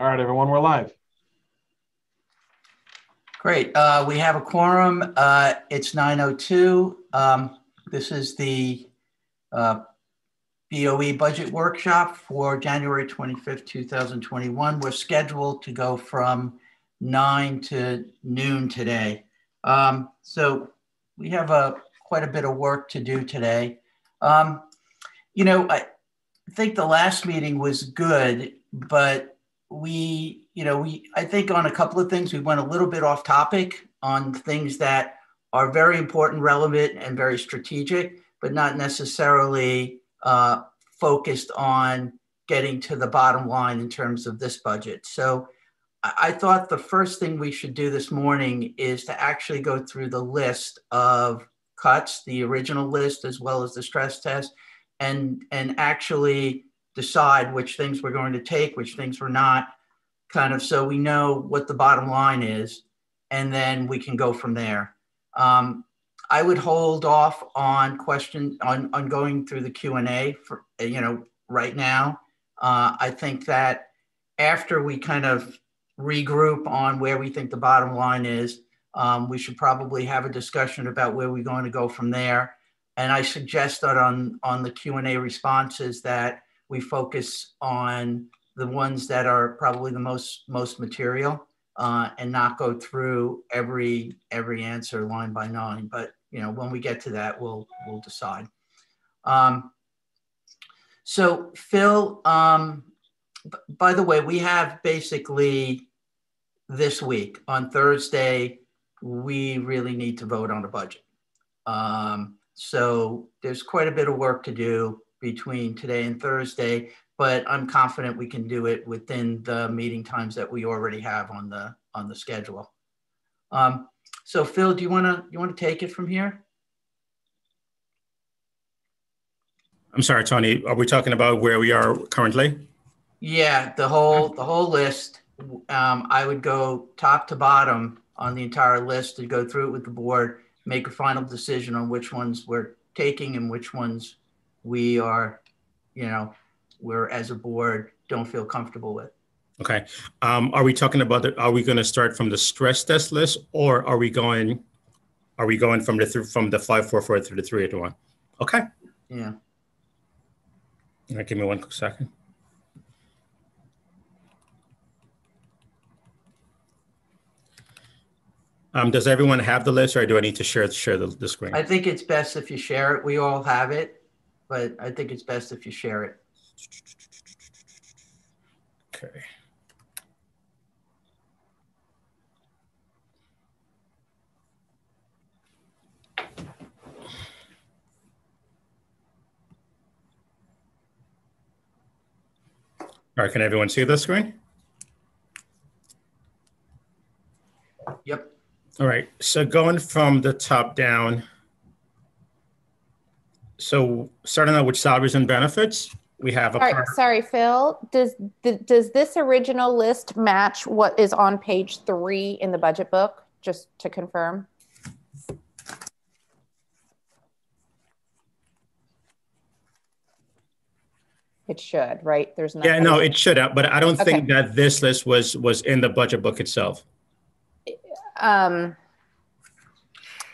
All right, everyone, we're live. Great. Uh, we have a quorum. Uh, it's 9:02. Um, This is the uh, BOE Budget Workshop for January 25th, 2021. We're scheduled to go from 9 to noon today. Um, So we have a, quite a bit of work to do today. Um, You know, I think the last meeting was good, but we, you know, we, I think on a couple of things, we went a little bit off topic on things that are very important, relevant, and very strategic, but not necessarily uh, focused on getting to the bottom line in terms of this budget. So I, thought the first thing we should do this morning is to actually go through the list of cuts, the original list, as well as the stress test, and, and actually decide which things we're going to take, which things we're not, kind of so we know what the bottom line is, and then we can go from there. Um, I would hold off on question on, on going through the Q and A for you know right now. Uh, I think that after we kind of regroup on where we think the bottom line is, um, we should probably have a discussion about where we're going to go from there. And I suggest that on on the Q and A responses that we focus on the ones that are probably the most most material uh, and not go through every every answer line by line. But you know, when we get to that, we'll we'll decide. Um, so Phil, um, by the way, we have basically this week on Thursday, we really need to vote on a budget. Um, so there's quite a bit of work to do between today and Thursday, but I'm confident we can do it within the meeting times that we already have on the on the schedule. Um, so Phil, do you want to you want to take it from here? I'm sorry, Tony. Are we talking about where we are currently? Yeah, the whole the whole list. Um, I would go top to bottom on the entire list to go through it with the board, make a final decision on which ones we're taking and which ones we are, you know, we're as a board don't feel comfortable with. Okay. Um, are we talking about, the, are we going to start from the stress test list or are we going, are we going from the, th- from the 544 through the 381? Okay. Yeah. All right, give me one quick second. Um, does everyone have the list or do I need to share, share the, the screen? I think it's best if you share it. We all have it, but I think it's best if you share it. Okay. All right, can everyone see the screen? Yep. All right, so going from the top down. So starting out with salaries and benefits, we have a part- sorry, Phil. Does th- does this original list match what is on page three in the budget book? Just to confirm. It should, right? There's not. Yeah, no, it should have, but I don't think that this list was was in the budget book itself. Um,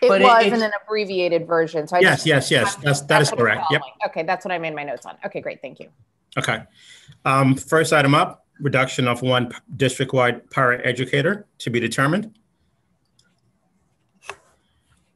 it But it- was in an abbreviated version, so I Yes, just. yes, yes. That's that is what I'm correct. Yep. Okay, that's what I made my notes on. Okay, great, thank you. Okay. Um, first item up, reduction of one district-wide para-educator to be determined.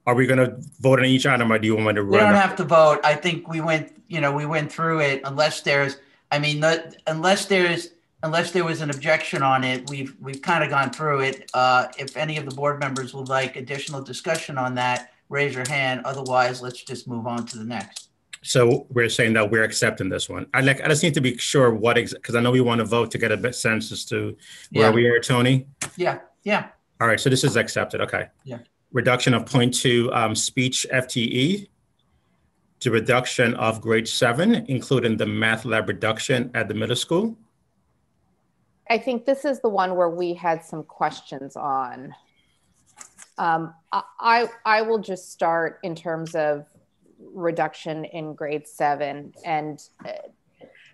Are we going to vote on each item or do you want me to We run? don't them? have to vote. I think we went, you know, we went through it unless there's, I mean, the- unless there's, unless there was an objection on it, we've, we've kind of gone through it. Uh, if any of the board members would like additional discussion on that, raise your hand. Otherwise, let's just move on to the next. So we're saying that we're accepting this one. I like, I just need to be sure what, because I know we want to vote to get a bit sense as to where Yeah. we are, Tony. Yeah, yeah, All right, so this is accepted, okay. Yeah. Reduction of 0.2 um, speech FTE to reduction of grade seven, including the math lab reduction at the middle school. I think this is the one where we had some questions on. Um, I, I will just start in terms of reduction in grade seven. And uh,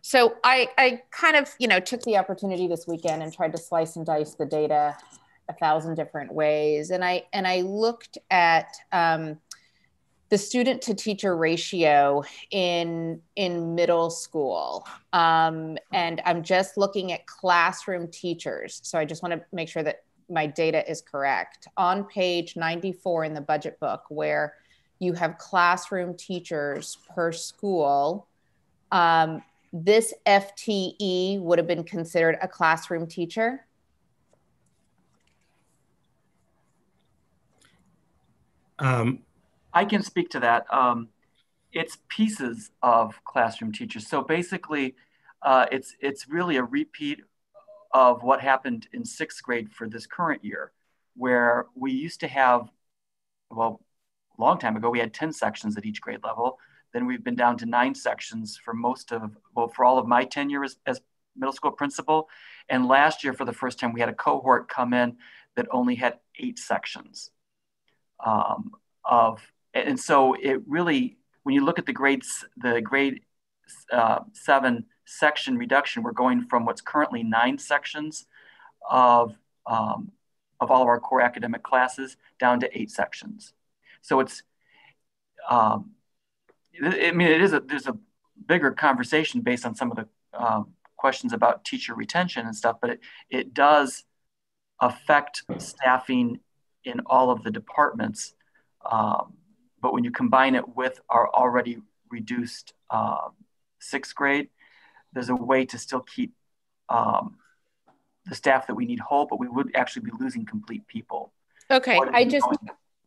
So I, I kind of, you know, took the opportunity this weekend and tried to slice and dice the data a thousand different ways. And I and I looked at um, the student to teacher ratio in in middle school. Um, and i'm just looking at classroom teachers. So i just want to make sure that my data is correct. On page 94 in the budget book where you have classroom teachers per school um, this fte would have been considered a classroom teacher? Um, I can speak to that. Um, it's pieces of classroom teachers. So basically, uh, it's it's really a repeat of what happened in sixth grade for this current year, where we used to have, well, a long time ago, we had 10 sections at each grade level. Then we've been down to nine sections for most of, well, for all of my tenure as, as middle school principal. And last year, for the first time, we had a cohort come in that only had eight sections um, of and so it really, when you look at the grades, the grade uh, seven section reduction, we're going from what's currently nine sections of, um, of all of our core academic classes down to eight sections. So it's, um, I mean, it is a, there's a bigger conversation based on some of the um, questions about teacher retention and stuff, but it, it does affect staffing in all of the departments. Um, but when you combine it with our already reduced um, sixth grade, there's a way to still keep um, the staff that we need whole, but we would actually be losing complete people. Okay, I just,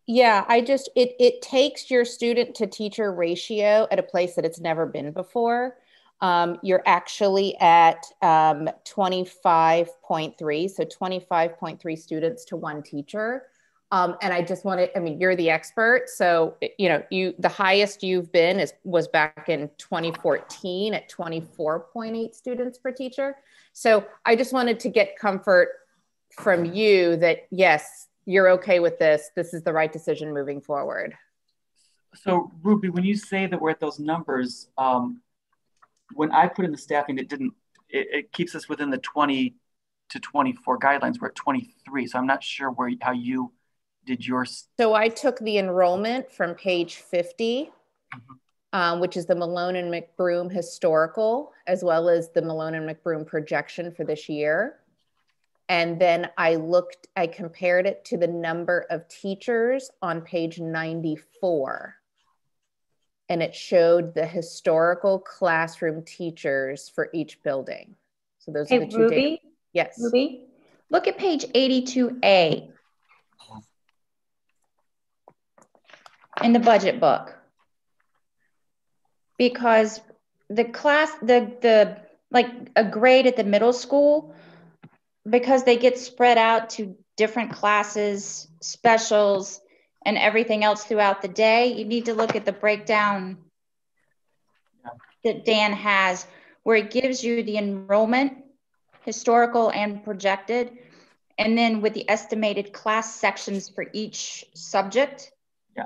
yeah, I just, it, it takes your student to teacher ratio at a place that it's never been before. Um, you're actually at um, 25.3, so 25.3 students to one teacher. Um, and I just wanted, I mean, you're the expert. So, you know, you, the highest you've been is, was back in 2014 at 24.8 students per teacher. So I just wanted to get comfort from you that yes, you're okay with this. This is the right decision moving forward. So Ruby, when you say that we're at those numbers, um, when I put in the staffing, it didn't, it, it keeps us within the 20 to 24 guidelines. We're at 23. So I'm not sure where, how you did yours? So I took the enrollment from page 50, mm-hmm. um, which is the Milone and MacBroom historical, as well as the Milone and MacBroom projection for this year. And then I looked, I compared it to the number of teachers on page 94. And it showed the historical classroom teachers for each building. So those hey, are the two Ruby? data. Yes. Ruby, look at page 82A. In the budget book. Because the class the the like a grade at the middle school because they get spread out to different classes specials and everything else throughout the day you need to look at the breakdown that dan has where it gives you the enrollment historical and projected and then with the estimated class sections for each subject. Yeah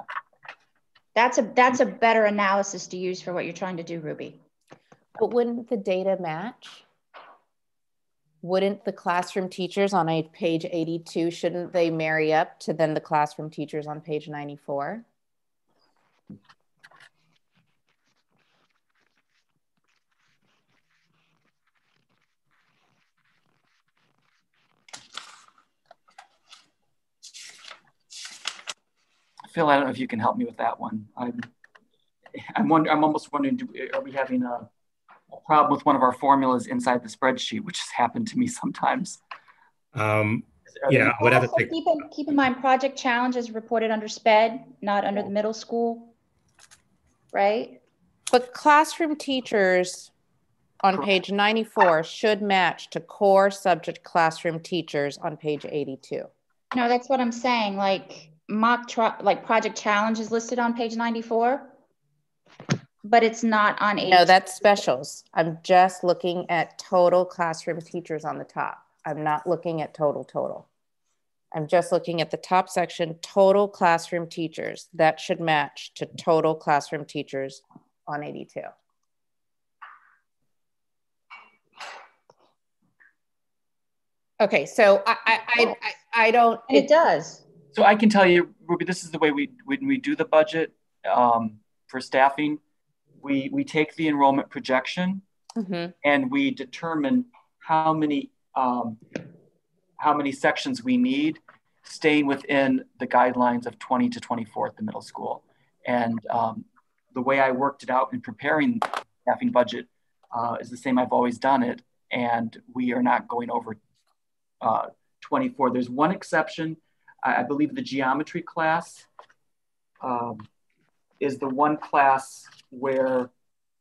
that's a that's a better analysis to use for what you're trying to do, Ruby. But wouldn't the data match? Wouldn't the classroom teachers on a page 82, shouldn't they marry up to then the classroom teachers on page 94? Phil, I don't know if you can help me with that one. I'm, I'm, wonder, I'm almost wondering, do, are we having a, a, problem with one of our formulas inside the spreadsheet, which has happened to me sometimes? Um, yeah, I would have to take. Keep in, keep in mind, project challenge is reported under SPED, not under the middle school, right? But classroom teachers on page 94 should match to core subject classroom teachers on page 82. No, that's what I'm saying. Like, mock like project challenge is listed on page 94 but it's not on age. No, that's specials. I'm just looking at total classroom teachers on the top. I'm not looking at total total. I'm just looking at the top section, total classroom teachers. That should match to total classroom teachers on 82. Okay, so I I I, I don't. It, it does. So I can tell you, Ruby, this is the way we when we do the budget um, for staffing. We we take the enrollment projection Mhm. and we determine how many um, how many sections we need, staying within the guidelines of 20 to 24 at the middle school. And um, the way I worked it out in preparing the staffing budget uh, is the same I've always done it, and we are not going over uh, 24. There's one exception. I, believe the geometry class um, is the one class where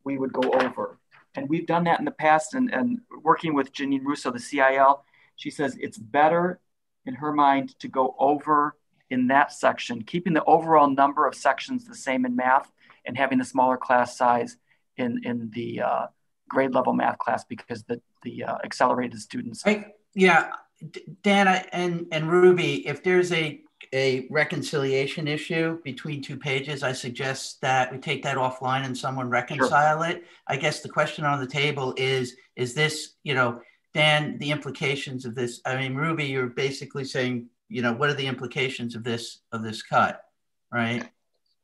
we would go over. And we've done that in the past. And, and working with Janine Russo, the CIL, she says it's better in her mind to go over in that section, keeping the overall number of sections the same in math and having the smaller class size in, in the uh, grade level math class because the, the uh, accelerated students. I, yeah, D- Dan and, and Ruby, if there's a, a reconciliation issue between two pages, I suggest that we take that offline and someone reconcile it. I guess the question on the table is, is this, you know, Dan, the implications of this, I mean, Ruby, you're basically saying, you know, what are the implications of this, of this cut, right?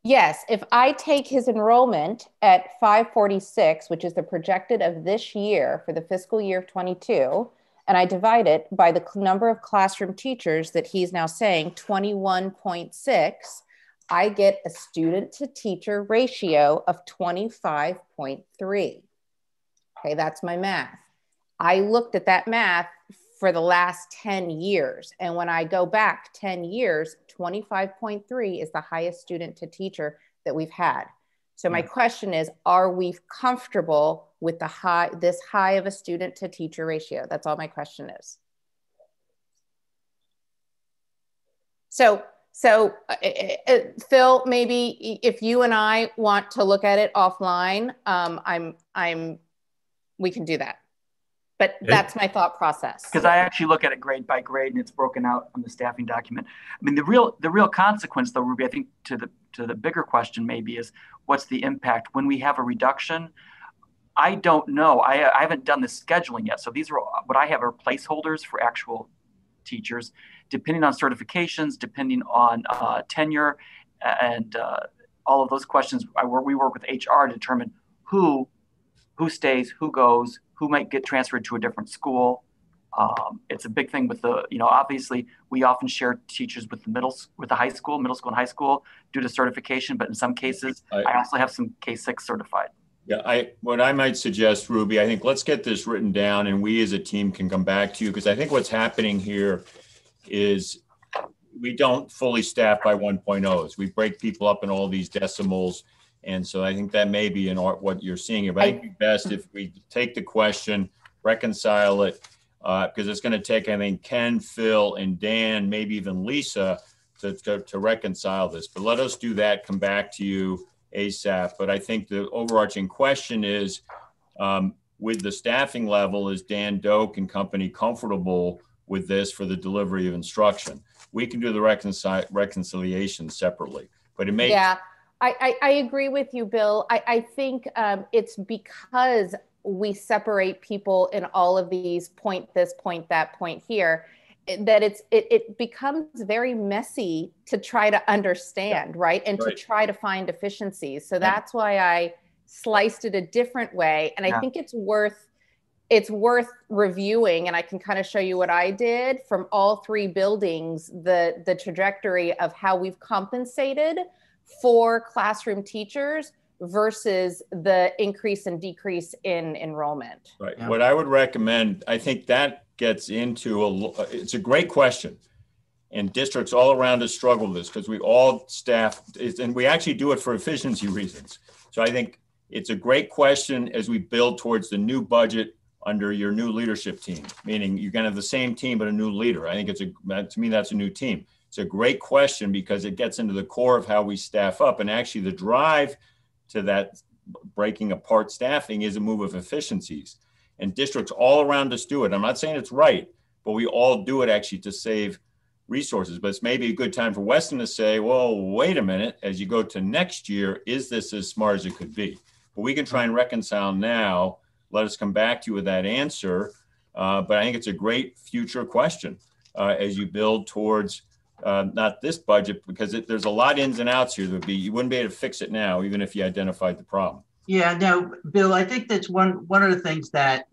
Yes, if I take his enrollment at 546, which is the projected of this year for the fiscal year of 22, and I divide it by the number of classroom teachers that he's now saying 21.6, I get a student to teacher ratio of 25.3. Okay, that's my math. I looked at that math for the last 10 years. And when I go back 10 years, 25.3 is the highest student to teacher that we've had. So my question is, are we comfortable with the high, this high of a student to teacher ratio? That's all my question is. So, so uh, uh, uh, Phil, maybe if you and I want to look at it offline, um, I'm, I'm, we can do that. But that's my thought process. because I actually look at it grade by grade and it's broken out on the staffing document. I mean, the real the real consequence, though, Ruby, I think to the to the bigger question maybe is what's the impact when we have a reduction? I don't know. I, I haven't done the scheduling yet, so these are what I have are placeholders for actual teachers, depending on certifications, depending on uh, tenure, and uh, all of those questions. I we work with HR to determine who who stays, who goes, who might get transferred to a different school. Um, it's a big thing with the, you know, obviously we often share teachers with the middle, with the high school, middle school and high school due to certification, but in some cases, I- I also have some K6 certified. Yeah, I, what I might suggest, Ruby, I think let's get this written down and we as a team can come back to you because I think what's happening here is we don't fully staff by 1.0s. We break people up in all these decimals. And so I think that may be in art what you're seeing here. But I think best if we take the question, reconcile it, uh, because it's going to take, I think, Ken, Phil, and Dan, maybe even Lisa to, to, to reconcile this. But let us do that, come back to you ASAP. But I think the overarching question is, um, with the staffing level, is Dan Doak and company comfortable with this for the delivery of instruction? We can do the reconcil- reconciliation separately, but it may, Yeah, I, I, I agree with you, Bill. I, I think um, it's because we separate people in all of these point this, point that, point here, that it's it, it becomes very messy to try to understand, right? And Right. to try to find efficiencies. So that's why I sliced it a different way. And I think it's worth it's worth reviewing and i can kind of show you what i did from all three buildings the the trajectory of how we've compensated for classroom teachers versus the increase and decrease in enrollment Right. Yeah. What I would recommend, I think that gets into a, lo- it's a great question. And districts all around us struggle with this because we all staff, and we actually do it for efficiency reasons. So I think it's a great question as we build towards the new budget under your new leadership team, meaning you're going to have the same team, but a new leader. I think it's a, to me, that's a new team. It's a great question because it gets into the core of how we staff up. And actually the drive to that breaking apart staffing is a move of efficiencies and districts all around us do it. I'm not saying it's right, but we all do it actually to save resources. But it's maybe a good time for Weston to say, well, wait a minute, as you go to next year, is this as smart as it could be? But we can try and reconcile now. Let us come back to you with that answer. Uh, but I think it's a great future question uh, as you build towards uh, not this budget because it, there's a lot ins and outs here. That would be you wouldn't be able to fix it now, even if you identified the problem. Yeah, no, Bill, I think that's one one of the things that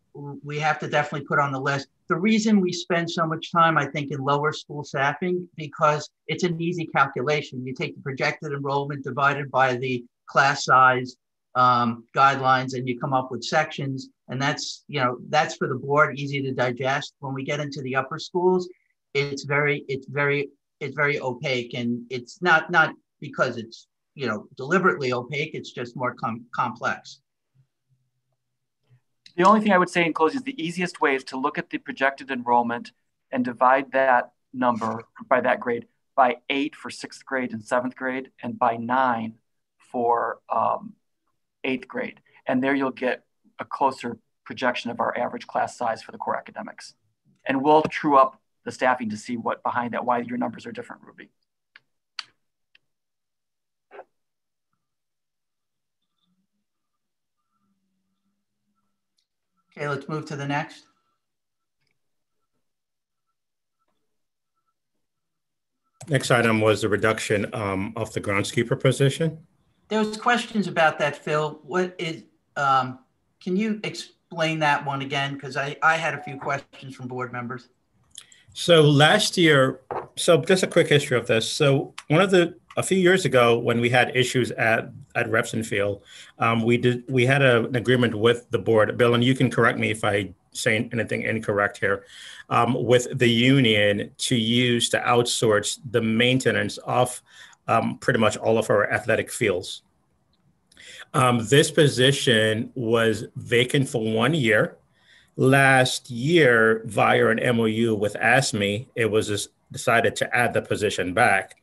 we have to definitely put on the list. The reason we spend so much time, I think, in lower school staffing because it's an easy calculation. You take the projected enrollment divided by the class size um, guidelines, and you come up with sections, and that's you know that's for the board easy to digest. When we get into the upper schools, it's very it's very it's very opaque, and it's not not because it's you know deliberately opaque. It's just more com- complex. The only thing I would say in closing is the easiest way is to look at the projected enrollment and divide that number by that grade by eight for sixth grade and seventh grade, and by nine for um, eighth grade. And there you'll get a closer projection of our average class size for the core academics. And we'll true up the staffing to see what behind that, why your numbers are different, Ruby. Okay, let's move to the next. Next item was the reduction um, of the groundskeeper position. There was questions about that, Phil. What is, um, can you explain that one again? Because I, I had a few questions from board members. So last year, so just a quick history of this. So one of the a few years ago, when we had issues at at Revson Field, um, we did we had a, an agreement with the board, Bill, and you can correct me if I say anything incorrect here, um, with the union to use to outsource the maintenance of um, pretty much all of our athletic fields. Um, this position was vacant for one year last year via an MOU with AFSCME, it was decided to add the position back.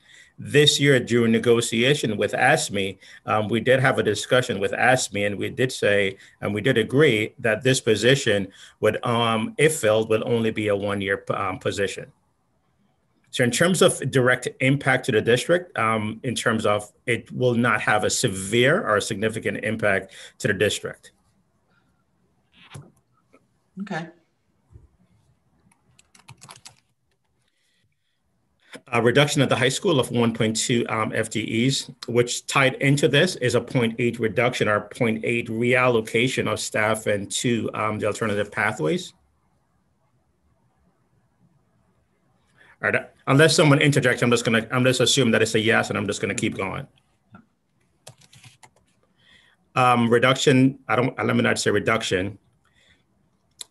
This year, during negotiation with AFSCME, um, we did have a discussion with AFSCME, and we did say, and we did agree that this position would, um, if filled, would only be a one-year um, position. So, in terms of direct impact to the district, um, in terms of it will not have a severe or significant impact to the district. Okay. A reduction at the high school of 1.2 um, FTEs, which tied into this is a 0.8 reduction or 0.8 reallocation of staff into um, the alternative pathways. All right, unless someone interjects, I'm just gonna, I'm just assuming that it's a yes and I'm just gonna keep going. Um, reduction, I don't, let me not say reduction,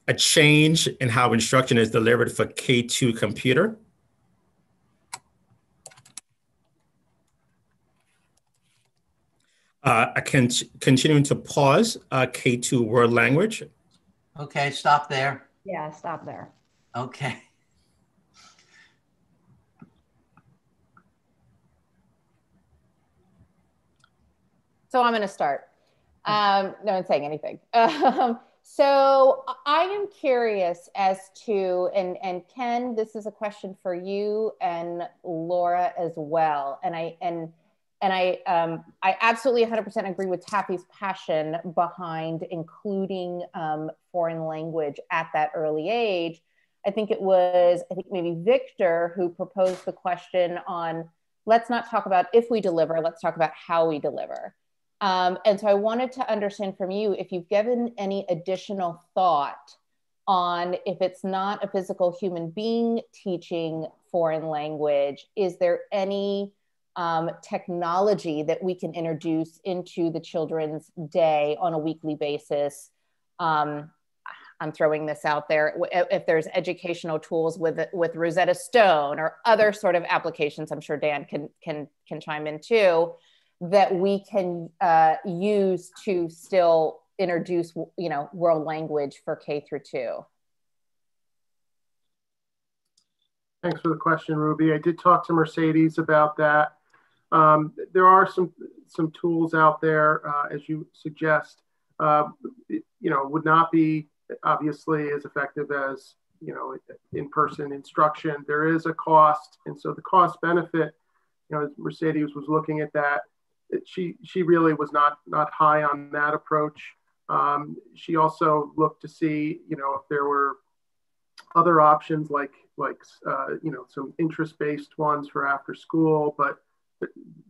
a change in how instruction is delivered for K2 computer. Uh, I can continuing to pause uh, K2 world language. Okay, stop there. Yeah, stop there. Okay. So I'm going to start. Um, no one's saying anything. Um, so I am curious as to, and, and Ken, this is a question for you and Laura as well. And I, and, and I, um, I absolutely 100% agree with Taffy's passion behind including um, foreign language at that early age. I think it was, I think maybe Victor who proposed the question on let's not talk about if we deliver, let's talk about how we deliver. Um, and so I wanted to understand from you if you've given any additional thought on if it's not a physical human being teaching foreign language, is there any um, technology that we can introduce into the children's day on a weekly basis? Um, I'm throwing this out there. If there's educational tools with with Rosetta Stone or other sort of applications, I'm sure Dan can can can chime in too that we can uh, use to still introduce, you know, world language for K through two? Thanks for the question, Ruby. I did talk to Mercedes about that. Um, there are some some tools out there, uh, as you suggest. Uh, you know, would not be obviously as effective as you know in-person instruction. There is a cost, and so the cost benefit. You know, Mercedes was looking at that she she really was not not high on that approach. Um, she also looked to see, you know, if there were other options like like uh, you know some interest-based ones for after school, but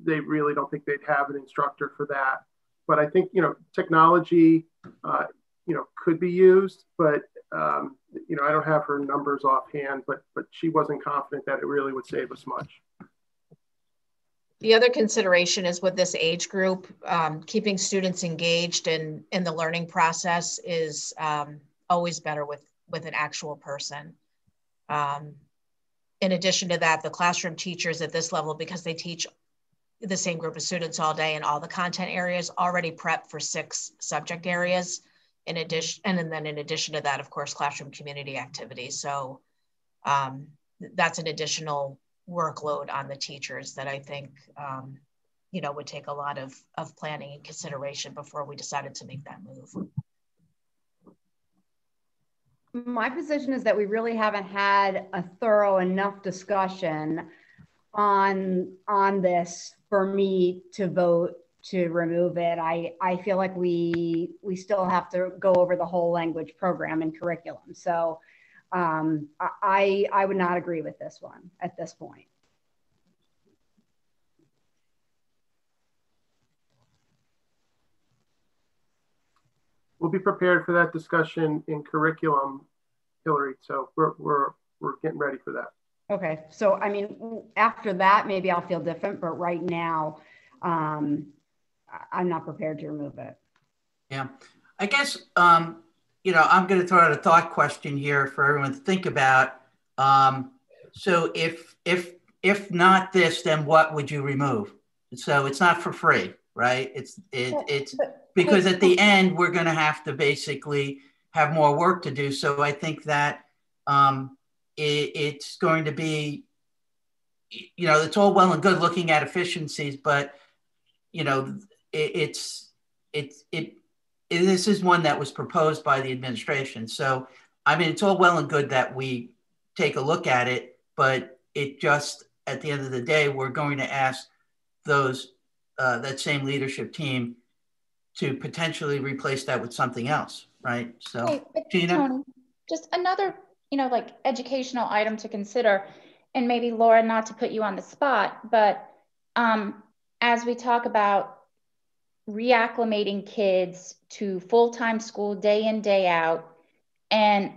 they really don't think they'd have an instructor for that. But I think you know technology, uh, you know, could be used, but um, you know I don't have her numbers offhand, but but she wasn't confident that it really would save us much. The other consideration is with this age group, um, keeping students engaged in in the learning process is um, always better with with an actual person. Um, in addition to that, the classroom teachers at this level, because they teach the same group of students all day in all the content areas, already prep for six subject areas. In addition, and then in addition to that, of course, classroom community activities. So um, that's an additional workload on the teachers that I think, um, you know, would take a lot of, of planning and consideration before we decided to make that move. My position is that we really haven't had a thorough enough discussion on on this for me to vote to remove it. I, I feel like we we still have to go over the whole language program and curriculum. So um, I, I would not agree with this one at this point. We'll be prepared for that discussion in curriculum, Hillary. So we're, we're, we're getting ready for that. Okay. So, I mean, after that, maybe I'll feel different, but right now, um, I'm not prepared to remove it. Yeah. I guess um, you know, I'm going to throw out a thought question here for everyone to think about. Um, so if if if not this, then what would you remove? So it's not for free, right? It's it, it's because at the end we're going to have to basically have more work to do. So I think that um, it, it's going to be, you know, it's all well and good looking at efficiencies, but you know, it, it's it's it this is one that was proposed by the administration. So, I mean, it's all well and good that we take a look at it, but it just, at the end of the day, we're going to ask those, uh, that same leadership team to potentially replace that with something else, right? So, hey, Gina? Tony, just another, you know, like educational item to consider, and maybe Laura, not to put you on the spot, but um, as we talk about reacclimating kids to full-time school day in day out. And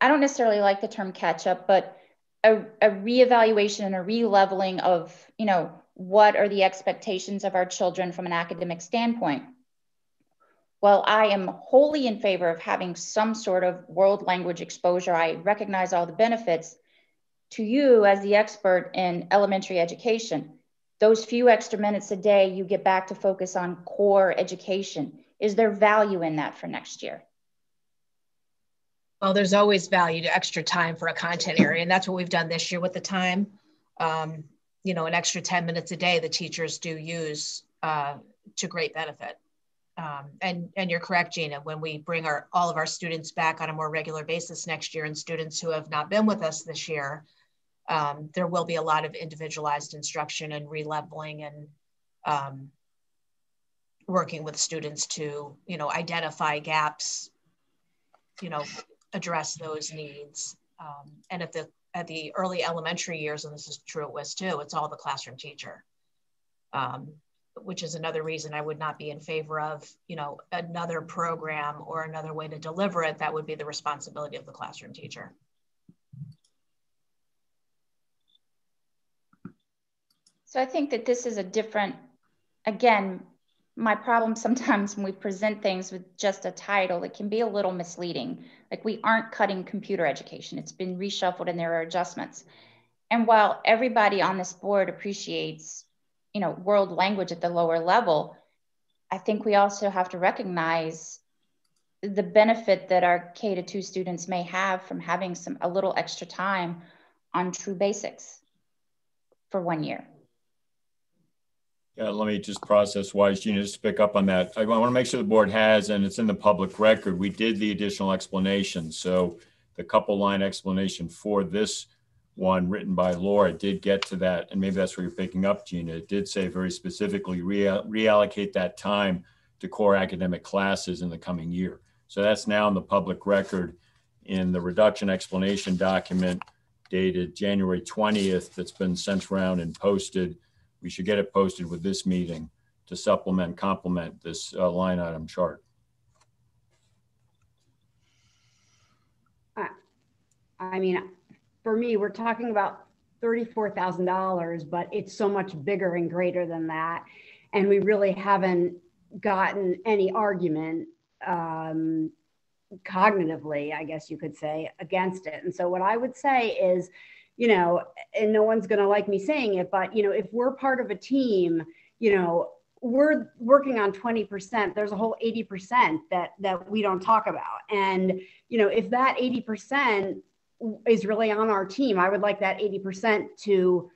i don't necessarily like the term catch up but a, a reevaluation and a releveling of you know what are the expectations of our children from an academic standpoint? Well, i am wholly in favor of having some sort of world language exposure. I recognize all the benefits to you as the expert in elementary education those few extra minutes a day you get back to focus on core education. Is there value in that for next year? Well there's always value to extra time for a content area and that's what we've done this year with the time. Um, you know an extra 10 minutes a day the teachers do use uh, to great benefit. Um, and and you're correct gina when we bring our all of our students back on a more regular basis next year and students who have not been with us this year um, there will be a lot of individualized instruction and releveling and um, working with students to, you know, identify gaps, you know, address those needs. Um, and at the at the early elementary years, and this is true at WIS too, it's all the classroom teacher, um, which is another reason I would not be in favor of, you know, another program or another way to deliver it. That would be the responsibility of the classroom teacher. So I think that this is a different, again, my problem sometimes when we present things with just a title, it can be a little misleading. Like we aren't cutting computer education. It's been reshuffled and there are adjustments. And while everybody on this board appreciates, you know, world language at the lower level, I think we also have to recognize the benefit that our K to two students may have from having some a little extra time on true basics for one year. Yeah, let me just process wise, Gina, just pick up on that. I want to make sure the board has, and it's in the public record, we did the additional explanation. So the couple line explanation for this one written by Laura did get to that. And maybe that's where you're picking up, Gina. It did say very specifically reallocate that time to core academic classes in the coming year. So that's now in the public record. in the reduction explanation document dated January 20th that's been sent around and posted. We should get it posted with this meeting to supplement, complement this uh, line item chart. I mean, for me, we're talking about $34,000, but it's so much bigger and greater than that. And we really haven't gotten any argument um, cognitively, I guess you could say, against it. And so, what I would say is, you know, and no one's going to like me saying it, but, you know, if we're part of a team, you know, we're working on 20% there's a whole 80% that that we don't talk about and you know if that 80% is really on our team. I would like that 80% to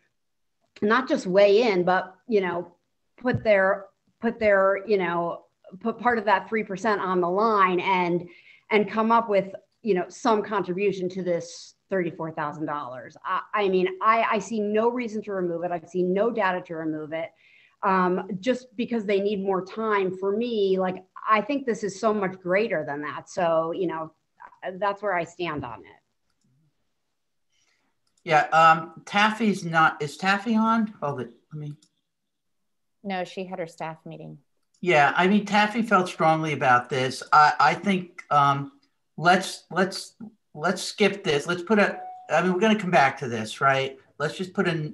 not just weigh in, but you know, put their put their, you know, put part of that 3% on the line and and come up with, you know, some contribution to this $34,000. I, I, mean, I, I see no reason to remove it. I've seen no data to remove it. Um, just because they need more time for me, like I think this is so much greater than that. So, you know, that's where I stand on it. Yeah, um, Taffy's not, is Taffy on? Hold it, let me. No, she had her staff meeting. Yeah, I mean, Taffy felt strongly about this. I, I think um, let's let's let's skip this. Let's put a. I mean, we're going to come back to this, right? Let's just put a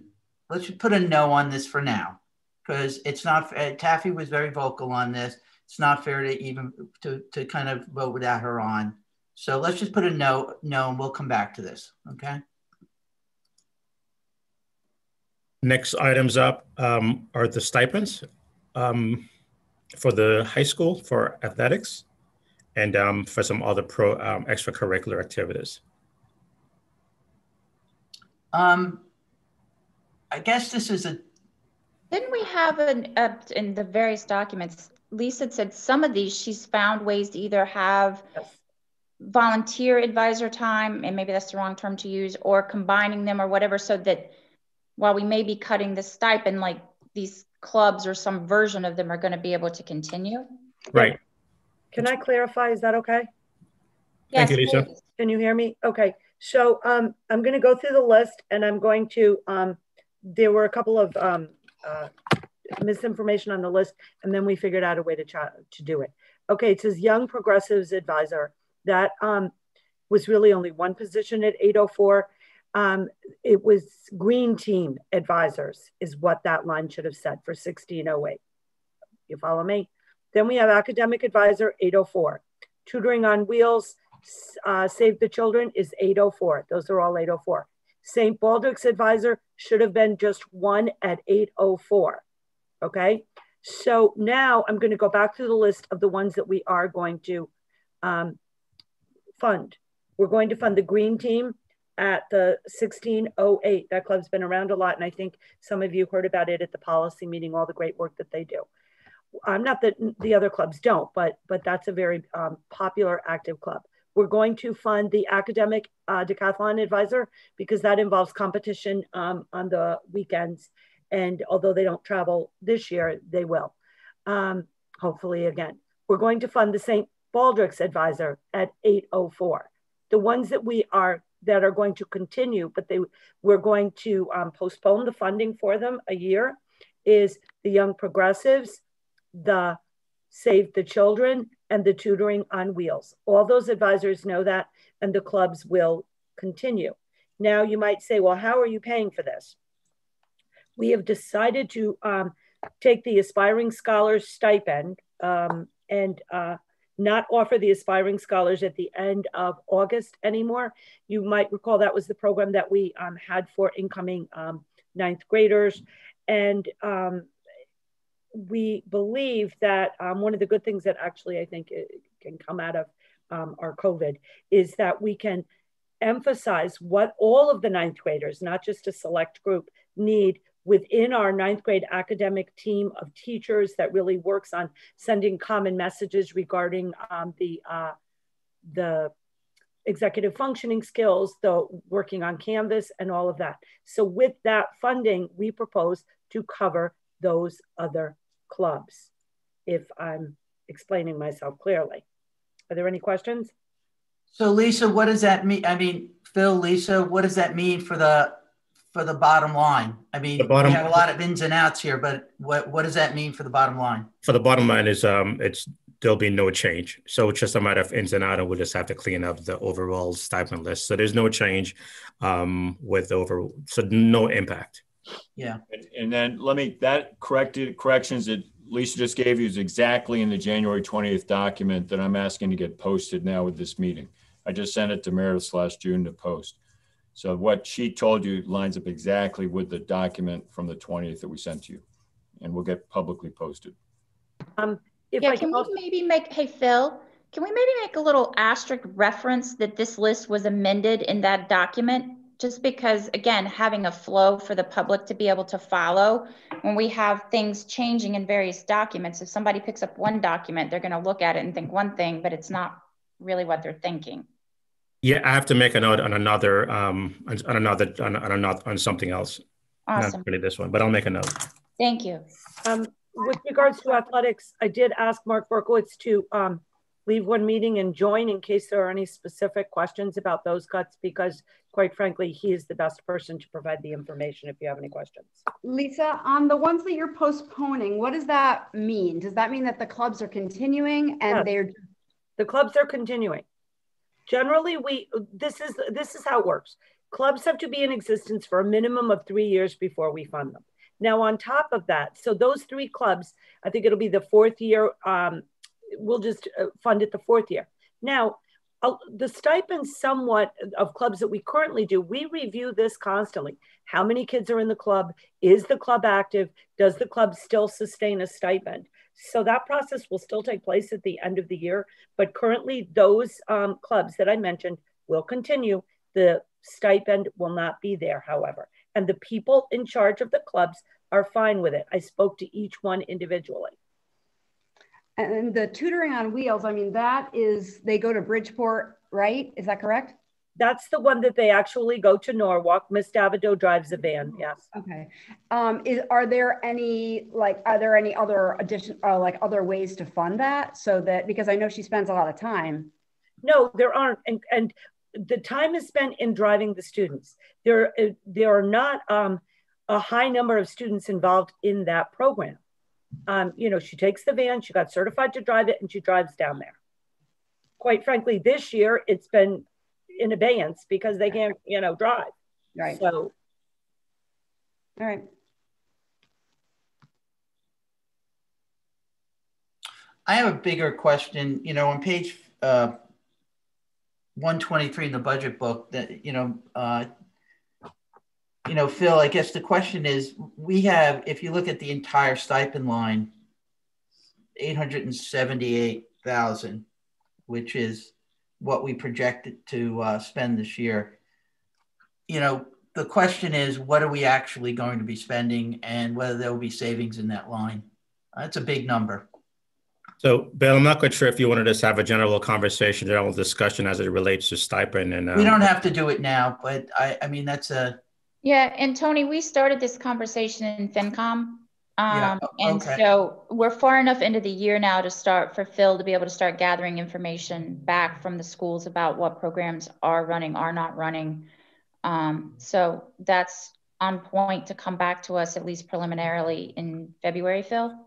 let's just put a no on this for now, because it's not. Taffy was very vocal on this. It's not fair to even to to kind of vote without her on. So let's just put a no no, and we'll come back to this. Okay. Next items up um, are the stipends um, for the high school for athletics and um, for some other pro um, extracurricular activities. Um, I guess this is a. Didn't we have an uh, in the various documents? Lisa said some of these she's found ways to either have volunteer advisor time, and maybe that's the wrong term to use, or combining them or whatever, so that while we may be cutting the stipend, like these clubs or some version of them are going to be able to continue. Right. Can I clarify? Is that okay? Thank you, Lisa. please. Can you hear me? Okay. So um, I'm going to go through the list and I'm going to, um, there were a couple of um, uh, misinformation on the list and then we figured out a way to, to do it. Okay, it says Young Progressives Advisor. That um, was really only one position at 804 um, it was green team advisors is what that line should have said for 1608. You follow me? Then we have academic advisor 804. Tutoring on wheels, uh, Save the Children is 804. Those are all 804. St. Baldrick's advisor should have been just one at 804. Okay. So now I'm going to go back to the list of the ones that we are going to um, fund. We're going to fund the green team at the 1608. That club's been around a lot, and I think some of you heard about it at the policy meeting, all the great work that they do. I'm not that the other clubs don't, but but that's a very um, popular active club. We're going to fund the academic uh, decathlon advisor because that involves competition um, on the weekends. And although they don't travel this year, they will, um, hopefully again. We're going to fund the St. Baldrick's advisor at 804. The ones that we are that are going to continue, but they we're going to um, postpone the funding for them a year. Is the Young Progressives, the Save the Children, and the Tutoring on Wheels. All those advisors know that, and the clubs will continue. Now, you might say, well, how are you paying for this? We have decided to um, take the Aspiring Scholars stipend um, and uh, not offer the aspiring scholars at the end of August anymore. You might recall that was the program that we um, had for incoming um, ninth graders. And um, we believe that um, one of the good things that actually I think can come out of um, our COVID is that we can emphasize what all of the ninth graders, not just a select group, need within our ninth grade academic team of teachers that really works on sending common messages regarding um, the, uh, the executive functioning skills, the working on Canvas and all of that. So with that funding, we propose to cover those other clubs, if I'm explaining myself clearly. Are there any questions? So Lisa, what does that mean? I mean, Phil, Lisa, what does that mean for the for the bottom line? I mean, The bottom- we have a lot of ins and outs here, but what what does that mean for the bottom line? For the bottom line is um, it's there'll be no change. So it's just a matter of ins and outs, and we'll just have to clean up the overall stipend list. So there's no change um, with over, so no impact. Yeah. And, and then let me, that corrected corrections that Lisa just gave you is exactly in the January 20th document that I'm asking to get posted now with this meeting. I just sent it to Meredith last June to post. So what she told you lines up exactly with the document from the 20th that we sent to you. And we'll get publicly posted. Um, if Yeah, I can can we maybe make, hey, Phil, can we maybe make a little asterisk reference that this list was amended in that document? Just because, again, having a flow for the public to be able to follow, when we have things changing in various documents, if somebody picks up one document, they're gonna look at it and think one thing, but it's not really what they're thinking. Yeah, I have to make a note on another, um, on, on another, on, on another, on something else. Awesome, Not really this one, but I'll make a note. thank you. um, with regards to athletics, I did ask Mark Berkowitz to, um, leave one meeting and join in case there are any specific questions about those cuts, because quite frankly, he is the best person to provide the information if you have any questions. Lisa, on the ones that you're postponing, what does that mean? Does that mean that the clubs are continuing Yes. and they're The clubs are continuing. Generally, we, this is, this is how it works. Clubs have to be in existence for a minimum of three years before we fund them. Now, on top of that, so those three clubs, I think it'll be the fourth year, um, we'll just uh, fund it the fourth year. Now, the stipends somewhat of clubs that we currently do, we review this constantly. How many kids are in the club? Is the club active? Does the club still sustain a stipend? So that process will still take place at the end of the year. But currently, those um, clubs that I mentioned will continue. The stipend will not be there, however. And the people in charge of the clubs are fine with it. I spoke to each one individually. And the tutoring on wheels, I mean, that is they go to Bridgeport, right? Is that correct? That's the one that they actually go to Norwalk. Miss Davido drives a van. Yes. Okay. Um, is, are there any, like, are there any other addition, uh, like other ways to fund that? So that, because I know she spends a lot of time. No, there aren't. And, and the time is spent in driving the students. There, uh, there are not um, a high number of students involved in that program. Um, you know, she takes the van, she got certified to drive it, and she drives down there. Quite frankly, this year it's been in abeyance because they can't, you know, drive. Right. So All right. I have a bigger question. You know, on page uh, 123 in the budget book, that you know, uh, you know, Phil. I guess the question is, we have, if you look at the entire stipend line, 878,000, which is what we projected to uh, spend this year. You know, the question is, what are we actually going to be spending, and whether there will be savings in that line? That's a big number. So, Bill, I'm not quite sure if you wanted us to just have a general conversation, general discussion as it relates to stipend and. We um, don't have to do it now, but I, I mean, that's a, Yeah, and Tony, we started this conversation in FinCom. Um, o- and okay. so we're far enough into the year now to start for Phil to be able to start gathering information back from the schools about what programs are running, are not running. Um, so that's on point to come back to us at least preliminarily in February, Phil.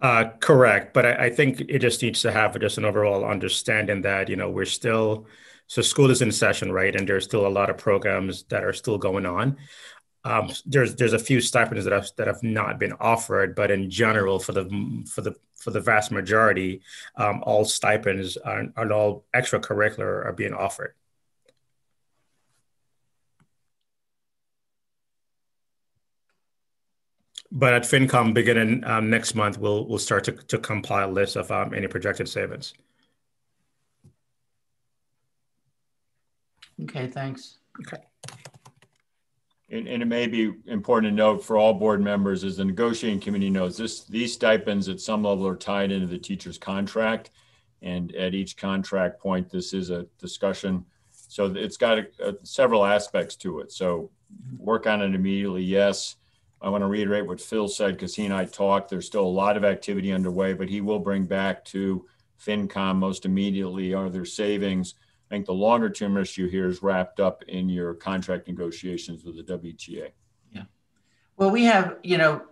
Uh, correct, but I, I think it just needs to have just an overall understanding that you know we're still so school is in session, right, and there's still a lot of programs that are still going on. Um, there's there's a few stipends that have that have not been offered, but in general, for the for the for the vast majority, um, all stipends are, and all extracurricular are being offered. But at FinCom beginning um, next month, we'll we'll start to, to compile lists of um, any projected savings. Okay, thanks. And, and it may be important to note for all board members, as the negotiating committee knows, this, these stipends at some level are tied into the teacher's contract. And at each contract point, this is a discussion. So it's got a, a- several aspects to it. So work on it immediately, yes. I want to reiterate what Phil said because he and I talked. There's still a lot of activity underway, but he will bring back to FinCom most immediately? Are there savings? I think the longer term issue here is wrapped up in your contract negotiations with the WTA. Yeah. Well, we have, you know,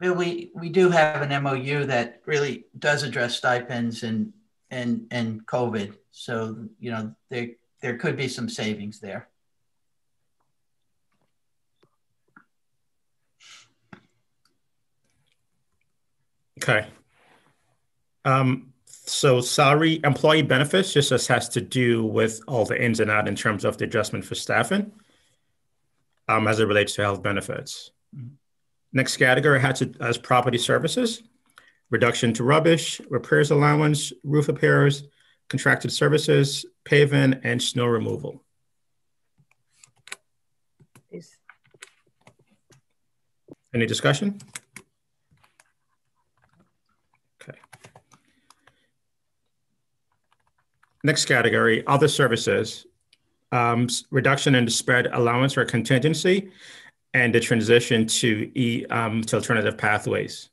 we we do have an MOU that really does address stipends and and and COVID. So you know there there could be some savings there. Okay. Um, so salary employee benefits just as has to do with all the ins and out in terms of the adjustment for staffing um, as it relates to health benefits. Mm-hmm. Next category has, to, as property services, reduction to rubbish, repairs allowance, roof repairs, contracted services, paving, and snow removal. Any discussion? Next category, other services. Um, reduction in the sped allowance or contingency and the transition to e um, to alternative pathways.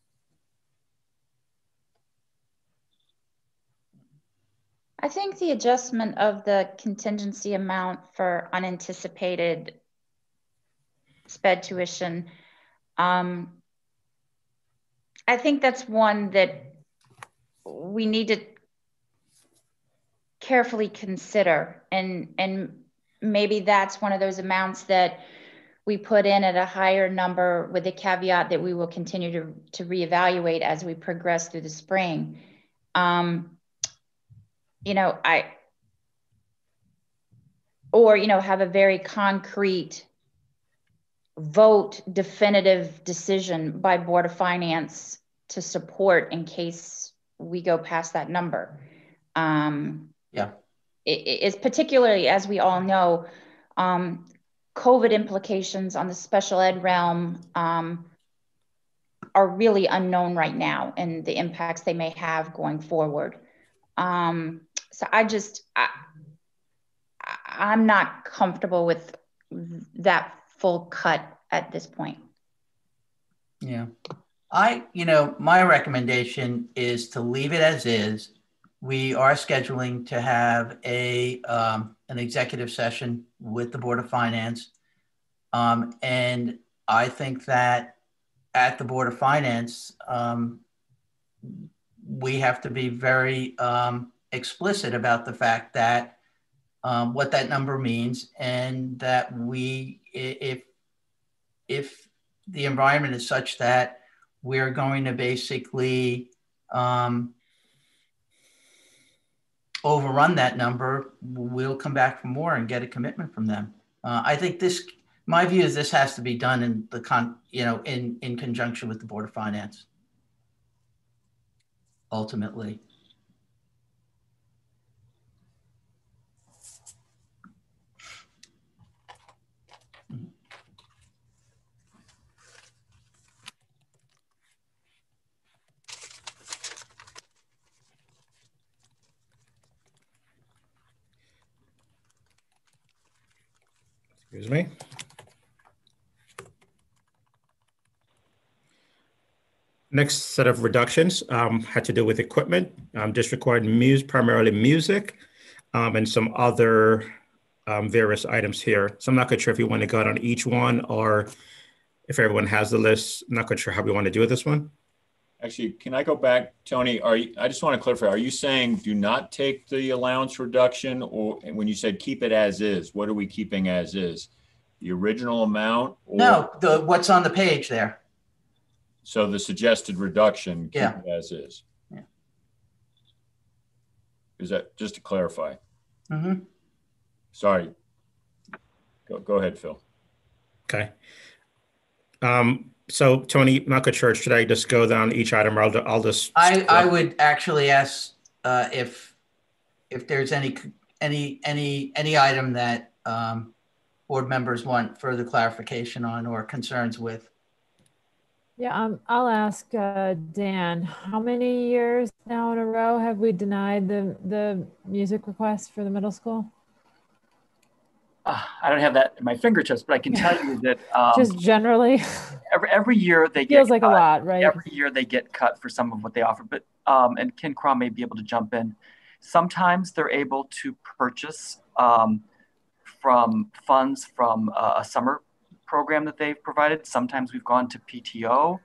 I think the adjustment of the contingency amount for unanticipated sped tuition, um, I think that's one that we need to carefully consider and and maybe that's one of those amounts that we put in at a higher number with the caveat that we will continue to, to reevaluate as we progress through the spring. Um, you know, I, or, you know, have a very concrete vote definitive decision by Board of Finance to support in case we go past that number. Um, yeah. It is particularly, as we all know, um, COVID implications on the special ed realm um, are really unknown right now and the impacts they may have going forward. Um, so I just, I, I'm not comfortable with that full cut at this point. Yeah. I, you know, my recommendation is to leave it as is. We are scheduling to have a um, an executive session with the Board of Finance. Um, and I think that at the Board of Finance, um, we have to be very um, explicit about the fact that um, what that number means and that we, if, if the environment is such that we're going to basically um, overrun that number, we'll come back for more and get a commitment from them. Uh, I think this, my view is this has to be done in the con, you know, in in conjunction with the Board of Finance. Ultimately. Excuse me. Next set of reductions um, had to do with equipment. Um, just required music, primarily music, um, and some other um, various items here. So I'm not quite sure if you want to go out on each one or if everyone has the list. I'm not quite sure how we want to do with this one. Actually, can I go back, Tony? Are you, I just want to clarify, are you saying do not take the allowance reduction or when you said keep it as is, what are we keeping as is? The original amount? Or, no, the what's on the page there. So the suggested reduction keep yeah. it as is. Yeah. Is that just to clarify? Mm-hmm. Sorry. Go, go ahead, Phil. Okay. Um, so Tony, not good church. Should I just go down each item, or I'll, I'll just. I, I would actually ask uh, if if there's any any any any item that um, board members want further clarification on or concerns with. Yeah, um, I'll ask uh, Dan. How many years now in a row have we denied the the music request for the middle school? Uh, I don't have that in my fingertips, but I can tell you that um, just generally every every year they feels get like cut. a lot, right? Every year they get cut for some of what they offer, but um, and Ken Crom may be able to jump in. Sometimes they're able to purchase um, from funds from uh, a summer program that they've provided. Sometimes we've gone to PTO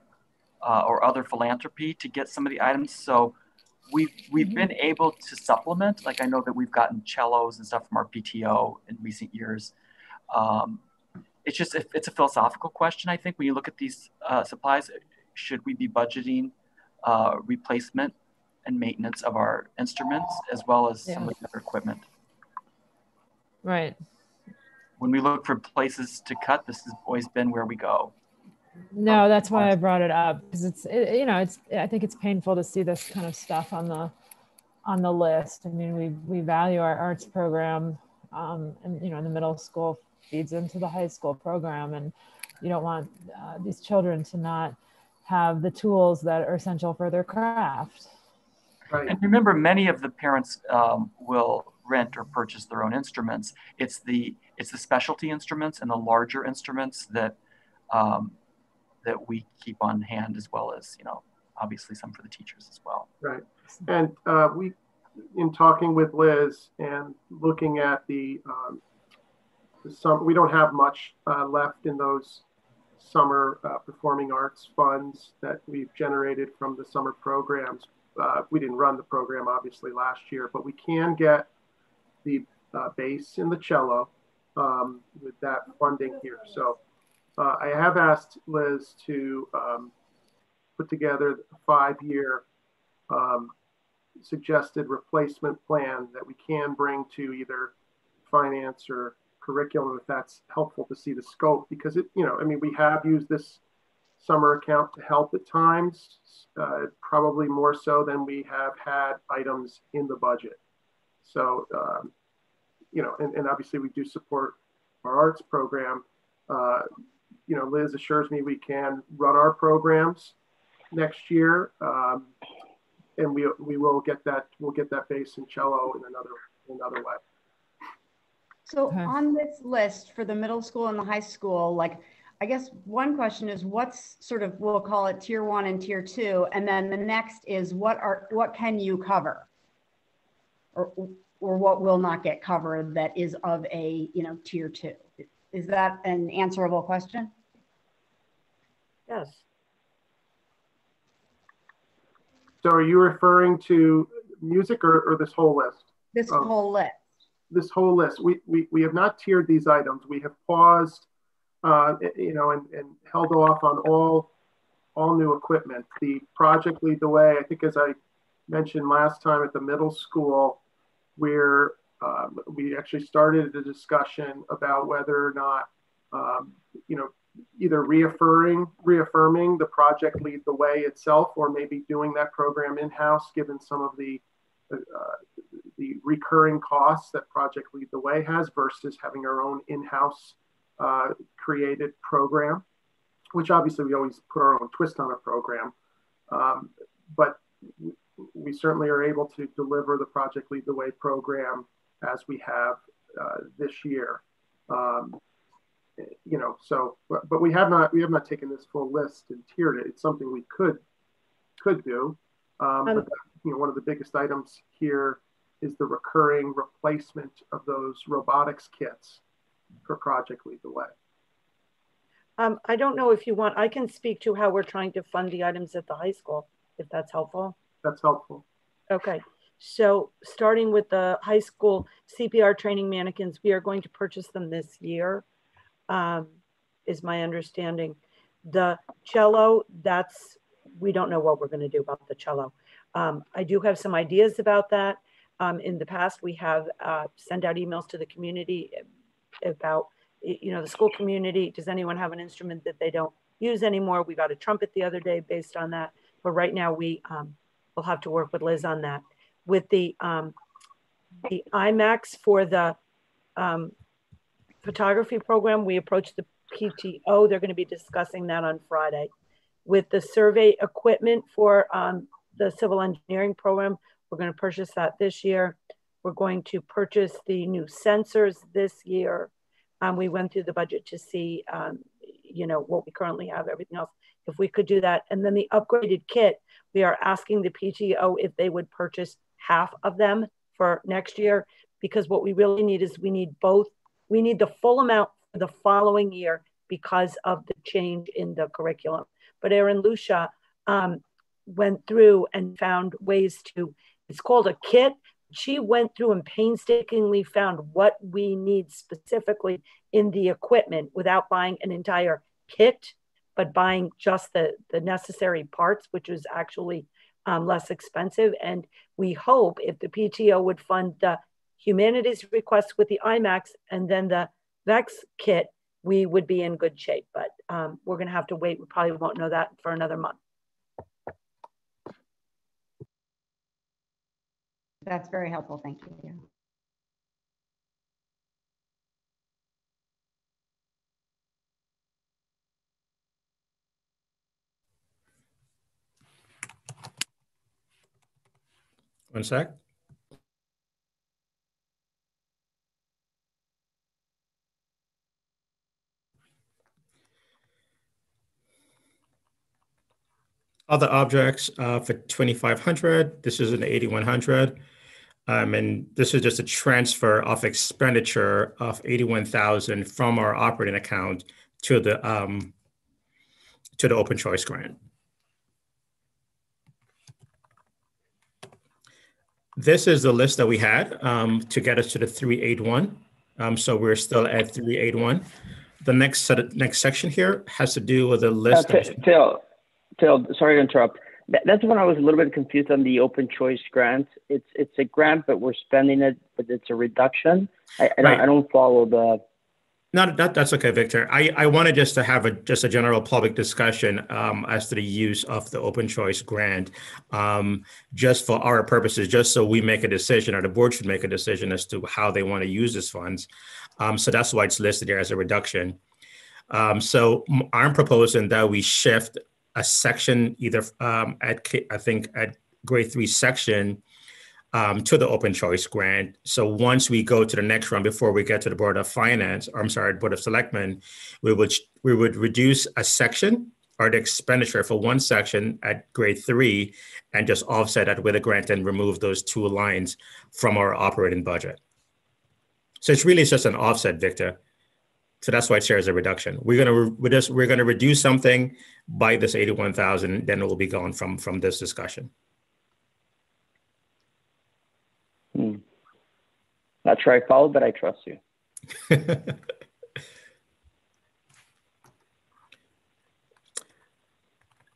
uh, or other philanthropy to get some of the items. So we've we've mm-hmm. been able to supplement. Like I know that we've gotten cellos and stuff from our PTO in recent years. Um, it's just if it's a philosophical question. I think when you look at these uh, supplies, should we be budgeting uh, replacement and maintenance of our instruments as well as yeah. some of the other equipment? Right. When we look for places to cut, this has always been where we go. No, that's why I brought it up because it's it, you know it's I think it's painful to see this kind of stuff on the on the list. I mean, we we value our arts program, um, and you know, in the middle school feeds into the high school program, and you don't want uh, these children to not have the tools that are essential for their craft. Right. And remember, many of the parents um, will rent or purchase their own instruments. It's the it's the specialty instruments and the larger instruments that um, that we keep on hand as well as, you know, obviously some for the teachers as well. Right. And uh, we, in talking with Liz and looking at the, um, some, we don't have much uh, left in those summer uh, performing arts funds that we've generated from the summer programs. Uh, we didn't run the program obviously last year, but we can get the uh, bass in the cello um, with that funding here. So uh, I have asked Liz to um, put together a five-year um, suggested replacement plan that we can bring to either finance or curriculum if that's helpful to see the scope because it you know i mean we have used this summer account to help at times uh, probably more so than we have had items in the budget. So um, you know and, and obviously we do support our arts program uh, you know, Liz assures me we can run our programs next year, um, and we we will get that we'll get that bass and cello in another in another way. So on this list for the middle school and the high school, like I guess one question is what's sort of we'll call it tier one and tier two, and then the next is what are what can you cover, or or what will not get covered that is of a you know tier two. Is that an answerable question? Yes. So are you referring to music or, or this whole list? This um, whole list. This whole list. We, we, we have not tiered these items. We have paused, uh, you know, and, and held off on all, all new equipment. The project Lead the Way, I think as I mentioned last time at the middle school, where um, we actually started a discussion about whether or not, um, you know, either reaffirming reaffirming the project lead the way itself or maybe doing that program in-house given some of the uh, the recurring costs that project lead the way has versus having our own in-house uh, created program which obviously we always put our own twist on a program. Um, but we certainly are able to deliver the project lead the way program as we have uh, this year. Um, you know, so, but, but we have not, we have not taken this full list and tiered it. It's something we could, could do. Um, um, but, you know, one of the biggest items here is the recurring replacement of those robotics kits for Project Lead the Way. Um, I don't know if you want, I can speak to how we're trying to fund the items at the high school, if that's helpful. That's helpful. Okay. So starting with the high school CPR training mannequins, we are going to purchase them this year um, is my understanding. The cello, that's, we don't know what we're going to do about the cello. Um, I do have some ideas about that. Um, in the past, we have uh, sent out emails to the community about, you know, the school community. Does anyone have an instrument that they don't use anymore? We got a trumpet the other day based on that. But right now, we um, will have to work with Liz on that. With the um, the iMacs for the um, photography program, we approached the PTO. They're going to be discussing that on Friday. With the survey equipment for um, the civil engineering program, we're going to purchase that this year. We're going to purchase the new sensors this year. Um, we went through the budget to see, um, you know, what we currently have, everything else, if we could do that. And then the upgraded kit, we are asking the PTO if they would purchase half of them for next year, because what we really need is we need both. We need the full amount for the following year because of the change in the curriculum. But Erin Lucia um, went through and found ways to, it's called a kit. She went through and painstakingly found what we need specifically in the equipment without buying an entire kit, but buying just the, the necessary parts, which was actually um, less expensive. And we hope if the PTO would fund the humanities request with the iMacs and then the VEX kit, we would be in good shape. But um, we're going to have to wait. We probably won't know that for another month. That's very helpful. Thank you. One sec. Other objects uh, for 2500, this is an 8100. Um, and this is just a transfer of expenditure of 81,000 from our operating account to the um, to the open choice grant. This is the list that we had um, to get us to the 381. Um, so we're still at 381. The next set of, next section here has to do with the list. Uh, Phil, Phil, sorry to interrupt. That's when I was a little bit confused on the open choice grant. It's it's a grant, but we're spending it, but it's a reduction. I, I, right. don't, I don't follow the no, that, that's okay, Victor. I, I wanted just to have a just a general public discussion um, as to the use of the open choice grant, um, just for our purposes, just so we make a decision, or the board should make a decision as to how they want to use these funds. Um, so that's why it's listed there as a reduction. Um, so I'm proposing that we shift a section either um, at I think at grade three section um, to the open choice grant. So once we go to the next round, before we get to the Board of Finance, or I'm sorry, Board of Selectmen, we would we would reduce a section or the expenditure for one section at grade three and just offset that with a grant and remove those two lines from our operating budget. So it's really just an offset, Victor. So that's why it shares a reduction. We're gonna we just we're gonna reduce something by this eighty-one thousand, then it will be gone from from this discussion. Hmm. Not sure I followed, but I trust you.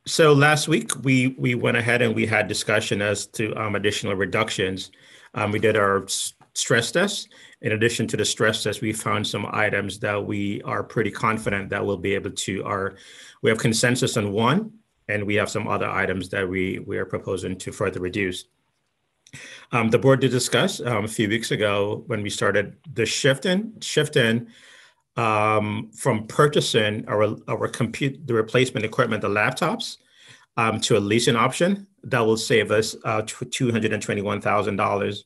so last week we we went ahead and we had discussion as to um, additional reductions. Um, we did our stress test. In addition to the stress test, we found some items that we are pretty confident that we'll be able to. Our we have consensus on one, and we have some other items that we we are proposing to further reduce. Um, the board did discuss um, a few weeks ago when we started the shift in shift in um, from purchasing our our compute the replacement equipment, the laptops, um, to a leasing option that will save us uh, two hundred and twenty one thousand dollars.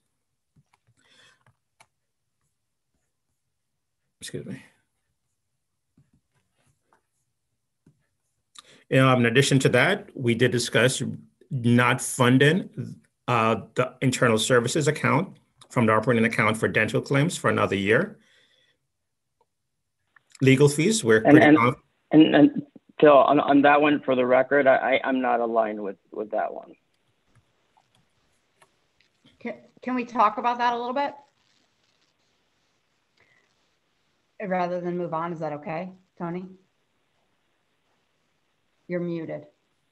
Excuse me. Um, in addition to that, we did discuss not funding uh, the internal services account from the operating account for dental claims for another year. Legal fees, we're and, and, and, and Phil, on, on that one, for the record, I, I'm not aligned with, with that one. Can, can we talk about that a little bit? Rather than move on, is that okay, Tony? You're muted.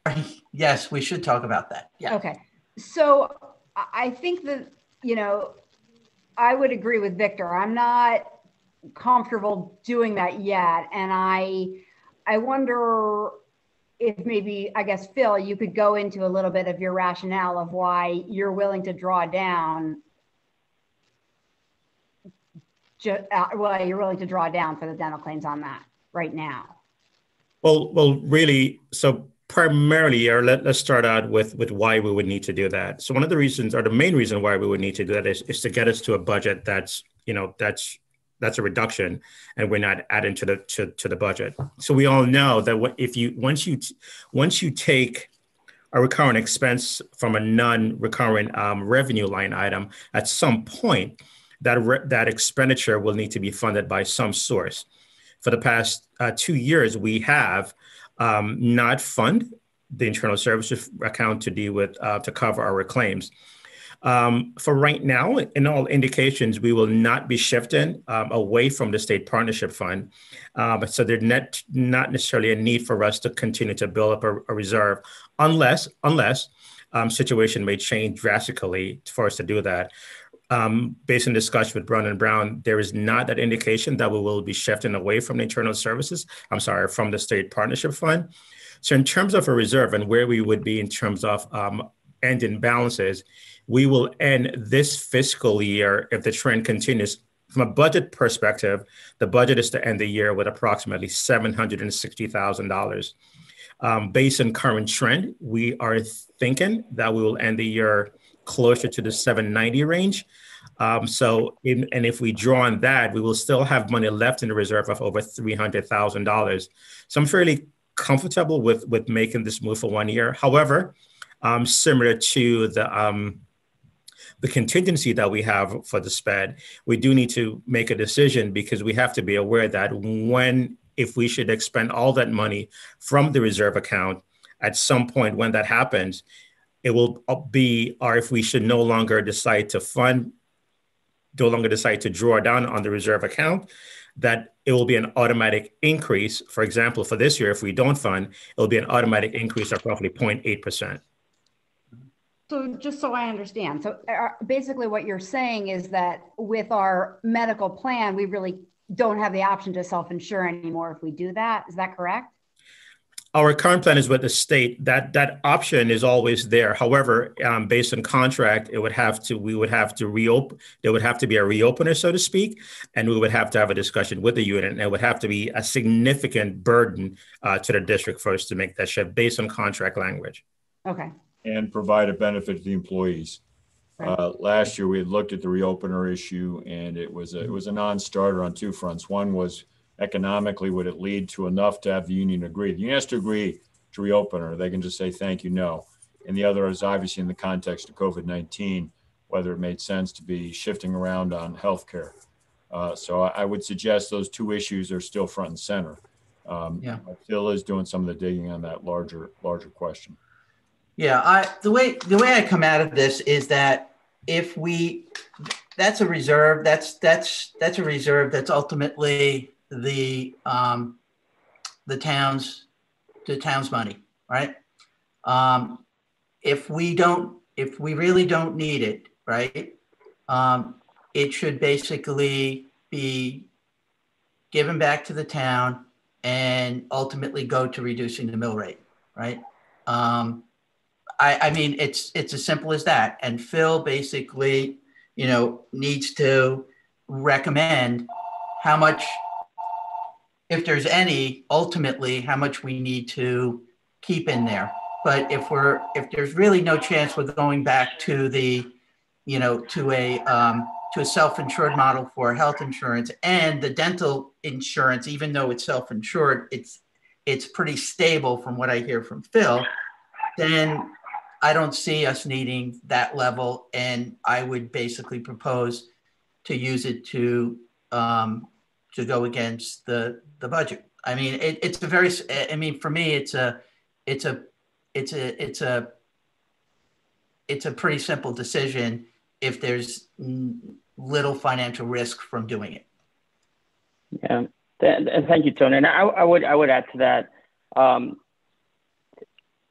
Yes, we should talk about that. Yeah. Okay so I think that, you know, I would agree with Victor. I'm not comfortable doing that yet. And I, I wonder if maybe, I guess, Phil, you could go into a little bit of your rationale of why you're willing to draw down. Just, uh, well, you're willing to draw down for the dental claims on that right now. Well, well, really. So primarily, or let, us start out with, with why we would need to do that. So one of the reasons, or the main reason why we would need to do that is, is to get us to a budget that's, you know, that's that's a reduction, and we're not adding to the to, to the budget. So we all know that what if you once you once you take a recurring expense from a non-recurring um, revenue line item, at some point, that re- that expenditure will need to be funded by some source. For the past uh, two years, we have um, not fund the internal services account to deal with uh, to cover our claims. Um, for right now, in all indications, we will not be shifting um, away from the state partnership fund. Um, so there's not, not necessarily a need for us to continue to build up a, a reserve unless, unless um, situation may change drastically for us to do that. Um, based on discussion with Brown and Brown, there is not that indication that we will be shifting away from the internal services. I'm sorry, from the state partnership fund. So in terms of a reserve and where we would be in terms of um, ending balances, we will end this fiscal year if the trend continues. From a budget perspective, the budget is to end the year with approximately $760,000. Um, based on current trend, we are thinking that we will end the year closer to the 790 range. Um, so, in, and if we draw on that, we will still have money left in the reserve of over $300,000. So I'm fairly comfortable with with making this move for one year. However, um, similar to the um, the contingency that we have for the SPED, we do need to make a decision because we have to be aware that when, if we should expend all that money from the reserve account, at some point when that happens, it will be, or if we should no longer decide to fund, no longer decide to draw down on the reserve account, that it will be an automatic increase. For example, for this year, if we don't fund, it will be an automatic increase of roughly 0.8%. So just so I understand, so uh, basically what you're saying is that with our medical plan, we really don't have the option to self-insure anymore if we do that. Is that correct? Our current plan is with the state. That that option is always there. However, um, based on contract, it would have to we would have to reopen. There would have to be a reopener, so to speak, and we would have to have a discussion with the unit, and it would have to be a significant burden uh, to the district for us to make that shift based on contract language. Okay and provide a benefit to the employees. Uh, last year, we had looked at the reopener issue, and it was a, it was a non-starter on two fronts. One was economically, would it lead to enough to have the union agree? The union has to agree to reopen, or They can just say thank you, no. And the other is obviously in the context of COVID-19, whether it made sense to be shifting around on healthcare. Uh, so I would suggest those two issues are still front and center. Um, yeah. Phil is doing some of the digging on that larger larger question. Yeah, I the way the way I come out of this is that if we that's a reserve, that's that's that's a reserve that's ultimately the um, the town's the town's money, right? Um, if we don't, if we really don't need it, right? Um, it should basically be given back to the town and ultimately go to reducing the mill rate, right? Um, I, I mean, it's it's as simple as that. And Phil basically, you know, needs to recommend how much, if there's any, ultimately, how much we need to keep in there. But if we're if there's really no chance we're going back to the, you know, to a um, to a self-insured model for health insurance and the dental insurance, even though it's self-insured, it's it's pretty stable from what I hear from Phil. Then I don't see us needing that level, and I would basically propose to use it to um, to go against the the budget. I mean, it, it's a very. I mean, for me, it's a it's a it's a it's a it's a pretty simple decision if there's little financial risk from doing it. Yeah, and thank you, Tony. And I, I would I would add to that. Um,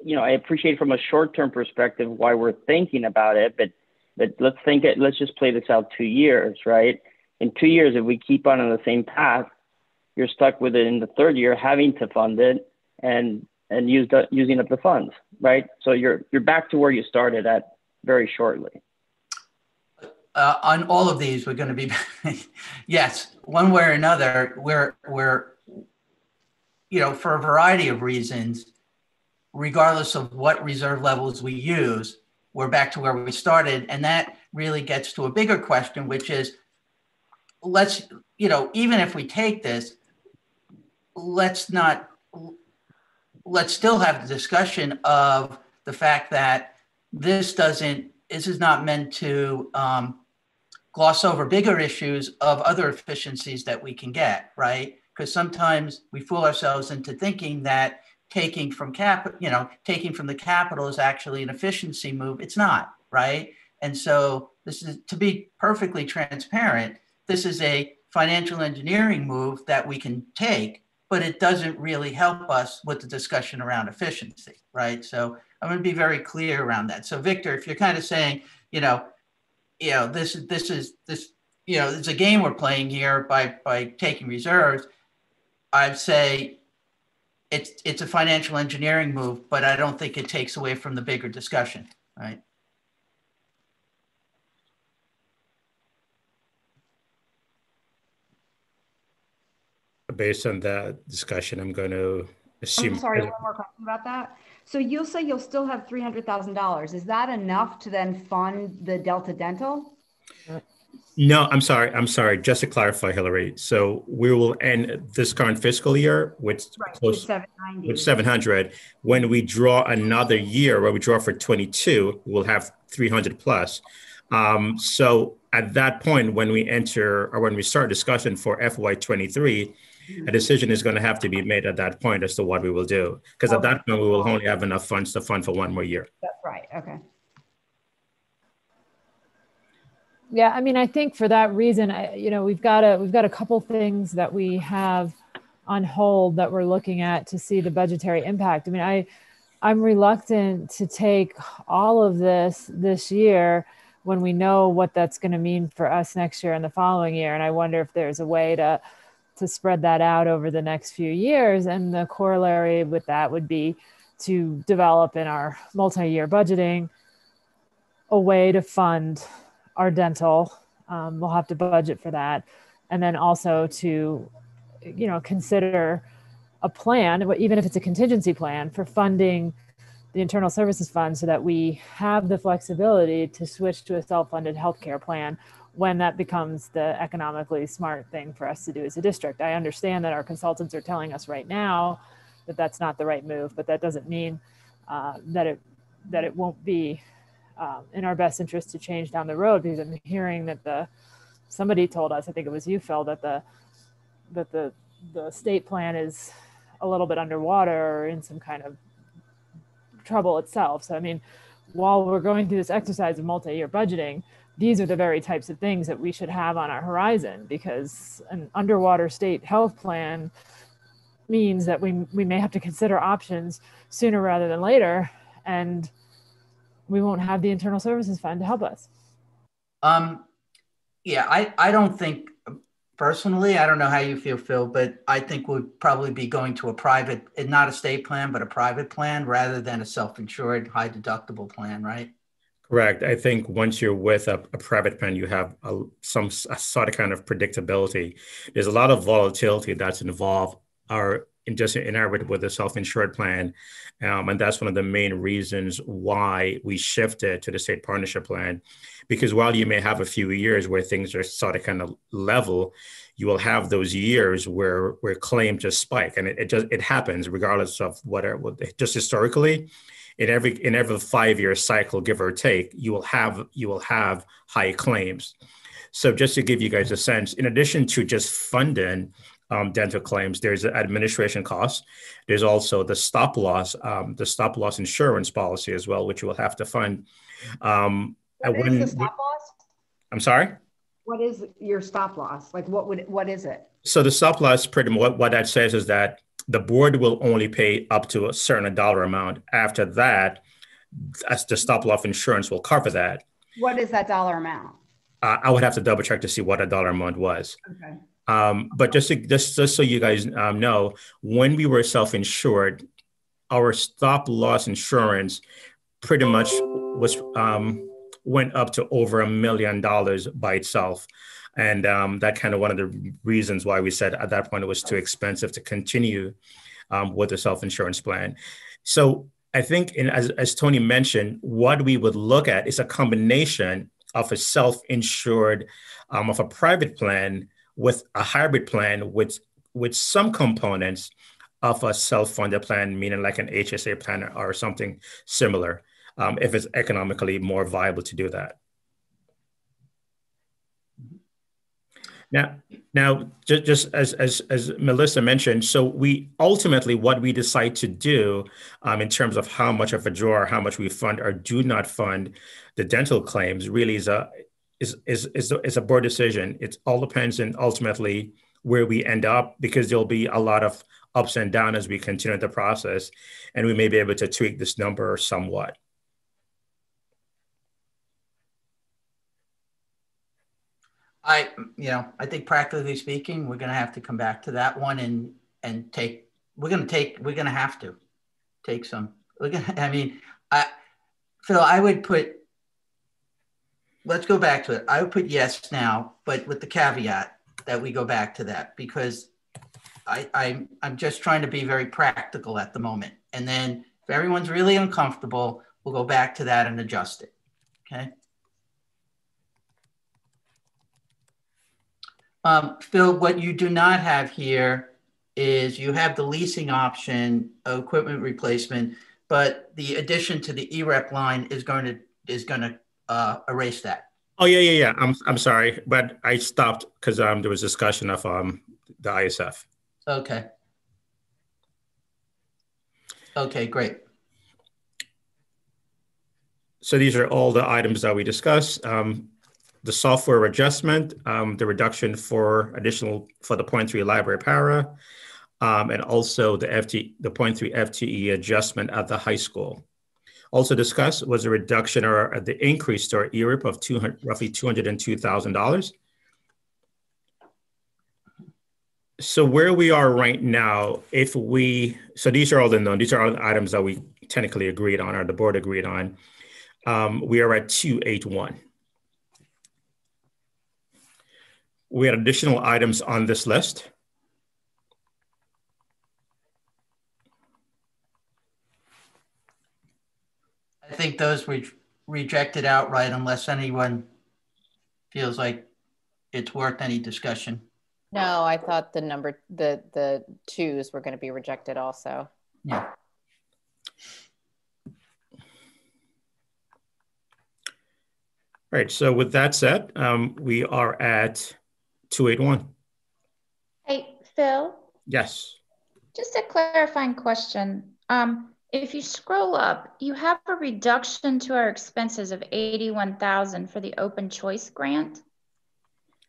you know, I appreciate from a short term perspective why we're thinking about it, but but let's think it. Let's just play this out two years, right? In two years, if we keep on on the same path, you're stuck with it in the third year, having to fund it and and use the, using up the funds, right? So you're you're back to where you started at very shortly. Uh, on all of these, we're going to be yes, one way or another. We're we're you know for a variety of reasons regardless of what reserve levels we use, we're back to where we started. And that really gets to a bigger question, which is let's, you know, even if we take this, let's not, let's still have the discussion of the fact that this doesn't, this is not meant to um, gloss over bigger issues of other efficiencies that we can get, right? Because sometimes we fool ourselves into thinking that taking from cap, you know, taking from the capital is actually an efficiency move. It's not, right? And so this is to be perfectly transparent. This is a financial engineering move that we can take, but it doesn't really help us with the discussion around efficiency, right? So I'm going to be very clear around that. So Victor, if you're kind of saying, you know, you know, this this is this, you know, it's a game we're playing here by by taking reserves. I'd say it's it's a financial engineering move, but I don't think it takes away from the bigger discussion, right? Based on that discussion, I'm going to assume. I'm sorry, one more question about that. So you'll say you'll still have three hundred thousand dollars. Is that enough to then fund the Delta Dental? No, I'm sorry. I'm sorry. Just to clarify, Hillary. So we will end this current fiscal year with Right, close with 700. When we draw another year, where we draw for 22, we'll have 300 plus. Um, so at that point, when we enter or when we start discussion for FY23, a decision is going to have to be made at that point as to what we will do. Because at that point, we will only have enough funds to fund for one more year. That's right, okay. Yeah, I mean, I think for that reason, I, you know, we've got a we've got a couple things that we have on hold that we're looking at to see the budgetary impact. I mean, I I'm reluctant to take all of this this year when we know what that's going to mean for us next year and the following year, and I wonder if there's a way to to spread that out over the next few years. And the corollary with that would be to develop in our multi-year budgeting a way to fund our dental. Um, we'll have to budget for that. And then also to, you know, consider a plan, even if it's a contingency plan for funding the internal services fund so that we have the flexibility to switch to a self-funded healthcare plan when that becomes the economically smart thing for us to do as a district. I understand that our consultants are telling us right now that that's not the right move, but that doesn't mean uh, that it that it won't be um, in our best interest to change down the road because I'm hearing that the somebody told us, I think it was you, Phil, that the that the the state plan is a little bit underwater or in some kind of trouble itself. So I mean, while we're going through this exercise of multi-year budgeting, these are the very types of things that we should have on our horizon because an underwater state health plan means that we, we may have to consider options sooner rather than later and we won't have the internal services fund to help us Um, yeah, I, I don't think personally, I don't know how you feel, Phil, but I think we'd probably be going to a private, not a state plan, but a private plan rather than a self-insured high deductible plan, right? Correct. I think once you're with a, a private plan, you have a, some a sort of kind of predictability. There's a lot of volatility that's involved or in just with a self-insured plan, um, and that's one of the main reasons why we shifted to the state partnership plan. Because while you may have a few years where things are sort of kind of level, you will have those years where where claims just spike, and it, it just it happens regardless of whatever. Just historically, in every in every five year cycle, give or take, you will have you will have high claims. So just to give you guys a sense, in addition to just funding um, dental claims, there's administration costs. There's also the stop loss, um, the stop loss insurance policy as well, which you will have to fund. Um, What is when- the stop loss? I'm sorry. What is your stop loss? Like what would, what is it? So the stop loss, pretty much what, what that says is that the board will only pay up to a certain dollar amount. After that, as the stop loss insurance will cover that. What is that dollar amount? Uh, I would have to double check to see what a dollar amount was. Okay. Um, but just to, just just so you guys um, know, when we were self-insured, our stop loss insurance pretty much was um, went up to over a million dollars by itself, and um, that kind of one of the reasons why we said at that point it was too expensive to continue um, with the self-insurance plan. So I think, in, as as Tony mentioned, what we would look at is a combination of a self-insured, um, of a private plan with a hybrid plan with with some components of a self-funded plan, meaning like an HSA plan or something similar, um, if it's economically more viable to do that. Now, now, just, just as, as, as Melissa mentioned, so we ultimately what we decide to do um, in terms of how much of a draw, how much we fund or do not fund the dental claims really is a is is is, is a board decision. It all depends on ultimately where we end up because there'll be a lot of ups and downs as we continue the process, and we may be able to tweak this number somewhat. I, you know, I think practically speaking, we're going to have to come back to that one and and take. We're going to take. We're going to have to take some. We're gonna, I mean, I, Phil, I would put. Let's go back to it. I would put yes now, but with the caveat that we go back to that because I, I I'm just trying to be very practical at the moment. And then if everyone's really uncomfortable, we'll go back to that and adjust it. Okay. Um, Phil, what you do not have here is you have the leasing option of equipment replacement, but the addition to the EREP line is going to is going to uh, erase that. Oh yeah, yeah, yeah. I'm I'm sorry, but I stopped because um there was discussion of um the ISF. Okay. Okay, great. So these are all the items that we discussed. Um, the software adjustment, um, the reduction for additional for the 0.3 library para, um, and also the FT the 0.3 FTE adjustment at the high school. Also discussed was a reduction or the increase to our ERIP of 200, roughly $202,000. So where we are right now, if we, so these are all the known, these are all the items that we technically agreed on or the board agreed on. Um, we are at 281. We had additional items on this list. I think those we rejected outright unless anyone feels like it's worth any discussion. No, I thought the number the the twos were going to be rejected also. Yeah. All right. So with that said, um, we are at 281. Hey, Phil. Yes. Just a clarifying question. Um, if you scroll up, you have a reduction to our expenses of 81,000 for the open choice grant.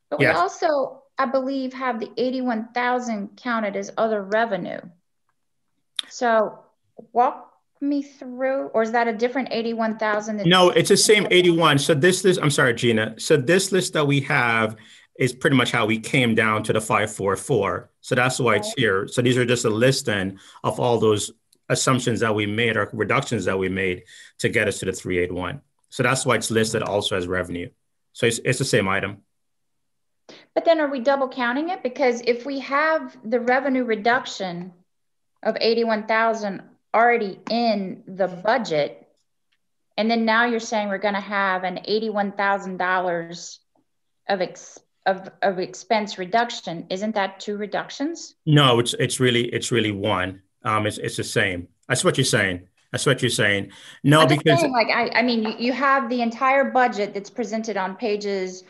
But yes. we also I believe, have the 81,000 counted as other revenue. So walk me through, or is that a different 81,000? No, it's the same 81. So this list, I'm sorry, Gina. So this list that we have is pretty much how we came down to the 544. So that's why it's here. So these are just a listing of all those assumptions that we made or reductions that we made to get us to the 381. So that's why it's listed also as revenue. So it's, it's the same item. But then are we double counting it? Because if we have the revenue reduction of 81,000 already in the budget, and then now you're saying we're going to have an $81,000 of, ex, of, of expense reduction, isn't that two reductions? No, it's, it's really, it's really one. Um, it's, it's the same. That's what you're saying. That's what you're saying. No, I'm because saying, like I, I mean, you, you have the entire budget that's presented on pages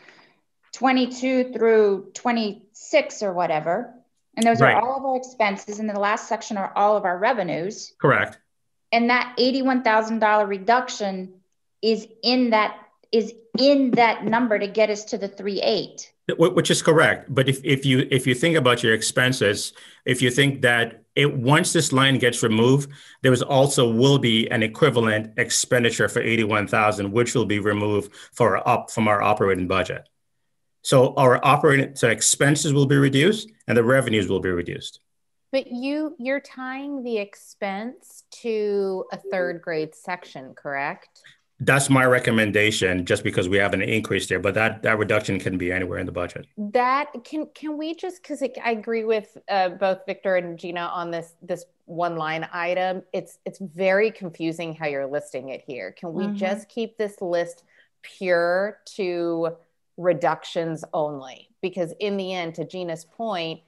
22 through 26 or whatever. And those right. are all of our expenses. And the last section are all of our revenues. Correct. And that $81,000 reduction is in that is in that number to get us to the three eight. Which is correct. But if, if you if you think about your expenses, if you think that it once this line gets removed, there was also will be an equivalent expenditure for 81,000, which will be removed for up from our operating budget. So our operating so expenses will be reduced and the revenues will be reduced. But you you're tying the expense to a third grade section, correct? That's my recommendation, just because we have an increase there. But that that reduction can be anywhere in the budget. That can can we just because I agree with uh, both Victor and Gina on this this one line item. It's it's very confusing how you're listing it here. Can we mm-hmm. just keep this list pure to reductions only because in the end to gina's point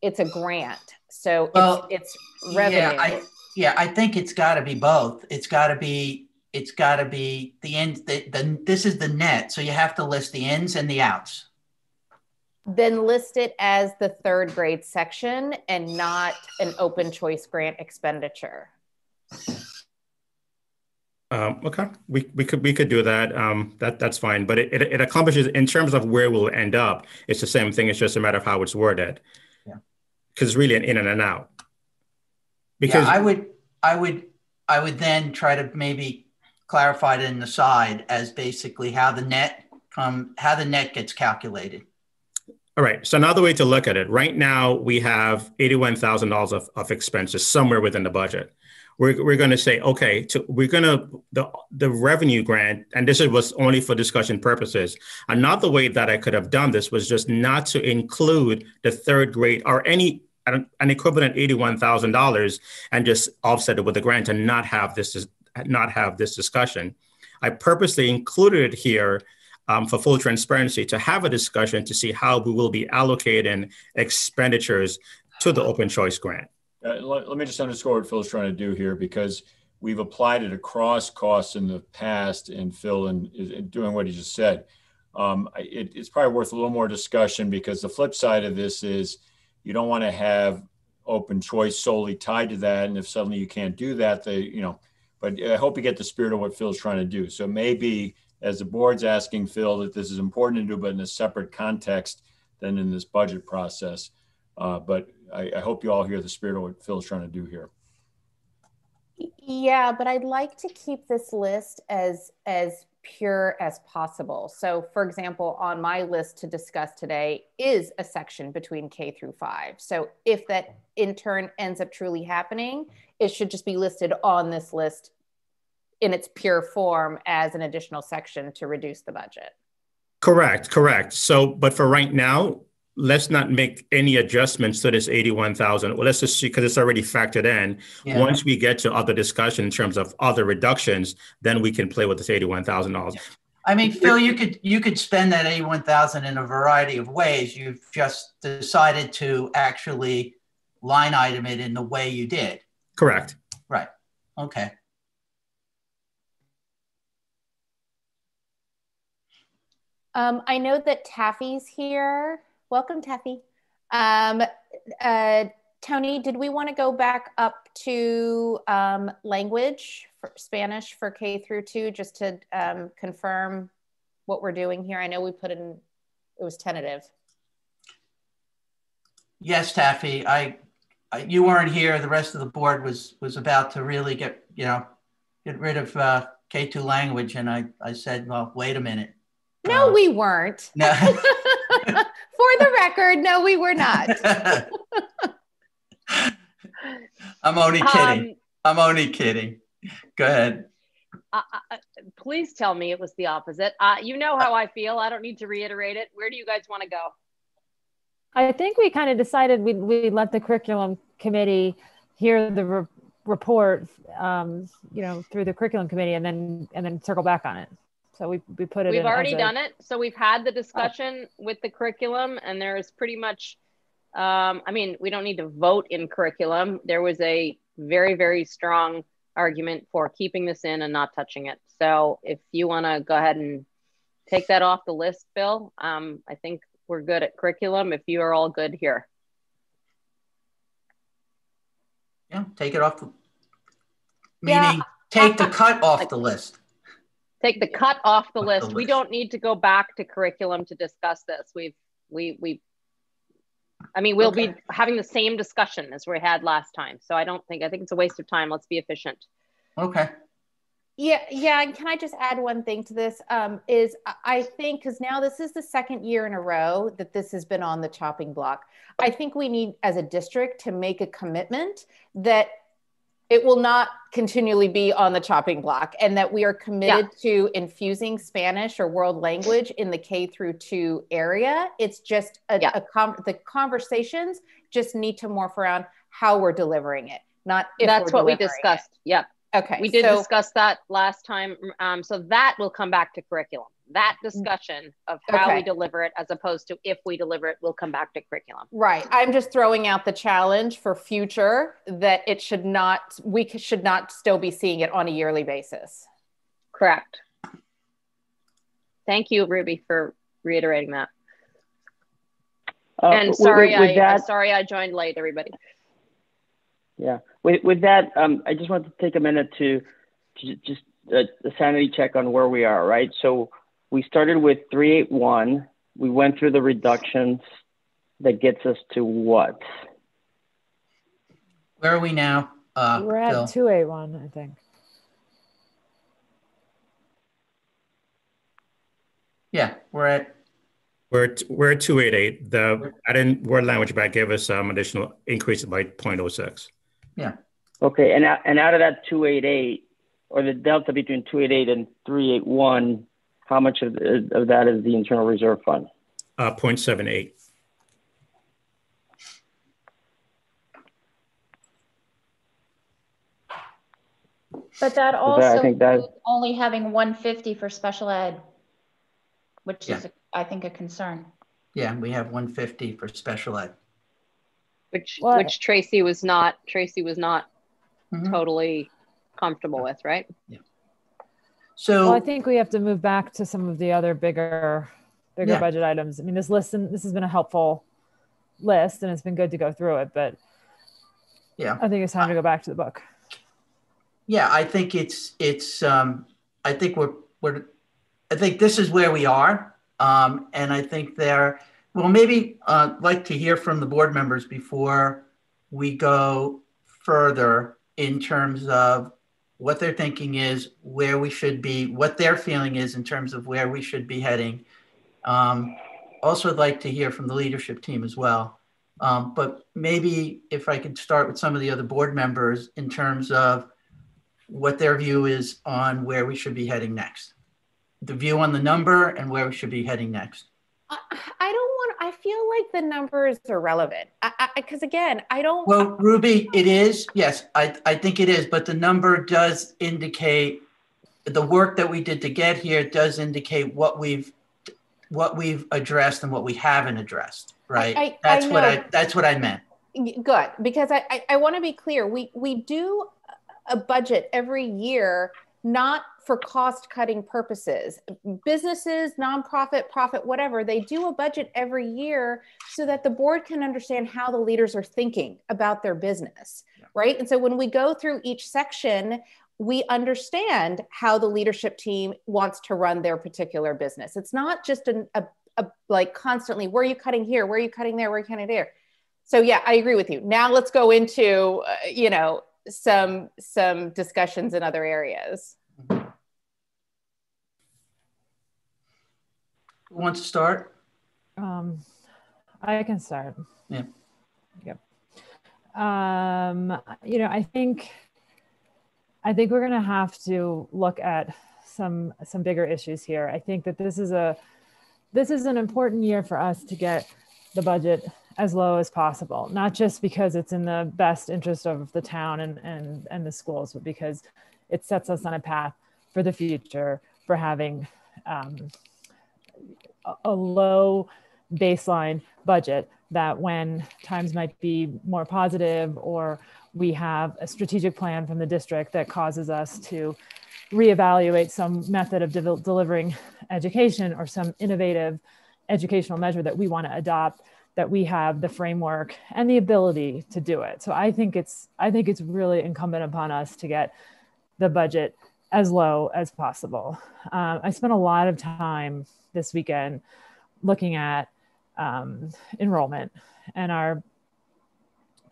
it's a grant so Well, it's, it's revenue Yeah, I, yeah, I think it's got to be both. It's got to be, it's got to be the ends. The, the this is the net, so you have to list the ins and the outs. then list it as the third grade section and not an open choice grant expenditure Um, okay, we, we could we could do that. Um, that that's fine, but it, it, it accomplishes in terms of where we'll end up. It's the same thing. It's just a matter of how it's worded. Yeah. Because it's really an in and an out. Because yeah, I would, I would, I would then try to maybe clarify it in the side as basically how the net come, how the net gets calculated. All right. So another way to look at it, right now we have eighty-one thousand dollars of, expenses somewhere within the budget. We're, we're going to say, okay, to, we're going to the the revenue grant, and this was only for discussion purposes. Another way that I could have done this was just not to include the third grade or any an, equivalent eighty-one thousand dollars and just offset it with the grant and not have this not have this discussion. I purposely included it here um, for full transparency to have a discussion to see how we will be allocating expenditures to the open choice grant. Uh, let, let me just underscore what Phil's trying to do here because we've applied it across costs in the past, and Phil and doing what he just said. Um, it, it's probably worth a little more discussion because the flip side of this is you don't want to have open choice solely tied to that, and if suddenly you can't do that, they you know. But I hope you get the spirit of what Phil's trying to do. So maybe as the board's asking Phil that this is important to do, but in a separate context than in this budget process. Uh, but I, I hope you all hear the spirit of what Phil's trying to do here. Yeah, but I'd like to keep this list as as pure as possible. So, for example, on my list to discuss today is a section between K through 5. So, if that in turn ends up truly happening, it should just be listed on this list in its pure form as an additional section to reduce the budget. Correct, correct. So, but for right now, let's not make any adjustments to this 81,000. Well, let's just see, because it's already factored in. Yeah. Once we get to other discussion in terms of other reductions, then we can play with this $81,000. I mean, Phil, you could, you could spend that eighty-one thousand in a variety of ways. You've just decided to actually line item it in the way you did. Correct. Right. Okay. Um, I know that Taffy's here. Welcome, Taffy. Um, uh, Tony, did we want to go back up to um, language for Spanish for K through two, just to um, confirm what we're doing here? I know we put in, it was tentative. Yes, Taffy, I, I- you weren't here. The rest of the board was, was about to really get, you know, get rid of uh, K2 language. And I, I said, well, wait a minute. No, Uh, we weren't. No. for the record, no, we were not. I'm only Um, kidding. I'm only kidding. Go ahead. Uh, uh, please tell me it was the opposite. Uh, you know how I feel. I don't need to reiterate it. Where do you guys want to go? I think we kind of decided we we let the curriculum committee hear the re- report, um, you know, through the curriculum committee, and then and then circle back on it. So we we put it. We've in already a- done it. So we've had the discussion with the curriculum, and there is pretty much, um, I mean, we don't need to vote in curriculum. There was a very, very strong argument for keeping this in and not touching it. So if you want to go ahead and take that off the list, Bill, um, I think we're good at curriculum if you are all good here. Yeah, take it off. The, Yeah. meaning, take the cut off the list. Take the cut off the Off the list. We don't need to go back to curriculum to discuss this. We've, we, we, I mean, we'll be having the same discussion as we had last time. So I don't think, I think it's a waste of time. Let's be efficient. Okay. Yeah, yeah. and Can I just add one thing to this? Um, is I- I think because now this is the second year in a row that this has been on the chopping block. I think we need, as a district, to make a commitment that it will not continually be on the chopping block, and that we are committed to infusing Spanish or world language in the K through two area. It's just a, Yeah. a com- the conversations just need to morph around how we're delivering it, not if That's what we delivering it. discussed. Yep. Okay, We did so- discuss that last time. Um, so that will come back to curriculum. That discussion of how Okay. we deliver it as opposed to if we deliver it, we'll come back to curriculum. Right. I'm just throwing out the challenge for future that it should not, we should not still be seeing it on a yearly basis. Correct. Thank you, Ruby, for reiterating that. Uh, and sorry, with- with I that- sorry I joined late, everybody. Yeah. With, with that, um, I just want to take a minute to, to just uh, a sanity check on where we are, right? So we started with 381. We went through the reductions that gets us to what? Where are we now? Uh, We're Phil? at 281, I think. Yeah, we're at, We're, at- we're at 288. The added word language back gave us some additional increase by 0.06. yeah. Okay, and out, and out of that 288, or the delta between 288 and 381, how much of, of that is the internal reserve fund? Uh, 0.78. But that that- I also think that- only having 150 for special ed, which Yeah. is, I think, a concern. Yeah, we have 150 for special ed. Which What? which Tracy was not Tracy was not Mhm. totally comfortable with, right? So, Well, I think we have to move back to some of the other bigger, bigger Yeah. budget items. I mean, this list, and this has been a helpful list and it's been good to go through it, but yeah. I think it's time to go back to the book. Yeah, I think it's it's um I think we're we're I think this is where we are. Um and I think there well maybe uh like to hear from the board members before we go further in terms of what their thinking is, where we should be, what their feeling is in terms of where we should be heading. Um also I'd like to hear from the leadership team as well. Um, but maybe if I could start with some of the other board members in terms of what their view is on where we should be heading next. The view on the number and where we should be heading next. I, don't I feel like the numbers are relevant. I, because again, I don't, Well, Ruby, it is, yes, I, I think it is, but the number does indicate, the work that we did to get here does indicate what we've, what we've addressed and what we haven't addressed, right? I- I That's what I, that's what I meant. good because i i, I want to be clear we we do a budget every year not for cost cutting purposes. Businesses nonprofit profit whatever they do a budget every year so that the board can understand how the leaders are thinking about their business right? And so when we go through each section we understand how the leadership team wants to run their particular business. It's not just an, a, a like constantly where are you cutting here? Where are you cutting there? Where are you cutting there? So yeah i agree with you. Now let's go into uh, you know some some discussions in other areas Who wants to start? Um, I can start. Yeah. Yep. Um, you know, I think, I think we're going to have to look at some some bigger issues here. I think that this is a this is an important year for us to get the budget as low as possible, not just because it's in the best interest of the town and and and the schools, but because it sets us on a path for the future for having um, a- low baseline budget that when times might be more positive or we have a strategic plan from the district that causes us to reevaluate some method of devel- delivering education or some innovative educational measure that we want to adopt that we have the framework and the ability to do it. So i think it's i think it's really incumbent upon us to get the budget as low as possible. Um, i spent a lot of time this weekend looking at um, enrollment and our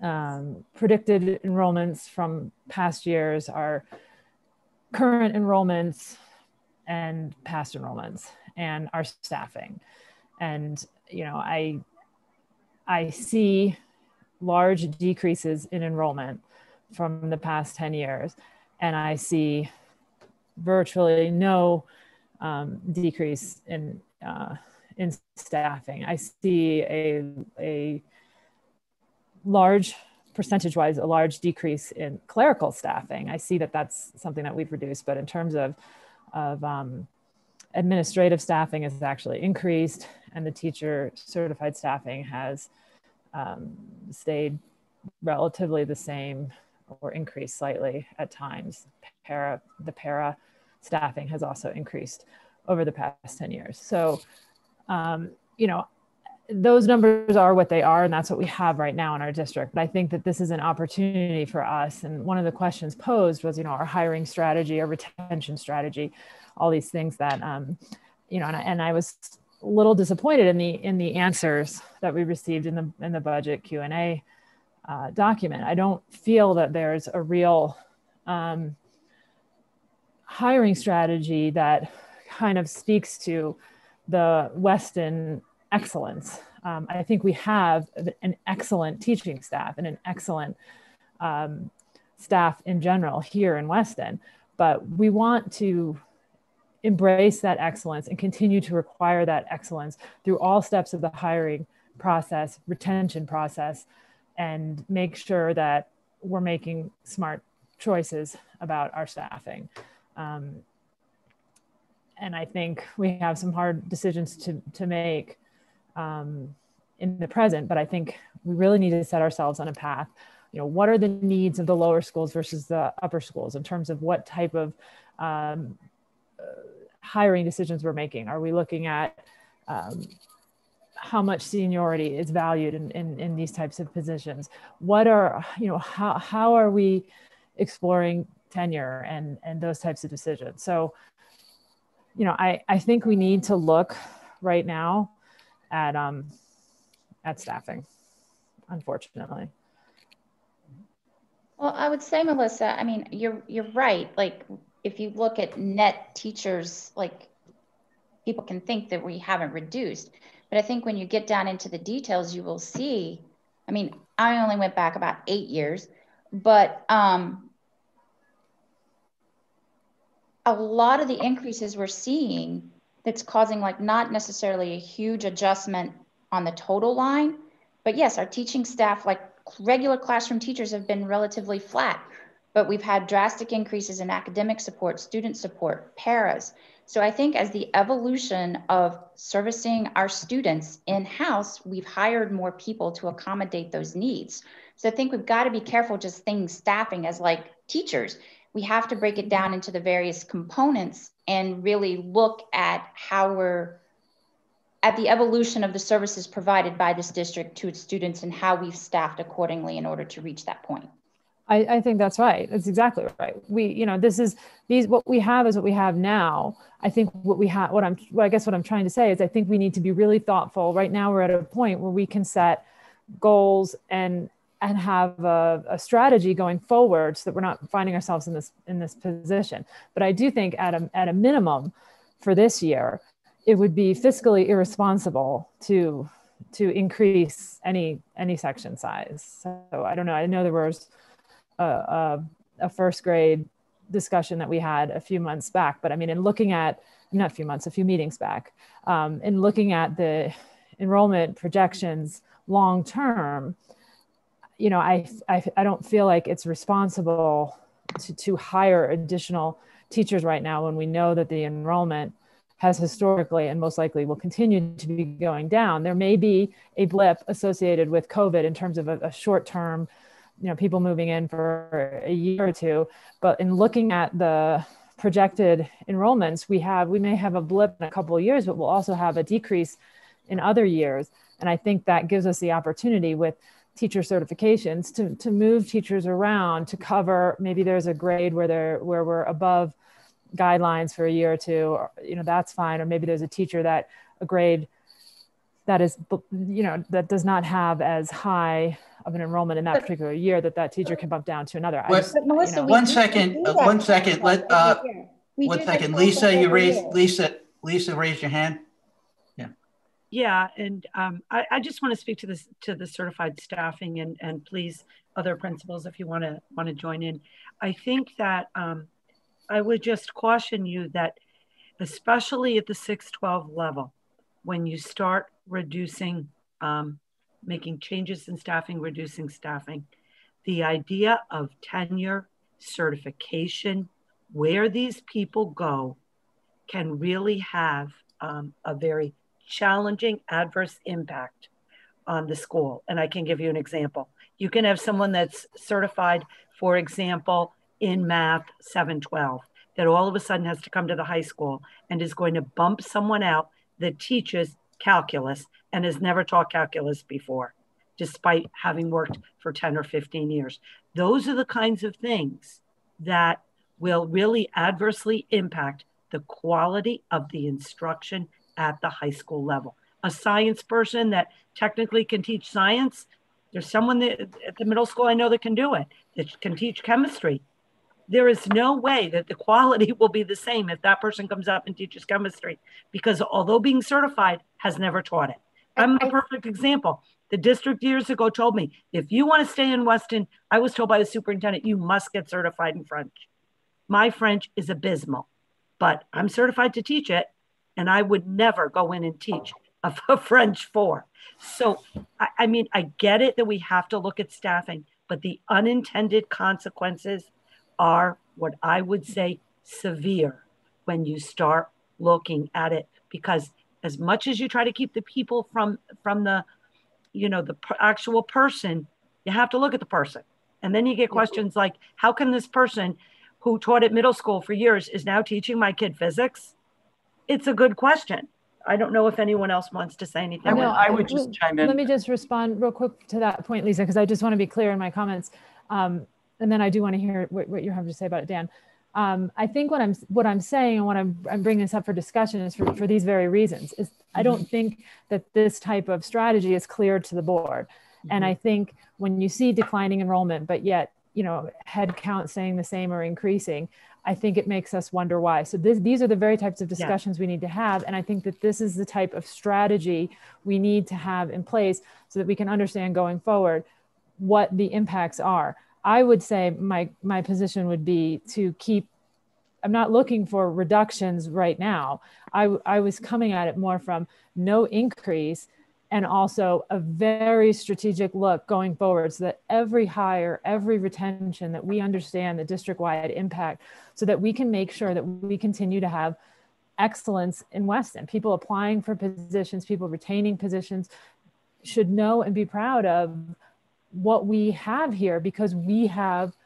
um, predicted enrollments from past years are current enrollments and past enrollments and our staffing. And you know i i see large decreases in enrollment from the past 10 years. And i see virtually no um, decrease in uh, in staffing. I see a a large percentage wise a large decrease in clerical staffing. I see that that's something that we've reduced, but in terms of of um, administrative staffing has actually increased and the teacher certified staffing has um, stayed relatively the same or increased slightly at times. Para, the para staffing has also increased over the past 10 years. So, um, you know, those numbers are what they are, and that's what we have right now in our district. But I think that this is an opportunity for us. And one of the questions posed was, you know, our hiring strategy, our retention strategy, all these things that, um, you know, and I, and I was a little disappointed in the in the answers that we received in the in the budget Q and A uh, document. I don't feel that there's a real um, hiring strategy that kind of speaks to the Weston excellence. Um, I think we have an excellent teaching staff and an excellent um, staff in general here in Weston, but we want to embrace that excellence and continue to require that excellence through all steps of the hiring process, retention process, and make sure that we're making smart choices about our staffing. Um, and I think we have some hard decisions to, to make um, in the present, but I think we really need to set ourselves on a path. You know, what are the needs of the lower schools versus the upper schools in terms of what type of um, hiring decisions we're making? Are we looking at um, how much seniority is valued in, in, in these types of positions? What are, you know, how, how are we exploring tenure and, and those types of decisions? So, you know, I, I think we need to look right now at, um, at staffing, unfortunately. Well, I would say, Melissa, I mean, you're, you're right. Like if you look at net teachers, like people can think that we haven't reduced. But I think when you get down into the details, you will see. I mean, I only went back about eight years, but um, a lot of the increases we're seeing that's causing like not necessarily a huge adjustment on the total line, but yes, our teaching staff, like regular classroom teachers, have been relatively flat but we've had drastic increases in academic support, student support, paras. So I think as the evolution of servicing our students in-house, we've hired more people to accommodate those needs. So I think we've got to be careful just things staffing as like teachers. We have to break it down into the various components and really look at how we're at the evolution of the services provided by this district to its students and how we've staffed accordingly in order to reach that point. I, I think that's right. That's exactly right. We, you know, this is these what we have is what we have now. I think what we have, what I'm, what I guess what I'm trying to say is, I think we need to be really thoughtful. Right now, we're at a point where we can set goals and and have a, a, strategy going forward so that we're not finding ourselves in this in this position. But I do think at a at a minimum for this year, it would be fiscally irresponsible to to increase any any section size. So I don't know. I know there was a, a, first grade discussion that we had a few months back. But I mean, in looking at, not a few months, a few meetings back, um, in looking at the enrollment projections long term, you know, I, I, I don't feel like it's responsible to, to hire additional teachers right now when we know that the enrollment has historically and most likely will continue to be going down. There may be a blip associated with COVID in terms of a, a short term you know people moving in for a year or two but in looking at the projected enrollments we have we may have a blip in a couple of years but we'll also have a decrease in other years and i think that gives us the opportunity with teacher certifications to, to move teachers around to cover maybe there's a grade where they're where we're above guidelines for a year or two or, you know that's fine or maybe there's a teacher that a grade that is you know that does not have as high of an enrollment in that but, particular year that that teacher can bump down to another. But, just, Melissa, you know, one second, uh, one second. Let uh, one second, Lisa. You raised Lisa. Lisa, raise your hand. Yeah. And um, I, I, just want to speak to this to the certified staffing and and please other principals if you want to want to join in. I think that um, I would just caution you that especially at the 612 level, when you start reducing um, making changes in staffing, reducing staffing. The idea of tenure, certification, where these people go can really have um, a very challenging adverse impact on the school. And I can give you an example. You can have someone that's certified, for example, in math 712, that all of a sudden has to come to the high school and is going to bump someone out that teaches calculus and has never taught calculus before, despite having worked for 10 or 15 years. Those are the kinds of things that will really adversely impact the quality of the instruction at the high school level. A science person that technically can teach science, there's someone that, at the middle school I know that can do it, that can teach chemistry. There is no way that the quality will be the same if that person comes up and teaches chemistry, because although being certified, has never taught it. I'm a perfect example. The district years ago told me if you want to stay in Weston, I was told by the superintendent, you must get certified in French. My French is abysmal, but I'm certified to teach it, and I would never go in and teach a, a French four. So, I, I mean, I get it that we have to look at staffing, but the unintended consequences are what I would say severe when you start looking at it because as much as you try to keep the people from from the you know the actual person you have to look at the person and then you get questions like how can this person who taught at middle school for years is now teaching my kid physics it's a good question. I don't know if anyone else wants to say anything. I would, I would just chime in. Let me just respond real quick to that point lisa because i just want to be clear in my comments. Um, and then i do want to hear what, what you have to say about it dan. Um, I think what I'm what I'm saying and what I'm, I'm bringing this up for discussion is for, for these very reasons. Is I don't think that this type of strategy is clear to the board, mm-hmm. and I think when you see declining enrollment, but yet you know head count staying the same or increasing, I think it makes us wonder why. So this, these are the very types of discussions yeah. we need to have, and I think that this is the type of strategy we need to have in place so that we can understand going forward what the impacts are. I would say my my position would be to keep. I'm not looking for reductions right now. I I was coming at it more from no increase and also a very strategic look going forward so that every hire, every retention, that we understand the district wide impact so that we can make sure that we continue to have excellence in Weston. People applying for positions, people retaining positions should know and be proud of what we have here because we have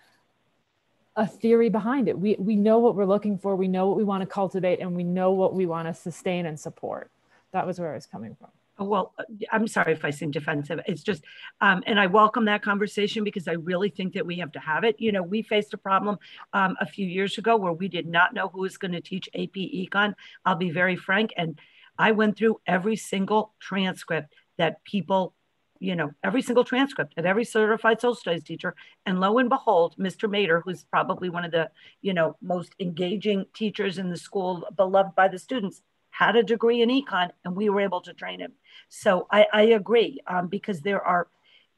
a theory behind it. We, we know what we're looking for, we know what we want to cultivate, and we know what we want to sustain and support. That was where I was coming from. Well, I'm sorry if I seem defensive. It's just, um, and I welcome that conversation because I really think that we have to have it. You know, we faced a problem um, a few years ago where we did not know who was going to teach AP Econ. I'll be very frank. And I went through every single transcript that people you know, every single transcript at every certified social studies teacher. And lo and behold, Mr. Mater, who's probably one of the, you know, most engaging teachers in the school, beloved by the students, had a degree in econ and we were able to train him. So I, I agree um, because there are,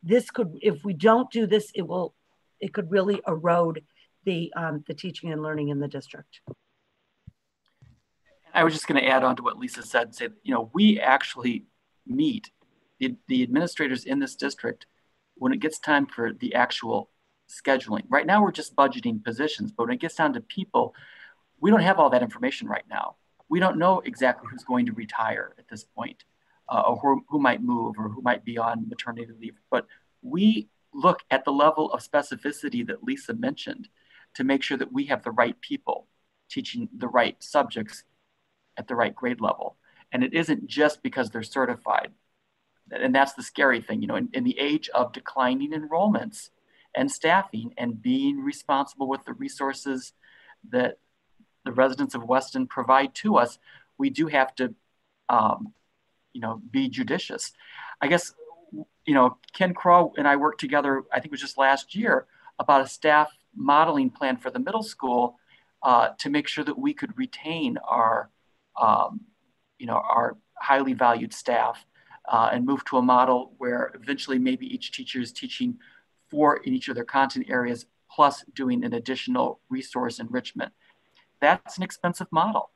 this could, if we don't do this, it will, it could really erode the, um, the teaching and learning in the district. I was just going to add on to what Lisa said, say, you know, we actually meet the, the administrators in this district when it gets time for the actual scheduling. Right now, we're just budgeting positions, but when it gets down to people, we don't have all that information right now. We don't know exactly who's going to retire at this point, uh, or who, who might move, or who might be on maternity leave. But we look at the level of specificity that Lisa mentioned to make sure that we have the right people teaching the right subjects at the right grade level. And it isn't just because they're certified and that's the scary thing, you know, in, in the age of declining enrollments and staffing and being responsible with the resources that the residents of Weston provide to us, we do have to, um, you know, be judicious. I guess, you know, Ken Crow and I worked together, I think it was just last year, about a staff modeling plan for the middle school uh, to make sure that we could retain our, um, you know, our highly valued staff uh, and move to a model where eventually maybe each teacher is teaching four in each of their content areas plus doing an additional resource enrichment. That's an expensive model.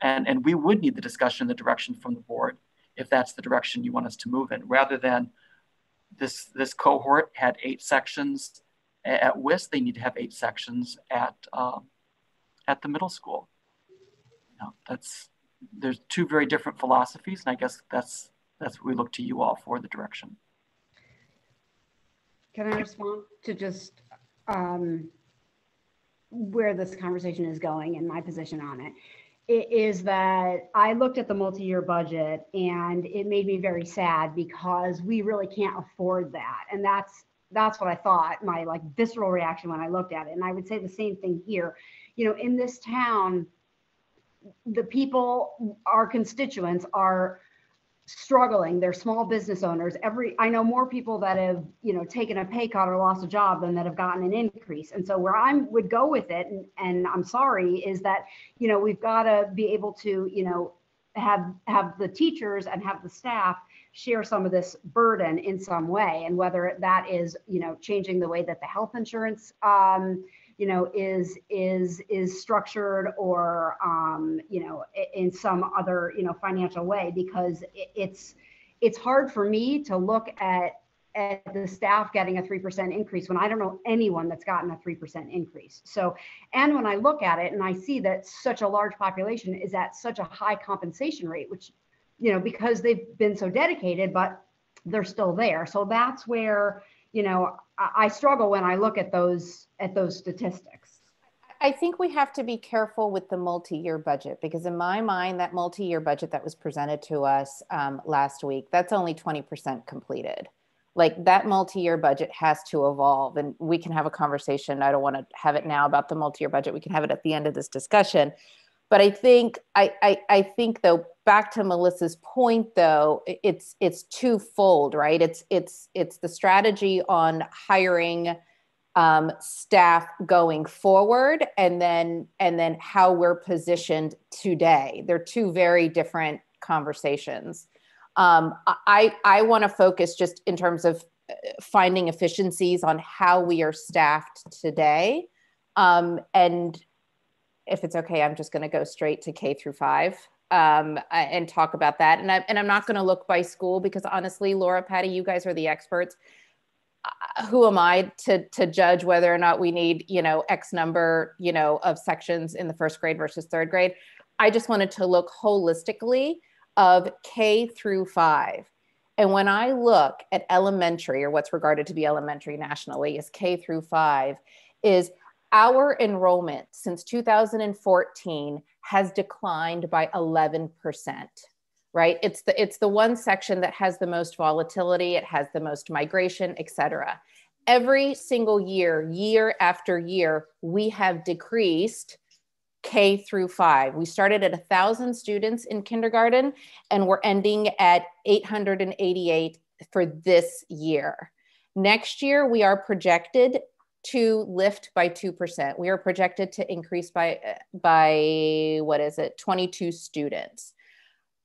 And, and we would need the discussion, the direction from the board, if that's the direction you want us to move in, rather than this, this cohort had eight sections at WIS, they need to have eight sections at, um, at the middle school. know, that's there's two very different philosophies, and I guess that's that's what we look to you all for the direction. Can I respond to just um, where this conversation is going and my position on it? Is that I looked at the multi-year budget and it made me very sad because we really can't afford that, and that's that's what I thought. My like visceral reaction when I looked at it, and I would say the same thing here. You know, in this town, the people, our constituents, are struggling. They're small business owners. Every i know more people that have you know taken a pay cut or lost a job than that have gotten an increase. And so where i would go with it and, and i'm sorry is that you know we've got to be able to you know have have the teachers and have the staff share some of this burden in some way. And whether that is you know changing the way that the health insurance um, you know is is is structured or um, you know in some other you know financial way because it's it's hard for me to look at at the staff getting a 3% increase when I don't know anyone that's gotten a 3% increase. So, and when I look at it and I see that such a large population is at such a high compensation rate, which, you know, because they've been so dedicated, but they're still there. So that's where, you know, I struggle when I look at those at those statistics. I think we have to be careful with the multi-year budget because in my mind, that multi-year budget that was presented to us um, last week, that's only 20% completed. Like that multi-year budget has to evolve and we can have a conversation. I don't want to have it now about the multi-year budget. We can have it at the end of this discussion. But I think I, I, I think though back to Melissa's point though it's it's twofold right? It's it's it's the strategy on hiring um, staff going forward and then and then how we're positioned today. They're two very different conversations. Um, i i want to focus just in terms of uh, finding efficiencies on how we are staffed today. Um, and if it's okay i'm just going to go straight to k through five um, and talk about that. And, I, and I'm not going to look by school because honestly, Laura, Patty, you guys are the experts. Uh, who am I to, to judge whether or not we need, you know, X number, you know, of sections in the first grade versus third grade? I just wanted to look holistically of K through five. And when I look at elementary or what's regarded to be elementary nationally is K through five, is our enrollment since 2014 has declined by 11%, right? It's the, it's the one section that has the most volatility, it has the most migration, et cetera. Every single year, year after year, we have decreased K through five. We started at 1,000 students in kindergarten and we're ending at 888 for this year. Next year, we are projected to lift by 2%. We are projected to increase by, by what is it, 22 students.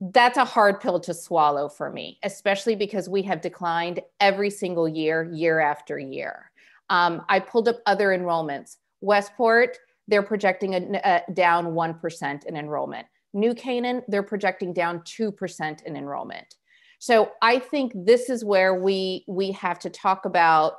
That's a hard pill to swallow for me, especially because we have declined every single year, year after year. Um, I pulled up other enrollments. Westport, they're projecting a, a down 1% in enrollment. New Canaan, they're projecting down 2% in enrollment. So I think this is where we we have to talk about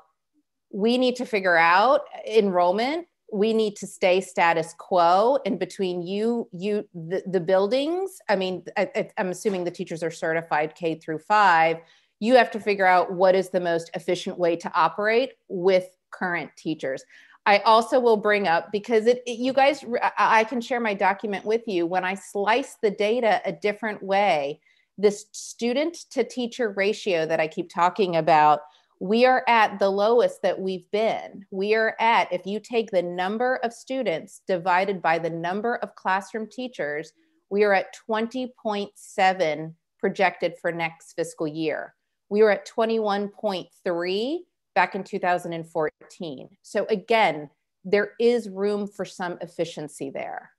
we need to figure out enrollment. We need to stay status quo in between you you the, the buildings. I mean I, i'm assuming the teachers are certified k through five. You have to figure out what is the most efficient way to operate with current teachers. I also will bring up because it, it you guys i can share my document with you. When i slice the data a different way this student to teacher ratio that i keep talking about we are at the lowest that we've been. We are at, if you take the number of students divided by the number of classroom teachers, we are at 20.7 projected for next fiscal year. We were at 21.3 back in 2014. So again, there is room for some efficiency there.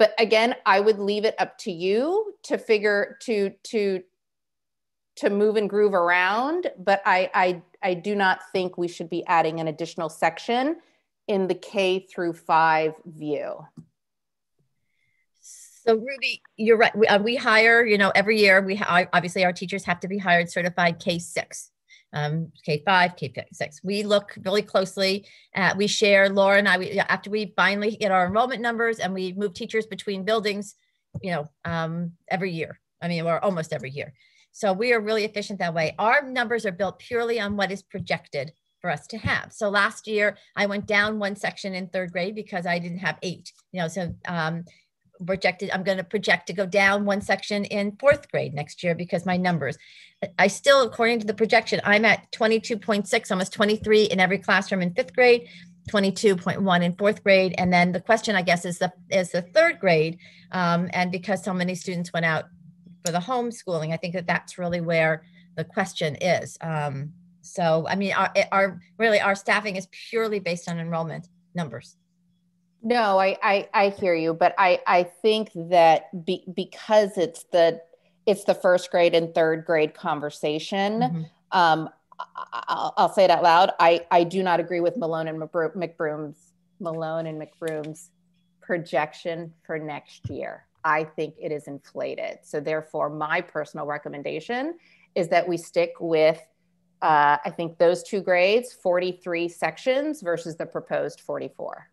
But again, I would leave it up to you to figure to to to move and groove around, but I, I, I do not think we should be adding an additional section in the K through five view. So Ruby, you're right. We, uh, we hire, you know, every year we obviously our teachers have to be hired certified K6. um, K5, K6. We look really closely at, we share, Laura and I, we, after we finally get our enrollment numbers and we move teachers between buildings, you know, um, every year. I mean, or almost every year. So we are really efficient that way. Our numbers are built purely on what is projected for us to have. So last year I went down one section in third grade because I didn't have eight, you know, so um, projected, I'm going to project to go down one section in fourth grade next year because my numbers, I still, according to the projection, I'm at 22.6, almost 23 in every classroom in fifth grade. 22.1 in fourth grade and then the question i guess is the is the third grade um, and because so many students went out for the homeschooling i think that that's really where the question is um, so, I mean, our, our really our staffing is purely based on enrollment numbers. No, I, I, I hear you, but I, I think that be, because it's the it's the first grade and third grade conversation. Mm-hmm. Um, I'll, I'll, say it out loud. I, I do not agree with Milone and MacBroom's Milone and MacBroom's projection for next year. I think it is inflated. So therefore, my personal recommendation is that we stick with uh, I think those two grades, 43 sections versus the proposed 44.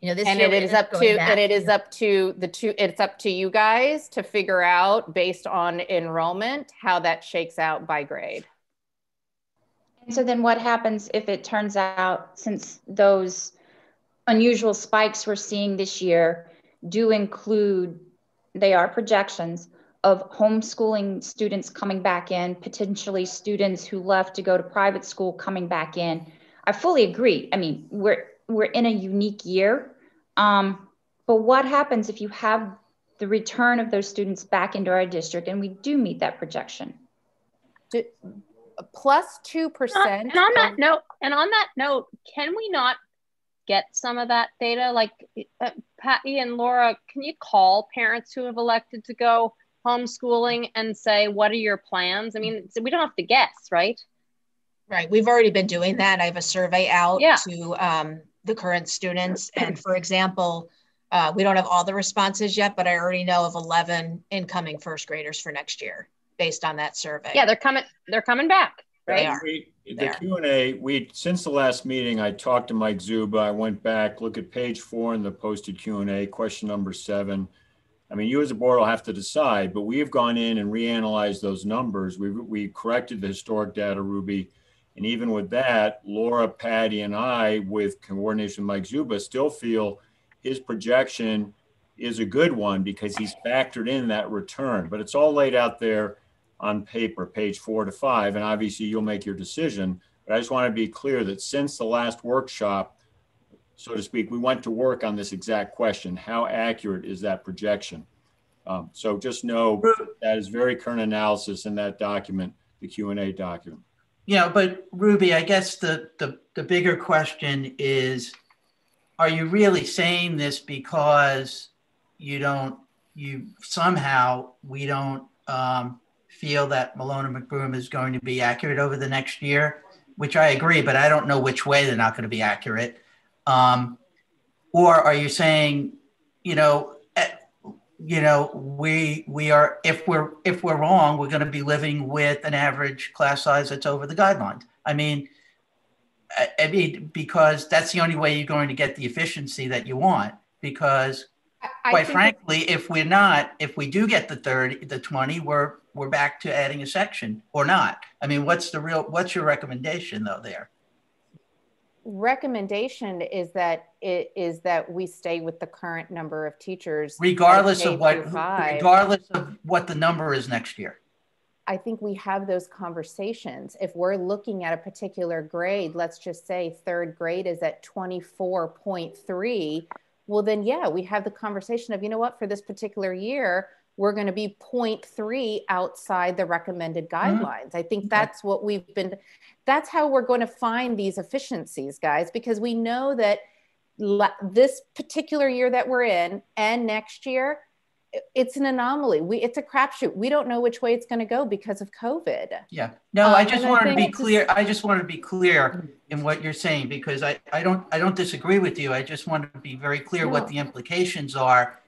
You know, this and it is up to and it is up to the two. It's up to you guys to figure out based on enrollment how that shakes out by grade. And so then, what happens if it turns out since those unusual spikes we're seeing this year do include they are projections of homeschooling students coming back in, potentially students who left to go to private school coming back in. I fully agree. I mean, we're we're in a unique year. Um, but what happens if you have the return of those students back into our district and we do meet that projection? Plus two percent. And on that note, and on that note, can we not get some of that data? Like uh, Patty and Laura, can you call parents who have elected to go homeschooling and say, what are your plans? I mean, we don't have to guess, right? Right. We've already been doing that. I have a survey out yeah. to um, the current students. And for example, uh, we don't have all the responses yet, but I already know of 11 incoming first graders for next year based on that survey. Yeah, they're coming. They're coming back. Right? They are. We, the Q and A. We since the last meeting, I talked to Mike Zuba. I went back, look at page four in the posted Q and A, question number seven. I mean, you as a board will have to decide, but we have gone in and reanalyzed those numbers. We, we corrected the historic data, Ruby. And even with that, Laura, Patty, and I, with coordination with Mike Zuba, still feel his projection is a good one because he's factored in that return. But it's all laid out there on paper, page four to five. And obviously, you'll make your decision. But I just want to be clear that since the last workshop, so to speak, we went to work on this exact question. How accurate is that projection? Um, so just know that is very current analysis in that document, the Q&A document. Yeah, but Ruby, I guess the, the, the bigger question is, are you really saying this because you don't, you somehow, we don't um, feel that Milone and MacBroom is going to be accurate over the next year, which I agree, but I don't know which way they're not going to be accurate. Um, or are you saying, you know, eh, you know, we we are if we're if we're wrong, we're going to be living with an average class size that's over the guidelines. I mean, I, I mean because that's the only way you're going to get the efficiency that you want. Because I quite frankly, if we're not, if we do get the 30, the 20, we're we're back to adding a section or not. I mean, what's the real what's your recommendation though there? recommendation is that it is that we stay with the current number of teachers regardless of what regardless of what the number is next year i think we have those conversations if we're looking at a particular grade let's just say third grade is at 24.3 well then yeah we have the conversation of you know what for this particular year we're going to be 0.3 outside the recommended mm-hmm. guidelines. Mm-hmm. I think that's what we've been, that's how we're going to find these efficiencies, guys, because we know that la- this particular year that we're in and next year, it's an anomaly. We it's a crapshoot. We don't know which way it's going to go because of COVID. Yeah. No, um, I just wanted I to be clear. Just, I just wanted to be clear in what you're saying because I, I don't I don't disagree with you. I just want to be very clear no. what the implications are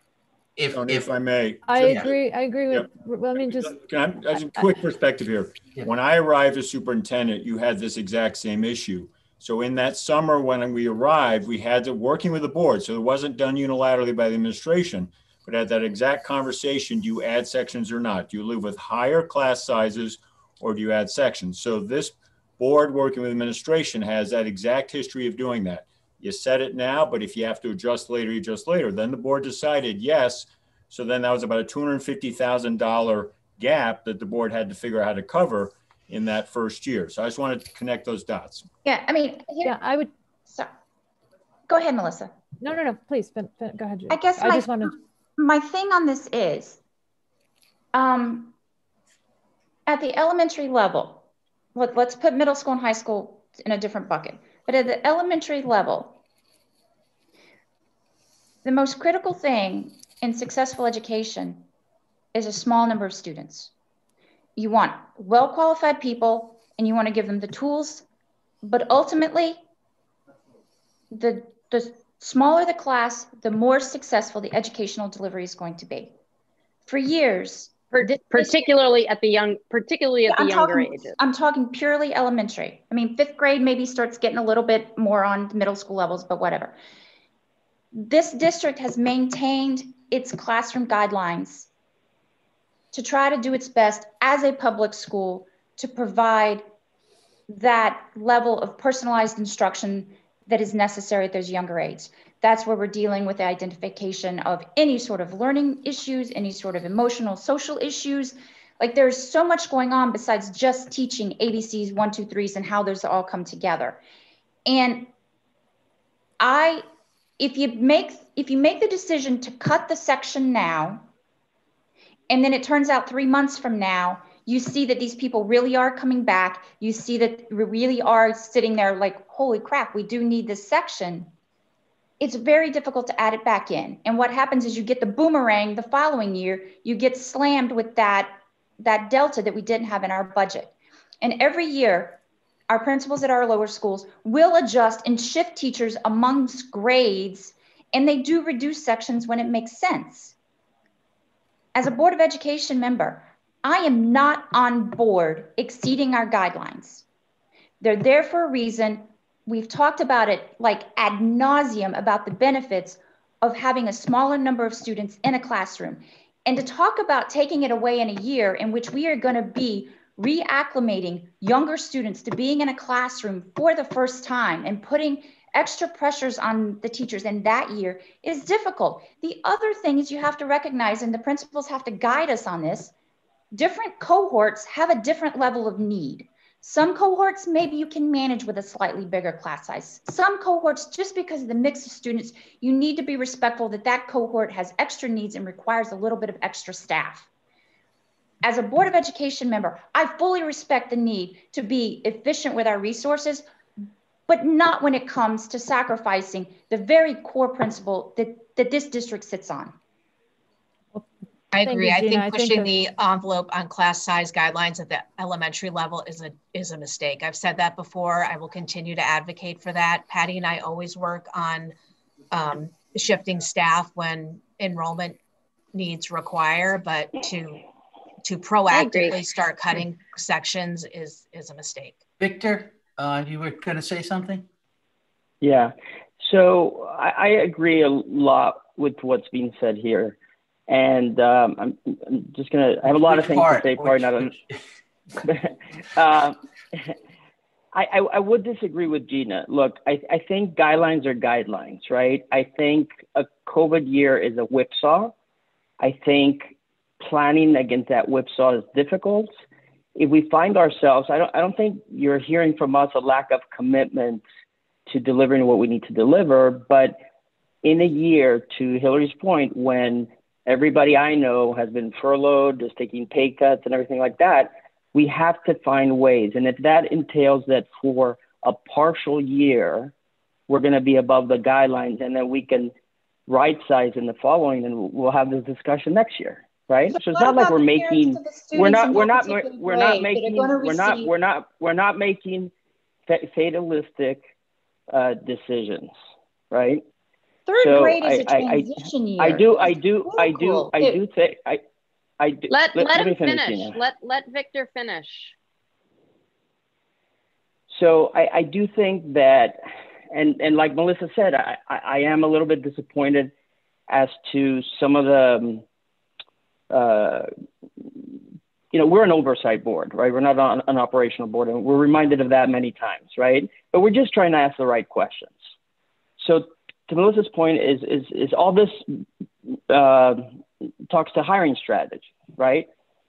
if, Tony, if if I may. I just- agree, I agree with, well, I mean, just, Can I, as a quick perspective here, Yeah. when I arrived as superintendent, you had this exact same issue. So in that summer, when we arrived, we had to, working with the board, so it wasn't done unilaterally by the administration. But at that exact conversation, do you add sections or not? Do you live with higher class sizes or do you add sections? So this board working with administration has that exact history of doing that. You set it now, but if you have to adjust later, you adjust later. Then the board decided yes. So then that was about a two hundred and fifty thousand dollar gap that the board had to figure out how to cover in that first year. So I just wanted to connect those dots. Yeah, I mean, here, yeah, I would, so, go ahead, Melissa. no, no, no, please, fin- fin- go ahead. Judy. I guess I my, just wanted, my thing on this is, um, at the elementary level, let, let's put middle school and high school in a different bucket, but at the elementary level, the most critical thing in successful education is a small number of students. You want well-qualified people and you want to give them the tools, but ultimately, the, the smaller the class, the more successful the educational delivery is going to be. For years, Per- this- particularly at the young, particularly at the I'm younger talking, ages. I'm talking purely elementary. I mean, fifth grade maybe starts getting a little bit more on middle school levels, but whatever. This district has maintained its classroom guidelines to try to do its best as a public school to provide that level of personalized instruction that is necessary at those younger ages. That's where we're dealing with the identification of any sort of learning issues, any sort of emotional, social issues. Like there's so much going on besides just teaching ABCs, one, two, threes, and how those all come together. And I, if you make if you make the decision to cut the section now, and then it turns out three months from now, you see that these people really are coming back. You see that we really are sitting there like, holy crap, we do need this section. It's very difficult to add it back in. And what happens is you get the boomerang the following year, you get slammed with that, that delta that we didn't have in our budget. And every year, our principals at our lower schools will adjust and shift teachers amongst grades, and they do reduce sections when it makes sense. As a Board of Education member, I am not on board exceeding our guidelines. They're there for a reason. We've talked about it like ad nauseum about the benefits of having a smaller number of students in a classroom. And to talk about taking it away in a year in which we are going to be reacclimating younger students to being in a classroom for the first time and putting extra pressures on the teachers in that year is difficult. The other thing is you have to recognize, and the principals have to guide us on this, different cohorts have a different level of need. Some cohorts, maybe you can manage with a slightly bigger class size. Some cohorts, just because of the mix of students, you need to be respectful that that cohort has extra needs and requires a little bit of extra staff. As a Board of Education member, I fully respect the need to be efficient with our resources, but not when it comes to sacrificing the very core principle that, that this district sits on. I agree. you, I Gina. think I think pushing that- the envelope on class size guidelines at the elementary level is a is a mistake. I've said that before. I will continue to advocate for that. Patty and I always work on um, shifting staff when enrollment needs require, but to to proactively start cutting sections is is a mistake. Victor, uh, you were going to say something? Yeah. So I, I agree a lot with what's being said here. And um, I'm, I'm just going to, I have a lot Which of things part? to say, probably not on. uh, I, I, I would disagree with Gina. Look, I, I think guidelines are guidelines, right? I think a COVID year is a whipsaw. I think planning against that whipsaw is difficult. If we find ourselves, I don't, I don't think you're hearing from us a lack of commitment to delivering what we need to deliver, but in a year, to Hillary's point, when everybody I know has been furloughed, is taking pay cuts and everything like that, we have to find ways. And if that entails that for a partial year, we're going to be above the guidelines and then we can right size in the following, and we'll have this discussion next year. Right. So, it's not like we're making, we're not, we're not, particular we're not grade that are making, we're not, we're not, we're not making fatalistic uh, decisions. Right. Third So grade is a I- I- I- transition year. I do, I do, I do, Critical. I do think, I, I do. Let, let, me him finish. Tina. Let, let Victor finish. So I, I do think that, and, and like Melissa said, I, I, I am a little bit disappointed as to some of the, um, uh, you know, we're an oversight board, right? We're not on an operational board, and we're reminded of that many times, right? But we're just trying to ask the right questions. So to Melissa's point, is is is all this uh, talks to hiring strategy, right?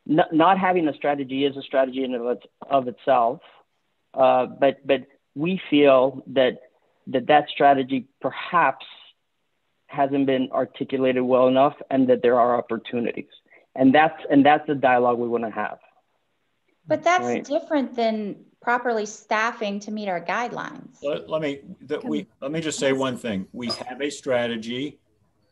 N- not having a strategy is a strategy in of, of itself, uh, but but we feel that that that strategy perhaps hasn't been articulated well enough, and that there are opportunities, and that's and that's the dialogue we want to have. But that's Right. different than properly staffing to meet our guidelines. Let, let me, that we, let me just say one thing. We have a strategy.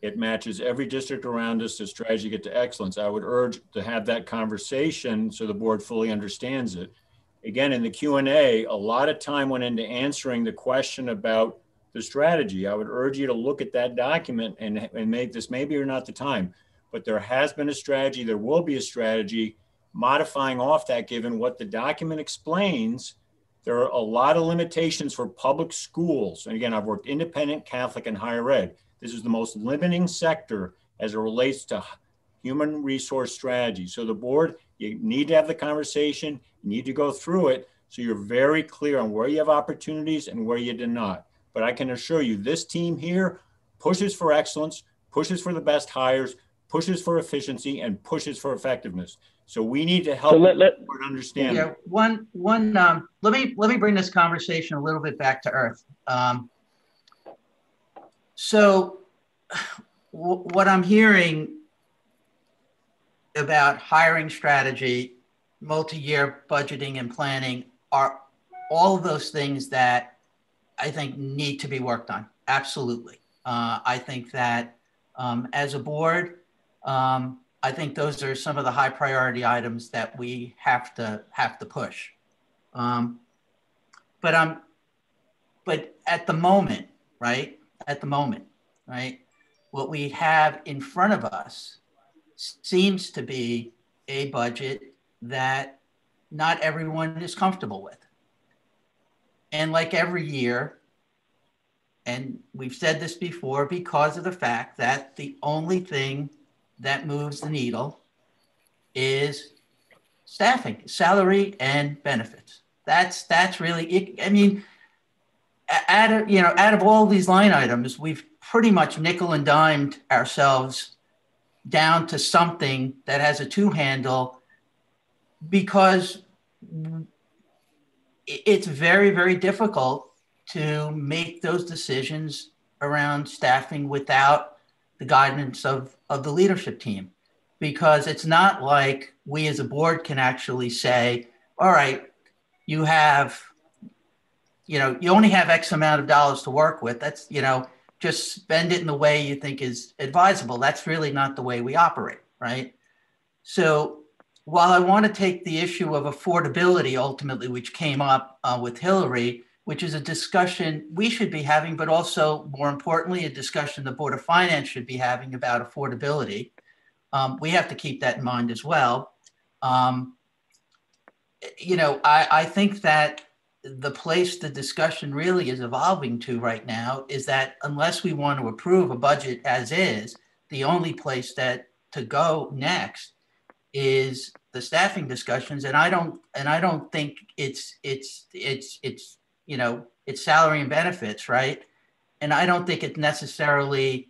It matches every district around us to strategy to get to excellence. I would urge to have that conversation so the board fully understands it. Again, in the Q and A, a lot of time went into answering the question about the strategy. I would urge you to look at that document and, and make this maybe or not the time. But there has been a strategy, there will be a strategy modifying off that given what the document explains there are a lot of limitations for public schools. And again, I've worked independent, Catholic, and higher ed. This is the most limiting sector as it relates to human resource strategy. So the board, you need to have the conversation, you need to go through it so you're very clear on where you have opportunities and where you do not. But I can assure you, this team here pushes for excellence, pushes for the best hires, pushes for efficiency, and pushes for effectiveness. So we need to help So let, let, the board understand. Yeah, one, one, um, let me, let me bring this conversation a little bit back to earth. Um, so w- what I'm hearing about hiring strategy, multi-year budgeting and planning are all of those things that I think need to be worked on. Absolutely. Uh, I think that um, as a board, um, I think those are some of the high priority items that we have to have to push. Um, but I'm, but at the moment, right? At the moment, right? What we have in front of us seems to be a budget that not everyone is comfortable with. And like every year, and we've said this before because of the fact that the only thing that moves the needle is staffing, salary and benefits. That's that's really it. I mean, out of you know, out of all these line items, we've pretty much nickel and dimed ourselves down to something that has a two handle because it's very very difficult to make those decisions around staffing without the guidance of, of the leadership team. Because it's not like we as a board can actually say all right you have you know you only have x amount of dollars to work with. That's you know just spend it in the way you think is advisable. That's really not the way we operate right? So while i want to take the issue of affordability ultimately which came up uh, with hillary which is a discussion we should be having, but also more importantly, a discussion the Board of Finance should be having about affordability. Um, we have to keep that in mind as well. Um, you know, I, I think that the place the discussion really is evolving to right now is that unless we want to approve a budget as is, the only place that to go next is the staffing discussions. And I don't and I don't think it's it's it's it's you know, it's salary and benefits, right? And I don't think it's necessarily,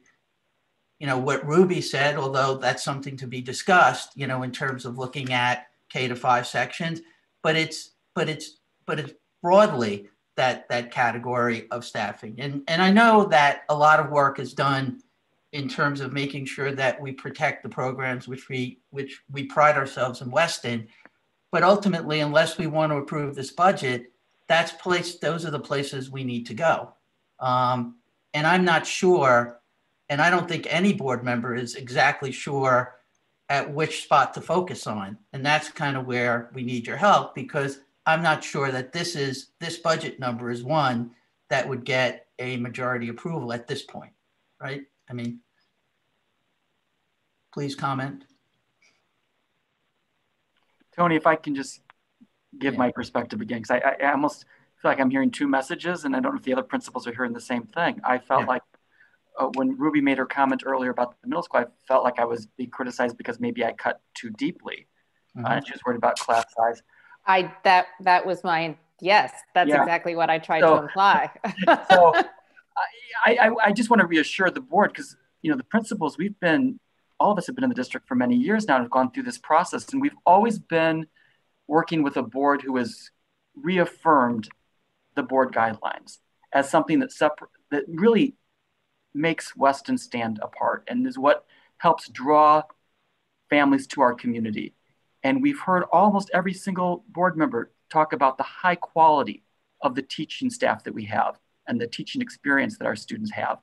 you know, what Ruby said, although that's something to be discussed, you know, in terms of looking at K to five sections, but it's, but it's, but it's broadly that, that category of staffing. And, and I know that a lot of work is done in terms of making sure that we protect the programs which we, which we pride ourselves in Weston. But ultimately, unless we want to approve this budget, that's place those are the places we need to go um, and i'm not sure and i don't think any board member is exactly sure at which spot to focus on and that's kind of where we need your help because i'm not sure that this is this budget number is one that would get a majority approval at this point right? I mean, please comment. Tony, if I can just give Yeah. my perspective again, because I, I, I almost feel like I'm hearing two messages, and I don't know if the other principals are hearing the same thing. I felt Yeah. like uh, when Ruby made her comment earlier about the middle school, I felt like I was being criticized because maybe I cut too deeply, uh, Mhm. and she was worried about class size. I that that was my yes. That's Yeah. exactly what I tried So- to imply. so I, I, I just want to reassure the board because you know the principals we've been all of us have been in the district for many years now and have gone through this process and we've always been working with a board who has reaffirmed the board guidelines as something that separ- that really makes Weston stand apart and is what helps draw families to our community. And we've heard almost every single board member talk about the high quality of the teaching staff that we have and the teaching experience that our students have.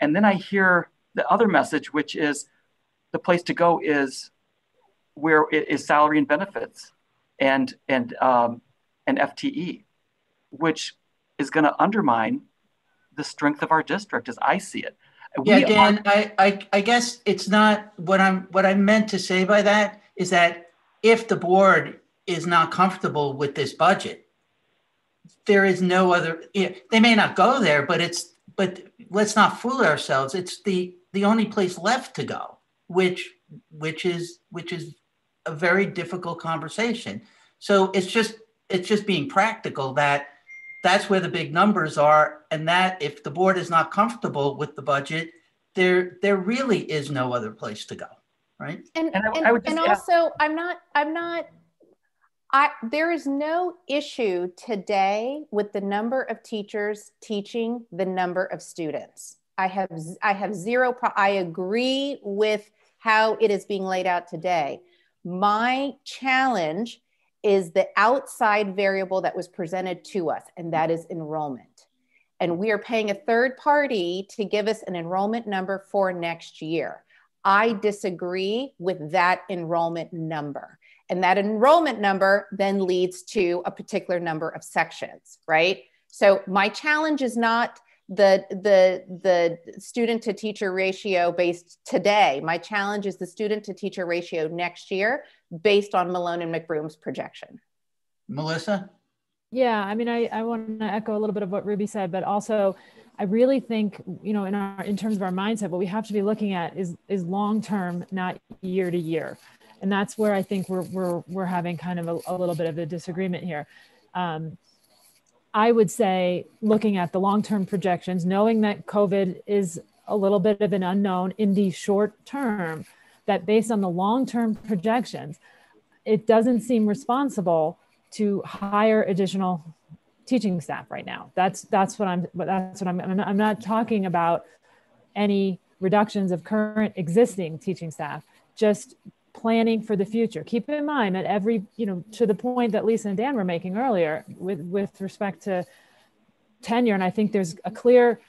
And then I hear the other message, which is the place to go is where it is salary and benefits and and um, and FTE, which is going to undermine the strength of our district as I see it. Yeah, Dan, are- I, I, I guess it's not, what I'm, what I meant to say by that is that if the board is not comfortable with this budget, there is no other, they may not go there, but it's, but let's not fool ourselves. It's the, the only place left to go, which, which is, which is a very difficult conversation. So it's just, it's just being practical that that's where the big numbers are. And that if the board is not comfortable with the budget, there, there really is no other place to go, right? and And and, I would just and add- also i'm not i'm not i there is no issue today with the number of teachers teaching the number of students i have I have zero pro- i agree with how it is being laid out today my challenge is the outside variable that was presented to us and that is enrollment and we are paying a third party to give us an enrollment number for next year I disagree with that enrollment number. And that enrollment number then leads to a particular number of sections, right? So my challenge is not the the the student to teacher ratio based today. My challenge is the student to teacher ratio next year based on Milone and MacBroom's projection. Melissa? Yeah, I mean, I, I want to echo a little bit of what Ruby said, but also I really think, you know, in our in terms of our mindset, what we have to be looking at is is long term, not year to year. And that's where I think we're we're we're having kind of a, a little bit of a disagreement here. Um, I would say looking at the long term projections, knowing that COVID is a little bit of an unknown in the short term, that based on the long term projections, it doesn't seem responsible to hire additional teaching staff right now. That's that's what I'm that's what I'm I'm not, I'm not talking about any reductions of current existing teaching staff, just planning for the future. Keep in mind that every, you know, to the point that Lisa and Dan were making earlier with with respect to tenure and I think there's a clear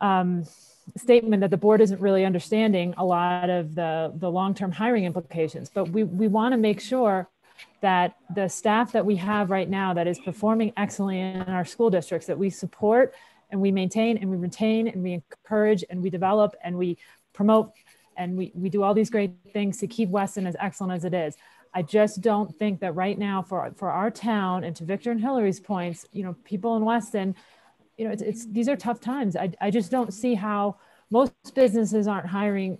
um, statement that the board isn't really understanding a lot of the the long-term hiring implications, but we we want to make sure that the staff that we have right now that is performing excellently in our school districts that we support and we maintain and we retain and we encourage and we develop and we promote and we, we do all these great things to keep Weston as excellent as it is. I just don't think that right now for, for our town and to Victor and Hillary's points, you know, people in Weston, you know, it's, it's these are tough times. I, I just don't see how most businesses aren't hiring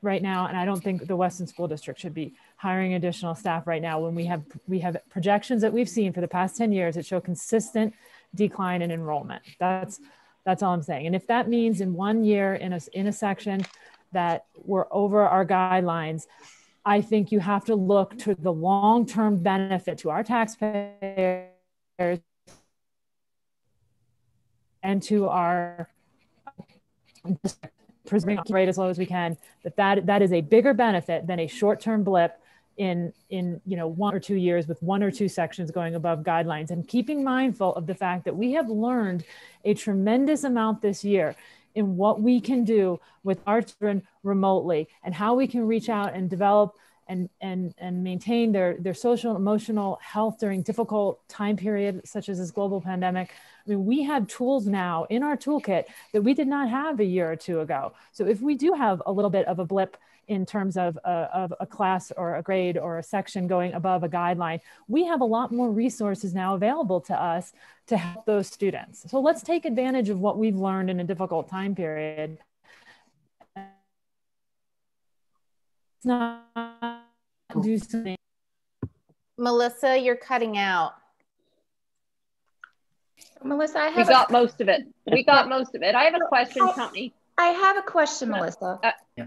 right now. And I don't think the Weston School District should be hiring additional staff right now when we have we have projections that we've seen for the past 10 years that show consistent decline in enrollment. That's that's all I'm saying. And if that means in one year in a in a section that we're over our guidelines, I think you have to look to the long-term benefit to our taxpayers and to our preserving rate as low as we can. That that that is a bigger benefit than a short-term blip in in you know one or two years with one or two sections going above guidelines and keeping mindful of the fact that we have learned a tremendous amount this year in what we can do with our children remotely and how we can reach out and develop and and and maintain their their social and emotional health during difficult time period such as this global pandemic. I mean we have tools now in our toolkit that we did not have a year or two ago. So if we do have a little bit of a blip in terms of a, of a class or a grade or a section going above a guideline we have a lot more resources now available to us to help those students so let's take advantage of what we've learned in a difficult time period not do something. Melissa, you're cutting out. Melissa, I have we got a, most of it. We got most of it. I have a question, Tony. I have a question, Melissa. Uh, yeah.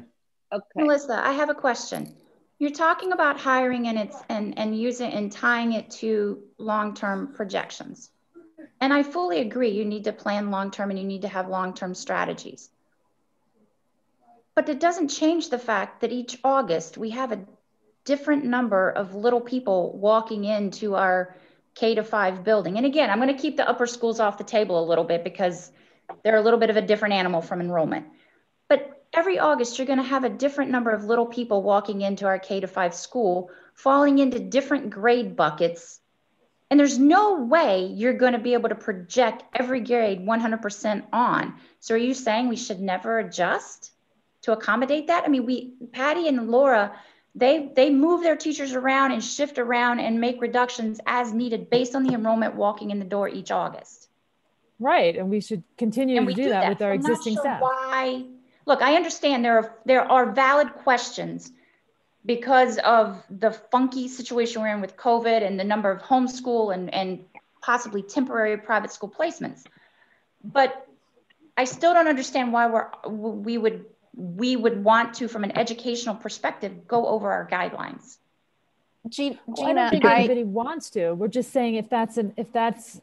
Okay. Melissa, I have a question. You're talking about hiring and it's and and using and tying it to long-term projections. And I fully agree. You need to plan long-term and you need to have long-term strategies. But it doesn't change the fact that each August we have a different number of little people walking into our K to five building. And again, I'm going to keep the upper schools off the table a little bit because they're a little bit of a different animal from enrollment. Every August, you're going to have a different number of little people walking into our K to five school, falling into different grade buckets. And there's no way you're going to be able to project every grade 100% on. So are you saying we should never adjust? to accommodate that. I mean, we, Patty and Laura, they, they move their teachers around and shift around and make reductions as needed based on the enrollment walking in the door each August. Right, and we should continue and to do, do that, that, with our I'm existing sure staff. Why? Look, I understand there are there are valid questions because of the funky situation we're in with COVID and the number of homeschool and and possibly temporary private school placements. But I still don't understand why we're we would we would want to, from an educational perspective, go over our guidelines. Gina, well, I don't think I, anybody wants to. We're just saying if that's an if that's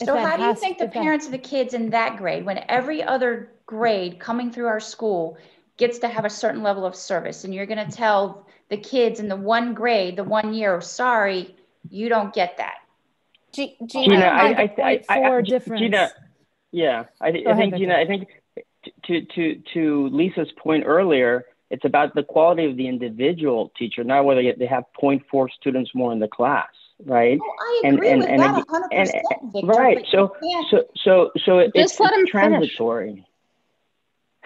if so that how do you think the parents that, of the kids in that grade, when every other grade coming through our school gets to have a certain level of service, and you're going to tell the kids in the one grade, the one year, sorry, you don't get that. Gina, Gina I, I, I, I, Gina, yeah, I, I think Gina, I think to to to Lisa's point earlier, it's about the quality of the individual teacher, not whether they have 0.4 students more in the class, right? Oh, I agree and, with and, that 100%, and, Victor, right. So, so so so it's, it's transitory.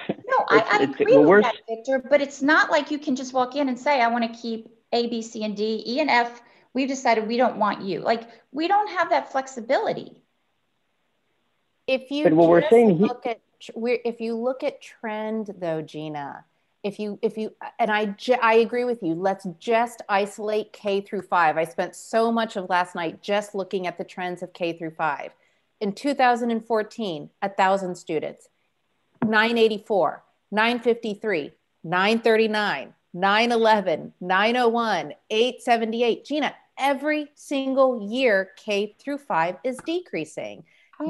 No, I, I agree with worse. that, Victor. But it's not like you can just walk in and say, "I want to keep A, B, C, and D, E, and F." We've decided we don't want you. Like we don't have that flexibility. If you but what we're saying look he- at we're, if you look at trend though, Gina, if you if you and I I agree with you. Let's just isolate K through 5. I spent so much of last night just looking at the trends of K through 5. In 2014, A 1000 students. 984, 953, 939, 911, 901, 878. Gina, every single year K through 5 is decreasing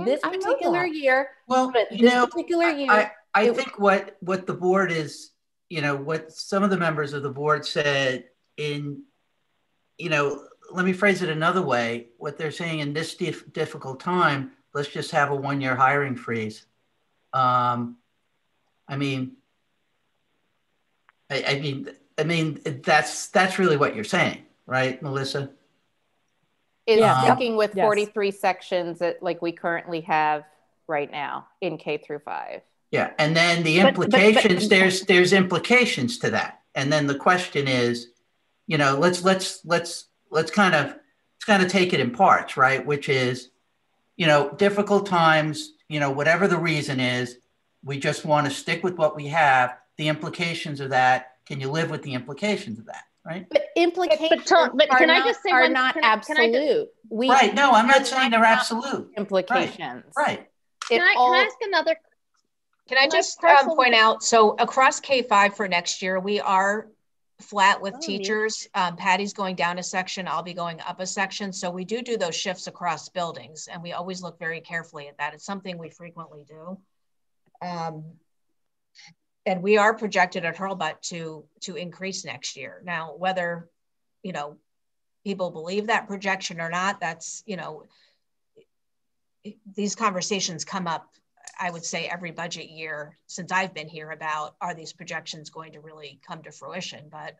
this particular year. Well, you know, particular year, I, I think what what the board is, you know, what some of the members of the board said in, you know, let me phrase it another way. What they're saying in this dif- difficult time, let's just have a one year hiring freeze. Um, I mean, I, I mean, I mean, that's that's really what you're saying, right, Melissa? is yeah. Um, sticking with yes. 43 sections that like we currently have right now in K through 5. Yeah, and then the implications but, but, but, there's there's implications to that. And then the question is, you know, let's let's let's let's kind of let's kind of take it in parts, right? Which is, you know, difficult times, you know, whatever the reason is, we just want to stick with what we have. The implications of that, can you live with the implications of that? right? But implications but, but, but can not, I just say are one, not can absolute. just, we, right. No, I'm not saying they're absolute. Implications. Right. right. Can, I, all, can I ask another? Can I just um, point out? So across K five for next year, we are flat with oh, teachers. Um, Patty's going down a section. I'll be going up a section. So we do do those shifts across buildings, and we always look very carefully at that. It's something we frequently do. Um, and we are projected at Hurlbut to to increase next year. Now, whether you know people believe that projection or not, that's you know these conversations come up. I would say every budget year since I've been here about are these projections going to really come to fruition? But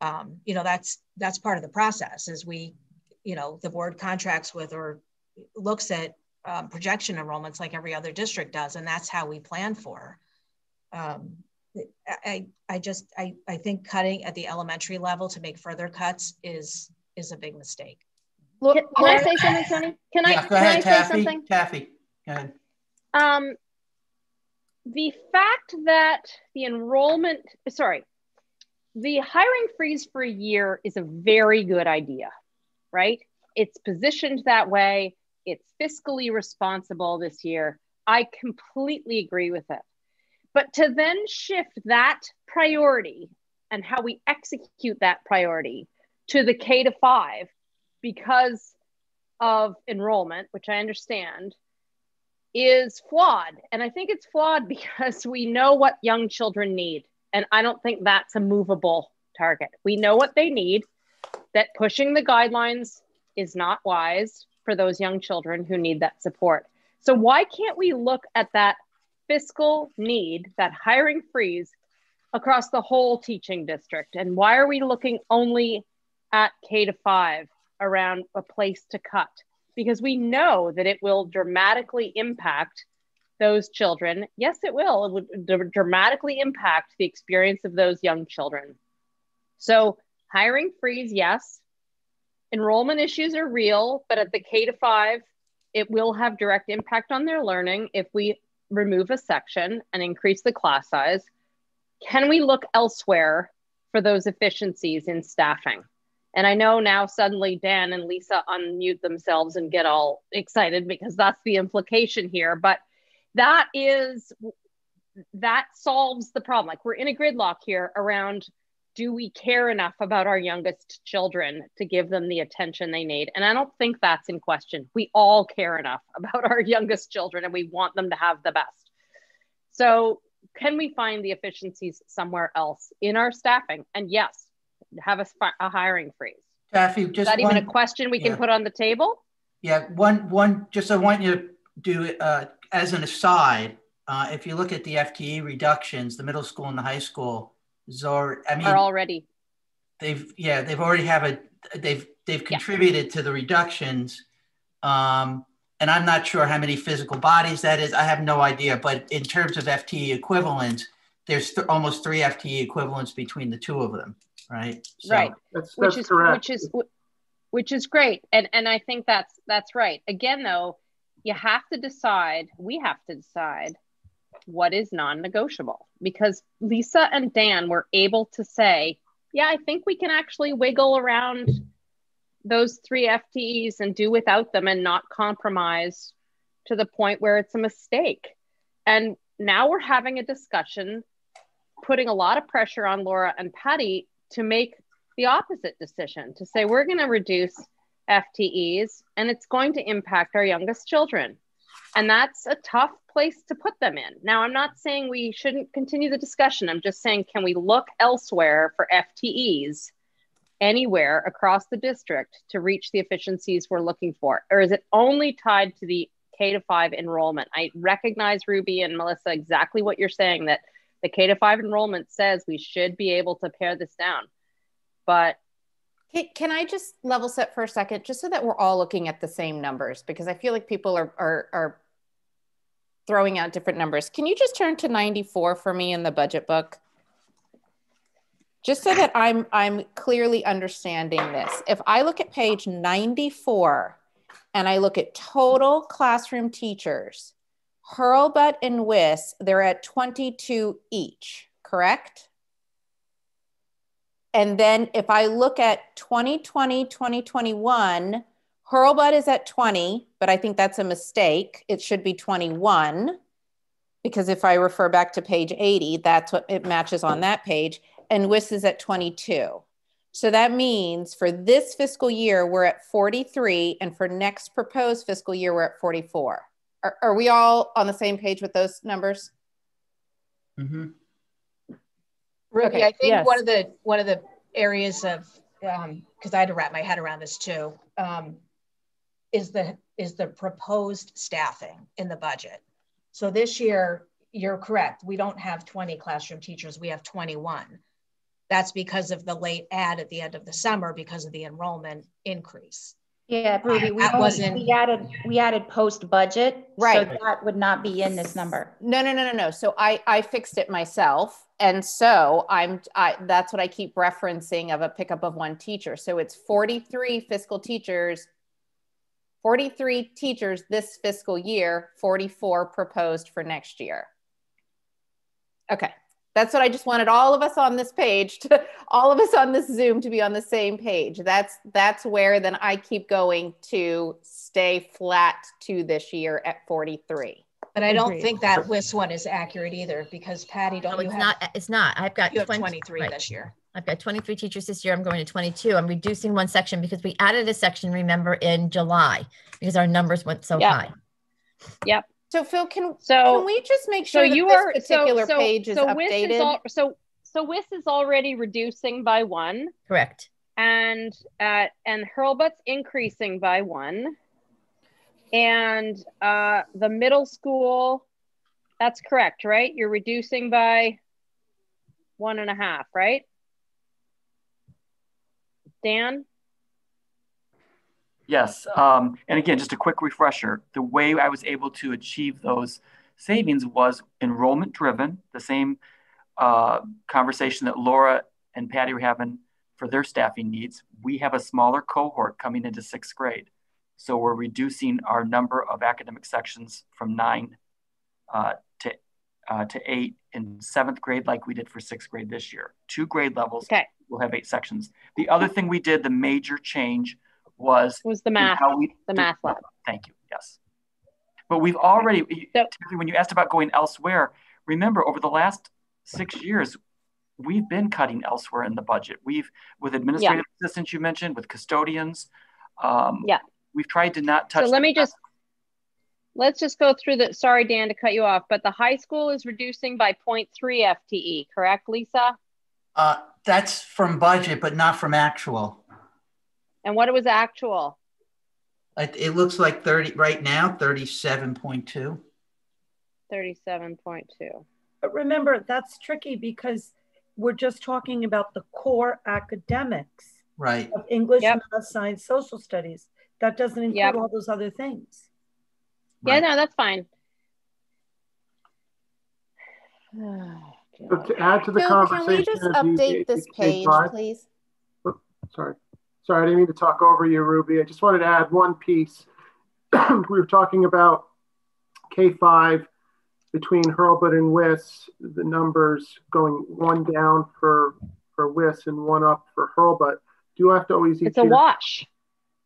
um, you know, that's that's part of the process. As we, you know, the board contracts with or looks at um, projection enrollments like every other district does, and that's how we plan for. Um, I, I just I, I think cutting at the elementary level to make further cuts is is a big mistake. Can, can I say something, Tony? Can yeah, I, go ahead, can I Taffy, say something? Taffy, go ahead. Um, the fact that the enrollment, sorry, the hiring freeze for a year is a very good idea, right? It's positioned that way. It's fiscally responsible this year. I completely agree with it. But to then shift that priority and how we execute that priority to the K to five because of enrollment, which I understand, is flawed. And I think it's flawed because we know what young children need. And I don't think that's a movable target. We know what they need, that pushing the guidelines is not wise for those young children who need that support. So, why can't we look at that fiscal need, that hiring freeze across the whole teaching district? And why are we looking only at K to five around a place to cut? Because we know that it will dramatically impact those children. Yes, it will. It would dramatically impact the experience of those young children. So, hiring freeze, yes. Enrollment issues are real, but at the K to five, it will have direct impact on their learning if we remove a section and increase the class size, can we look elsewhere for those efficiencies in staffing? And I know now suddenly Dan and Lisa unmute themselves and get all excited because that's the implication here. But that is, that solves the problem. Like we're in a gridlock here around do we care enough about our youngest children to give them the attention they need? And I don't think that's in question. We all care enough about our youngest children and we want them to have the best. So, can we find the efficiencies somewhere else in our staffing? And yes, have a, a hiring freeze. Taffy, just Is that one, even a question we yeah. can put on the table? Yeah, one, one, just I want you to do uh, as an aside, uh, if you look at the FTE reductions, the middle school and the high school, Zor, I mean, are already. they've yeah they've already have a they've they've contributed yeah. to the reductions. Um and i'm not sure how many physical bodies that is. I have no idea but in terms of fte equivalents there's th- almost three fte equivalents between the two of them right? So, right. That's, that's which is correct. which is which is great. And and i think that's that's right. Again though you have to decide we have to decide what is non-negotiable because Lisa and Dan were able to say, yeah, I think we can actually wiggle around those three FTEs and do without them and not compromise to the point where it's a mistake. And now we're having a discussion, putting a lot of pressure on Laura and Patty to make the opposite decision to say we're going to reduce FTEs and it's going to impact our youngest children. And that's a tough place to put them in. Now, I'm not saying we shouldn't continue the discussion. I'm just saying, can we look elsewhere for FTEs anywhere across the district to reach the efficiencies we're looking for? Or is it only tied to the K to five enrollment? I recognize Ruby and Melissa exactly what you're saying that the K to five enrollment says we should be able to pare this down. But can I just level set for a second, just so that we're all looking at the same numbers? Because I feel like people are, are, are throwing out different numbers. Can you just turn to 94 for me in the budget book? Just so that I'm, I'm clearly understanding this. If I look at page 94 and I look at total classroom teachers, Hurlbut and Wyss, they're at 22 each, correct? And then if I look at 2020, 2021, Hurlbut is at 20, but I think that's a mistake. It should be 21 because if I refer back to page 80, that's what it matches on that page. And Wyss is at 22. So that means for this fiscal year, we're at 43. And for next proposed fiscal year, we're at 44. Are, are we all on the same page with those numbers? Mm-hmm. Ruby, Okay, I think yes. one of the one of the areas of because I had to wrap my head around this too um, is the is the proposed staffing in the budget. So this year, you're correct. We don't have 20 classroom teachers. We have 21. that's because of the late add at the end of the summer because of the enrollment increase. Yeah, Ruby, we, That only- wasn't- we added, we added post-budget. So Right. that would not be in this number. No, no, no, no, no. So I I fixed it myself, and so I'm I that's what I keep referencing of a pickup of one teacher. So it's 43 fiscal teachers, 43 teachers this fiscal year, 44 proposed for next year. Okay. That's what I just wanted all of us on this page to all of us on this Zoom to be on the same page. That's that's where then I keep going to stay flat to this year at 43. But I don't Agreed. think that Wyss one is accurate either because Patty, don't you it's have? not, it's not. I've got. You have 20 23 right. this year. I've got 23 teachers this year. I'm going to 22. I'm reducing one section because we added a section, remember, in July because our numbers went so Yeah. high. Yep. So Phil, can So can we just make so sure that you this are particular so, so, page is so updated? is all, so so WIS is already reducing by one, Correct. and uh, and Hurlbutt's increasing by one, and uh, the middle school, that's correct, right? You're reducing by one and a half, right? Dan, Yes. Um, and again, just a quick refresher the way I was able to achieve those savings was enrollment driven, the same uh, conversation that Laura and Patty were having for their staffing needs. We have a smaller cohort coming into sixth grade. So we're reducing our number of academic sections from nine uh, to, uh, to eight in seventh grade, like we did for sixth grade this year. Two grade levels okay, will have eight sections. The other thing we did, the major change was was the math, how we the math lab. Thank you. Yes. But we've already, So- when you asked about going elsewhere, remember over the last six years, we've been cutting elsewhere in the budget. We've, with administrative assistants, you mentioned, with custodians. Um, Yeah. We've tried to not touch. So let me just let's just go through the. Sorry, Dan, to cut you off, but the high school is reducing by 0.3 FTE, correct, Lisa? Uh, that's from budget, but not from actual. And what it was actual? It, it looks like 30, right now, 37.2. 37.2. But remember, that's tricky because we're just talking about the core academics Right. of English, Yep. math, science, social studies. That doesn't include Yep. all those other things. Yeah, Right. no, that's fine. So to add to the Phil, can we just of the update this K- page, K5 please? Oh, sorry. Sorry, I didn't mean to talk over you, Ruby. I just wanted to add one piece. we were talking about K5 between Hurlbutt and WIS, the numbers going one down for for WIS and one up for Hurlbutt. Do you have to always It's a year- wash.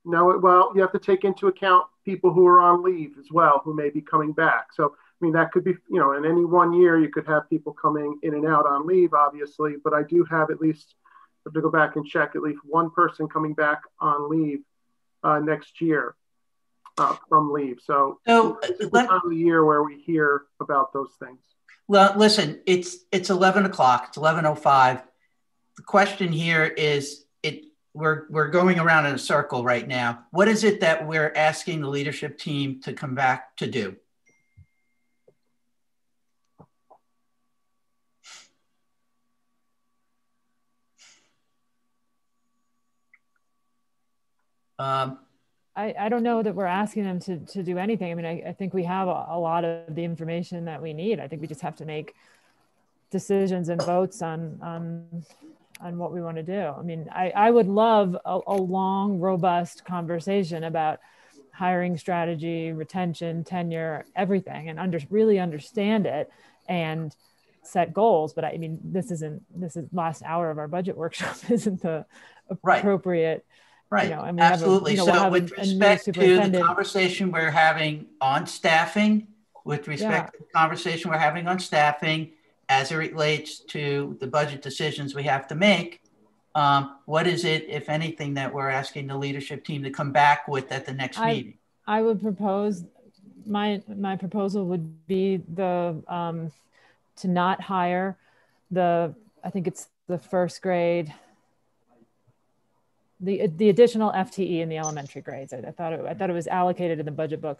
No, well, you have to take into account people who are on leave as well, who may be coming back. So, I mean, that could be, you know, in any one year, you could have people coming in and out on leave, obviously, but I do have at least, I have to go back and check, at least one person coming back on leave uh, next year uh, from leave. So, So, this is the let- time of the year where we hear about those things. Well, listen, it's it's eleven o'clock. It's eleven oh five. The question here is it we're we're going around in a circle right now. What is it that we're asking the leadership team to come back to do? Um, I, I don't know that we're asking them to, to do anything. I mean, I, I think we have a, a lot of the information that we need. I think we just have to make decisions and votes on, on, on what we want to do. I mean, I, I would love a, a long, robust conversation about hiring strategy, retention, tenure, everything, and under, really understand it and set goals. But I, mean, this isn't, this is last hour of our budget workshop isn't the Right. Right, know, and we have a- absolutely. you know, we'll So with a- a respect to the conversation we're having on staffing, with respect to the conversation we're having on staffing, as it relates to the budget decisions we have to make, um, what is it, if anything, that we're asking the leadership team to come back with at the next I- meeting? I would propose, my, my proposal would be the, um, to not hire the, I think it's the first grade, the, the additional FTE in the elementary grades. I, I thought it, I thought it was allocated in the budget book,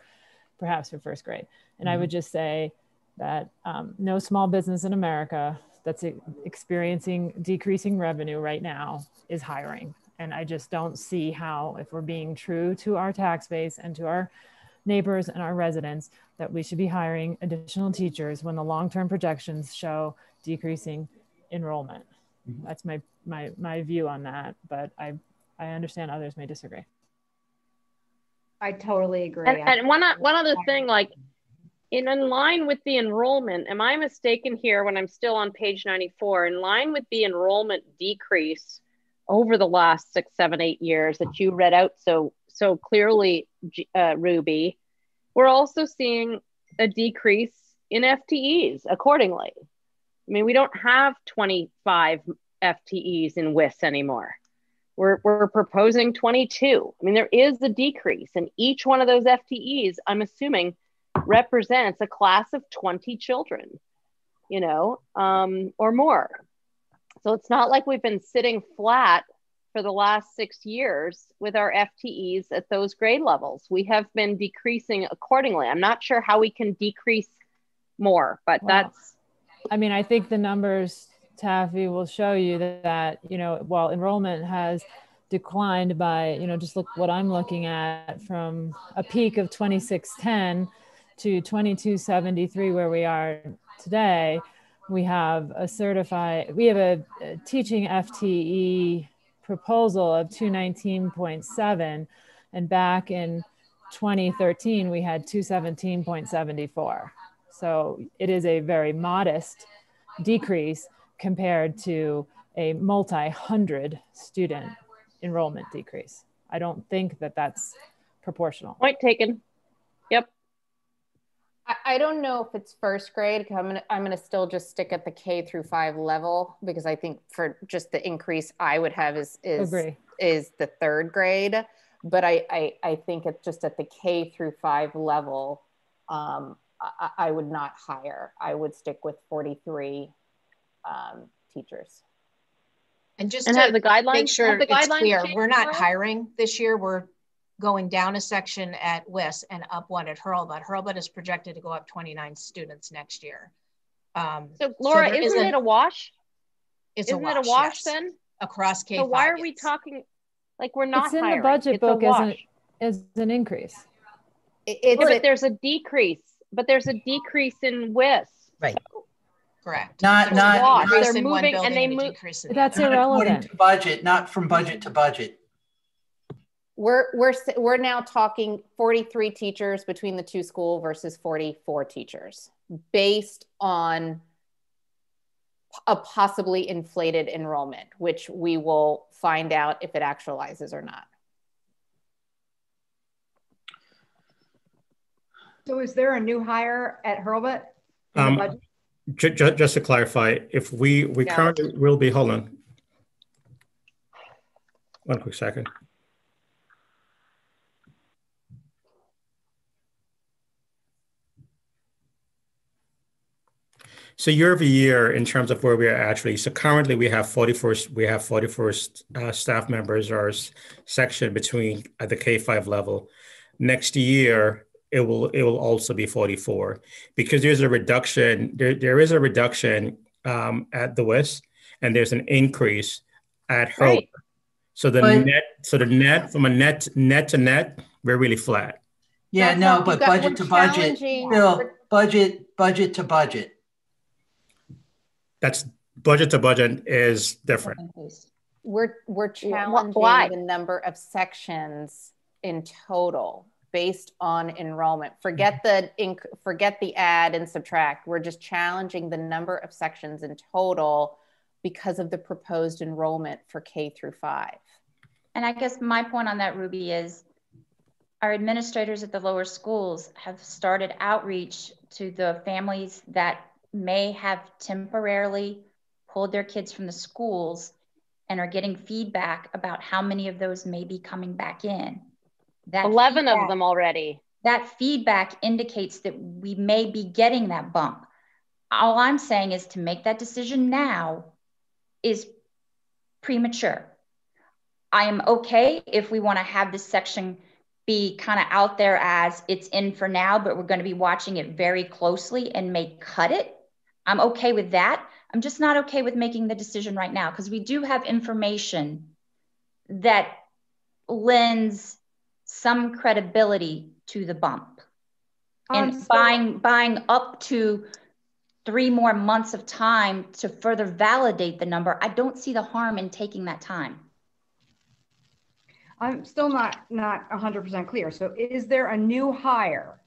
perhaps for first grade. And I would just say that, um, no small business in America that's experiencing decreasing revenue right now is hiring. And I just don't see how, if we're being true to our tax base and to our neighbors and our residents, that we should be hiring additional teachers when the long-term projections show decreasing enrollment. Mm-hmm. That's my my my view on that, but I I understand others may disagree. I totally agree. And, and one one other thing, like in, in line with the enrollment, am I mistaken here when I'm still on page 94? In line with the enrollment decrease over the last six, seven, eight years that you read out so so clearly, uh, Ruby, we're also seeing a decrease in FTEs accordingly. I mean, we don't have 25 FTEs in WIS anymore. We're, we're proposing 22. I mean, there is a decrease, and each one of those FTEs, I'm assuming, represents a class of 20 children, you know, um, or more. So it's not like we've been sitting flat for the last six years with our FTEs at those grade levels. We have been decreasing accordingly. I'm not sure how we can decrease more, but well, that's. I mean, I think the numbers, Taffy, will show you that, you know, while enrollment has declined by, you know, just look what I'm looking at from a peak of 2610 to 2273 where we are today we have a certified we have a, a teaching fte proposal of 219.7 and back in 2013 we had 217.74 so it is a very modest decrease compared to a multi-hundred student enrollment decrease i don't think that that's proportional point taken yep I, don't know if it's first grade. I'm gonna I'm gonna still just stick at the K through five level because I think for just the increase I would have is is Agree. is the third grade. But I, I I think it's just at the K through five level. Um, I, I would not hire. I would stick with 43 um, teachers. And just and to have the guidelines, make sure the guidelines it's clear, we're not hiring this year. We're going down a section at WIS and up one at Hurlbutt. Hurlbutt is projected to go up 29 students next year. Um, so Laura, so isn't, it a wash? It's isn't a wash, it a wash yes. then? Across K. So why are we talking like we're not? It's in hiring. the budget it's book as an, as an increase. It, it's but there's a decrease, but there's a decrease in WIS. Right. Correct. Not There's not. They're moving and they move. That's irrelevant. To budget, not from budget to budget we're we're we're now talking 43 teachers between the two school versus 44 teachers based on a possibly inflated enrollment which we will find out if it actualizes or not so is there a new hire at hurlbutt um, just, just to clarify if we we yeah. currently will be hold on one quick second So year over year, in terms of where we are actually, so currently we have 44, we have 44 uh, staff members or section between at the K5 level. Next year, it will it will also be 44 because there's a reduction. There, there is a reduction um, at the WIS, and there's an increase at her. Right. So the but, net, so the net from a net net to net, we're really flat. Yeah, That's no, but budget to budget, still budget budget to budget that's budget to budget is different. We're we're challenging Why? the number of sections in total based on enrollment. Forget mm-hmm. the inc- forget the add and subtract. We're just challenging the number of sections in total because of the proposed enrollment for K through 5. And I guess my point on that Ruby is our administrators at the lower schools have started outreach to the families that may have temporarily pulled their kids from the schools and are getting feedback about how many of those may be coming back in. That 11 of them already. That feedback indicates that we may be getting that bump. All I'm saying is to make that decision now is premature. I am okay if we want to have this section be kind of out there as it's in for now, but we're going to be watching it very closely and may cut it I'm okay with that. I'm just not okay with making the decision right now because we do have information that lends some credibility to the bump. And Um, so- buying buying up to three more months of time to further validate the number, I don't see the harm in taking that time. I'm still not, not hundred percent clear. So is there a new hire?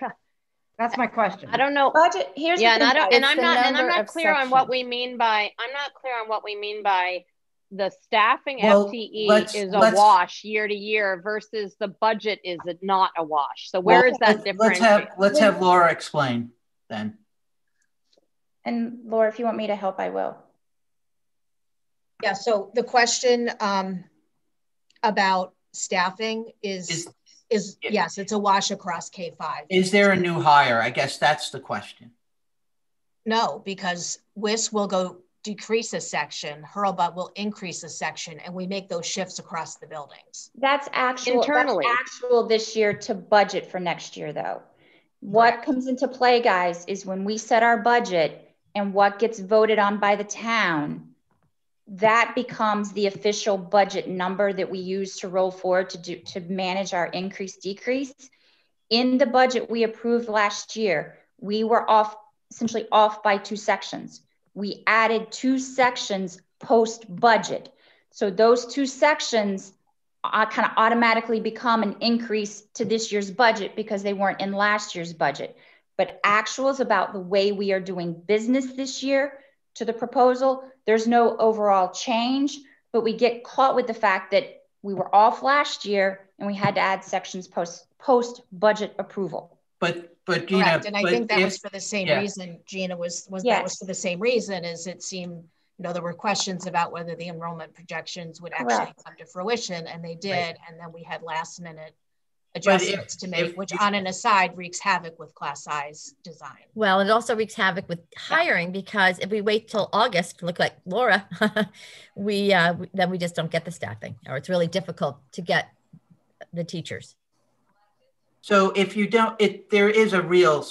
Yeah. That's my question. I don't know. Budget, here's yeah, the and I don't, and I'm not, and I'm not of clear on what we mean by, I'm not clear on what we mean by the staffing Well, FTE is a wash year to year versus the budget is not a wash. So where is that Let's- Let's have, difference? let's have Laura explain then. And Laura, if you want me to help, I will. Yeah, so the question um, about staffing is, Is- is, yes, it's a wash across K-5. Is there a new hire? I guess that's the question. No, because WIS will go decrease a section, Hurlbutt will increase a section, and we make those shifts across the buildings. That's actual, that's Internally. actual this year to budget for next year, though. What comes into play, guys, is when we set our budget and what gets voted on by the town, that becomes the official budget number that we use to roll forward to do, to manage our increase decrease. In the budget we approved last year, we were off, essentially off by two sections. We added two sections post budget. So those two sections uh, kind of automatically become an increase to this year's budget because they weren't in last year's budget. But actuals about the way we are doing business this year to the proposal, there's no overall change, but we get caught with the fact that we were off last year and we had to add sections post post budget approval. But, but Gina. Correct, and I think that if- was for the same yeah. reason, Gina, was, was, that was for the same reason, is it seemed, you know, there were questions about whether the enrollment projections would actually Correct. come to fruition, and they did, and then we had last minute if- adjustments to make, if- which on an aside wreaks havoc with class size design. Well, it also wreaks havoc with hiring because if we wait till August, look like Laura, we uh, we- then we just don't get the staffing, or it's really difficult to get the teachers. So if you don't, it, there is a real,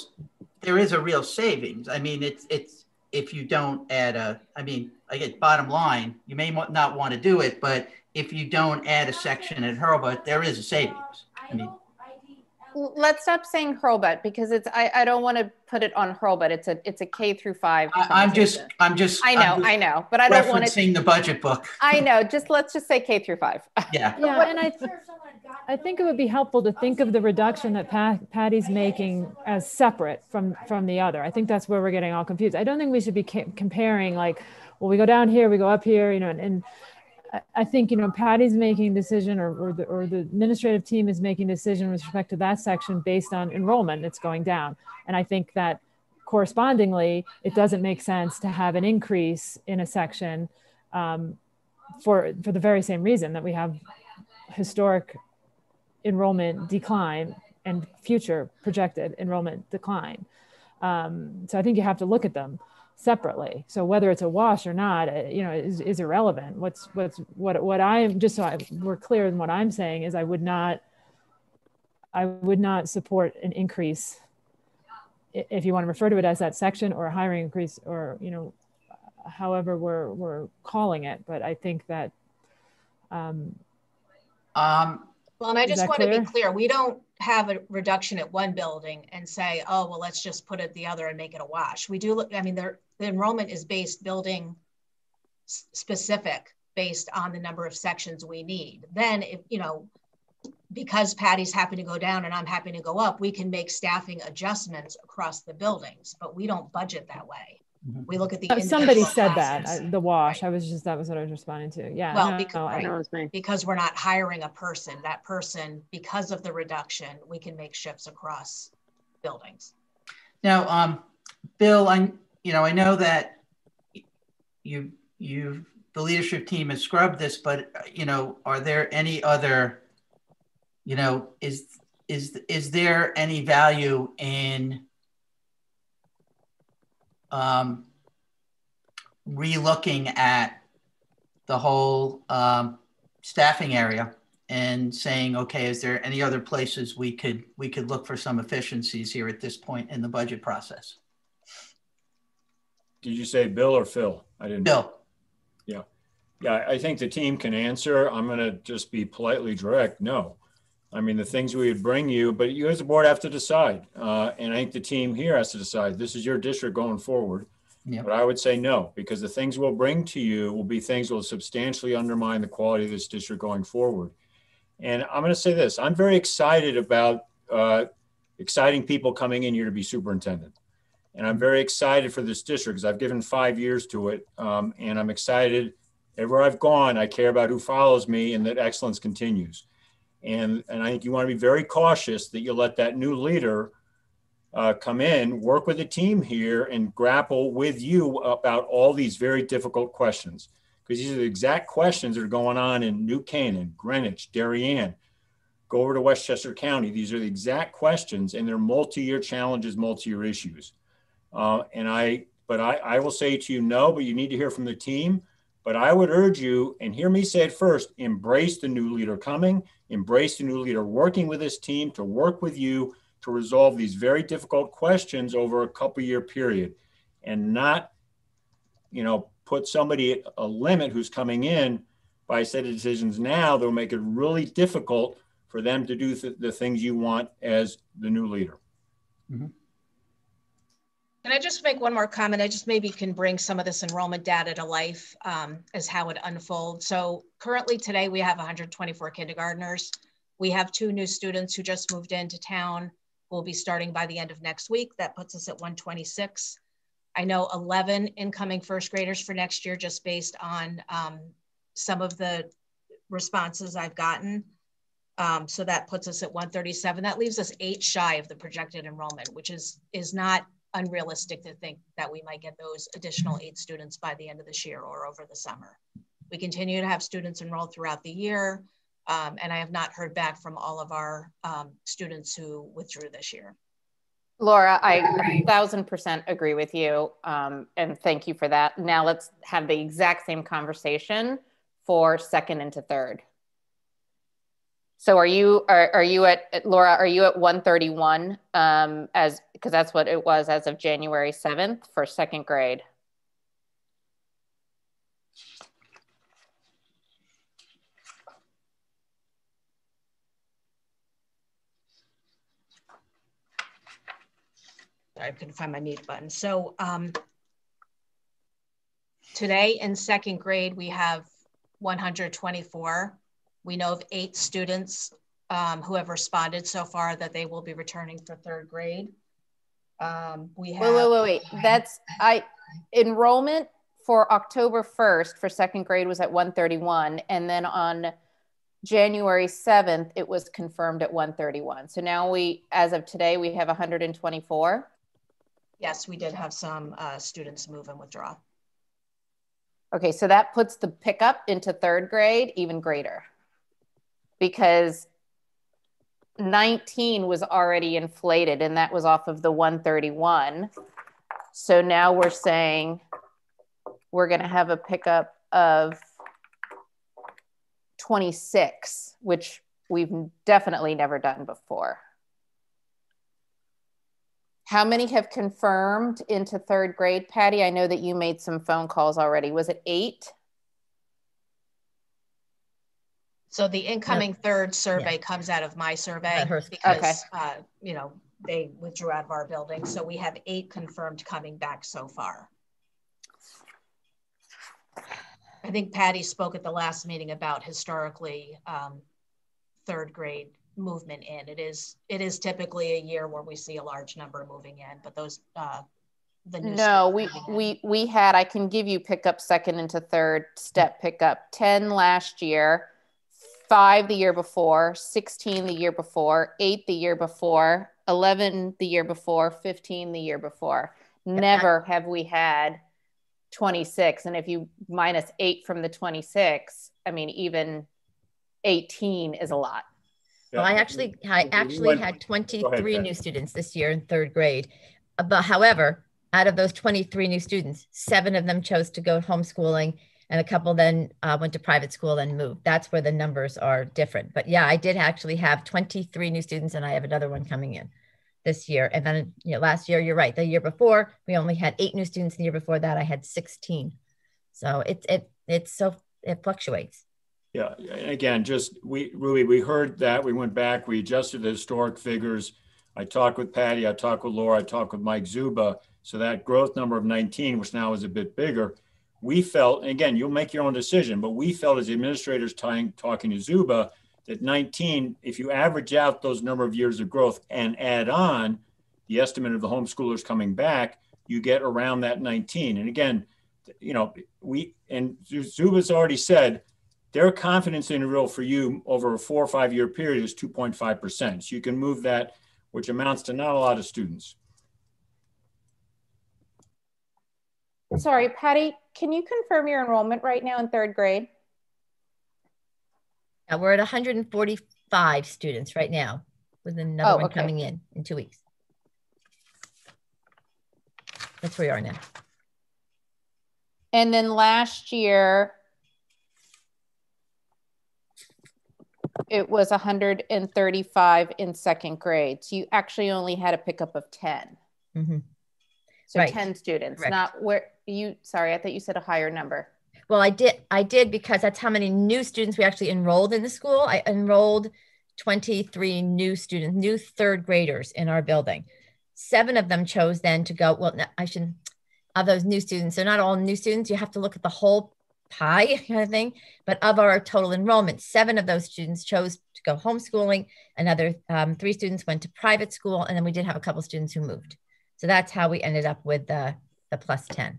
there is a real savings. I mean, it's, it's, if you don't add a, I mean, I get bottom line, you may not want to do it, but if you don't add a section at Hurlbutt, there is a savings. I mean, Let's stop saying "hurl" Hurlbutt because it's, I, I don't want to put it on Hurlbutt. It's a, it's a K through five. I, I'm just. I'm just. I know, just I know, but I don't want to, Referencing the budget book. I know, just, let's just say K through five. Yeah. Yeah, and I, I think it would be helpful to think of the reduction that Pat, Patty's making as separate from, from the other. I think that's where we're getting all confused. I don't think we should be ca- comparing like, well, we go down here, we go up here, you know, and, and I- think, you know, Patty's making decision or, or the, or the administrative team is making decision with respect to that section based on enrollment that's going down. And I think that correspondingly, it doesn't make sense to have an increase in a section um, for, for the very same reason that we have historic enrollment decline and future projected enrollment decline. Um, so I think you have to look at them separately. So whether it's a wash or not, uh, you know, is, is irrelevant. What's what's what what I'm just so I, we're clear in what I'm saying is I would not I would not support an increase if you want to refer to it as that section or a hiring increase or you know however we're we're calling it. But I think that um, Um, Well, and I just that want to be clear? clear, we don't have a reduction at one building and say, oh, well, let's just put it the other and make it a wash. We do, look. I mean, there, the enrollment is based building specific based on the number of sections we need. Then if, you know, because Patty's happy to go down and I'm happy to go up, we can make staffing adjustments across the buildings, but we don't budget that way. Mhm. We look at the. Uh, Somebody individual said that, uh, the wash. I was just, that was what I was responding to. Yeah. Well, no, because- no, right. That because we're not hiring a person, that person, because of the reduction, we can make shifts across buildings. Now, um, Bill, I, you know, I know that you, you, the leadership team has scrubbed this, but, you know, are there any other, you know, is, is, is there any value in um, relooking at the whole um, staffing area and saying, okay, is there any other places we could we could look for some efficiencies here at this point in the budget process? Did you say Bill or Phil? I didn't. Bill. Yeah. Yeah, I think the team can answer. I'm going to just be politely direct. No. I mean, the things we would bring you, but you as a board have to decide. Uh, and I think the team here has to decide this is your district going forward. Yeah. But I would say no, because the things we'll bring to you will be things that will substantially undermine the quality of this district going forward. And I'm going to say this I'm very excited about uh, exciting people coming in here to be superintendent. And I'm very excited for this district because I've given five years to it. Um, and I'm excited everywhere I've gone, I care about who follows me and that excellence continues. And, and I think you want to be very cautious that you let that new leader uh, come in, work with the team here, and grapple with you about all these very difficult questions. Because these are the exact questions that are going on in New Canaan, Greenwich, Darien. Go over to Westchester County. These are the exact questions, and they're multi-year challenges, multi-year issues. Uh, and I, but I, I will say to you, no, but you need to hear from the team. But I would urge you, and hear me say it first, embrace the new leader coming, embrace the new leader working with this team to work with you to resolve these very difficult questions over a couple year period and not, you know, put somebody at a limit who's coming in by a set of decisions now that will make it really difficult for them to do th- the things you want as the new leader. Mm-hmm. Can I just make one more comment? I just maybe can bring some of this enrollment data to life um, as how it unfolds. So currently today we have 124 kindergartners. We have two new students who just moved into town will be starting by the end of next week. That puts us at 126. I know 11 incoming first graders for next year just based on um, some of the responses I've gotten. Um, so that puts us at 137. That leaves us eight shy of the projected enrollment, which is is not unrealistic to think that we might get those additional eight students by the end of this year or over the summer. We continue to have students enrolled throughout the year, um, and I have not heard back from all of our um, students who withdrew this year. Laura, I thousand percent agree with you, um, and thank you for that. Now let's have the exact same conversation for second into third. So are you are, are you at Laura? Are you at 131 um, as because that's what it was as of January 7th for second grade? I couldn't find my mute button. So um, today in second grade we have 124 we know of eight students um, who have responded so far that they will be returning for third grade. Um, we have. Wait, wait, wait, wait. That's I enrollment for October 1st for second grade was at 131. And then on January 7th, it was confirmed at 131. So now we, as of today, we have 124. Yes, we did have some uh, students move and withdraw. Okay, so that puts the pickup into third grade even greater because 19 was already inflated and that was off of the 131. So now we're saying we're going to have a pickup of 26, which we've definitely never done before. How many have confirmed into third grade, Patty? I know that you made some phone calls already. Was it eight? So the incoming third survey comes out of my survey because, Okay. uh, you know, they withdrew out of our building. So we have eight confirmed coming back so far. I think Patty spoke at the last meeting about historically um, third grade movement in. It is it is typically a year where we see a large number moving in, but those uh, the new No, we in. we we had. I can give you pickup second into third step pickup. Ten last year, five the year before, sixteen the year before, eight the year before, eleven the year before, fifteen the year before. Never have we had twenty six. And if you minus eight from the twenty six, I mean even eighteen is a lot. Well, I actually, I actually had Go ahead, 23 new students this year in third grade. But however, out of those 23 new students, seven of them chose to go homeschooling and a couple then uh, went to private school and moved. That's where the numbers are different. But yeah, I did actually have 23 new students, and I have another one coming in this year. And then you know, last year, you're right. The year before, we only had eight new students. The year before that, I had 16. So it it it's so it fluctuates. Yeah, again, just we Ruby, we heard that. We went back, we adjusted the historic figures. I talked with Patty, I talked with Laura, I talked with Mike Zuba. So that growth number of 19, which now is a bit bigger, we felt, and again, you'll make your own decision, but we felt as the administrators tying, talking to Zuba that 19, if you average out those number of years of growth and add on the estimate of the homeschoolers coming back, you get around that 19. And again, you know, we, and Zuba's already said, their confidence interval for you over a four or five year period is 2.5%. So you can move that, which amounts to not a lot of students. Sorry, Patty, can you confirm your enrollment right now in third grade? Yeah, we're at 145 students right now with another Oh, one okay. coming in in two weeks. That's where we are now. And then last year, it was 135 in second grade. So you actually only had a pickup of 10. Mhm. So Right. 10 students, Correct. not where you, sorry, I thought you said a higher number. Well, I did. I did because that's how many new students we actually enrolled in the school. I enrolled 23 new students, new third graders in our building. Seven of them chose then to go. Well, I shouldn't. Of those new students, they're not all new students. You have to look at the whole pie kind of thing. But of our total enrollment, seven of those students chose to go homeschooling. Another um, three students went to private school, and then we did have a couple students who moved. So that's how we ended up with the the plus 10.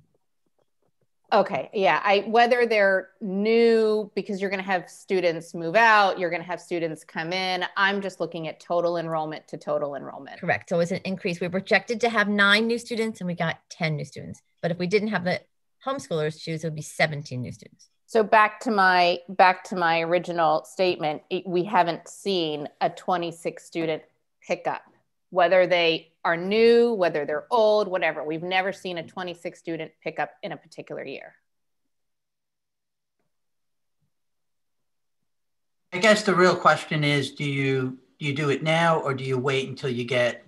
Okay, yeah, I, whether they're new, because you're gonna have students move out, you're gonna have students come in. I'm just looking at total enrollment to total enrollment. Correct. So it was an increase. We projected to have nine new students and we got 10 new students. But if we didn't have the homeschoolers choose, it would be 17 new students. So back to my, back to my original statement, it- we haven't seen a 26 student pickup. Whether they are new, whether they're old, whatever, we've never seen a 26 student pickup in a particular year. I guess the real question is, do you, do you do it now or do you wait until you get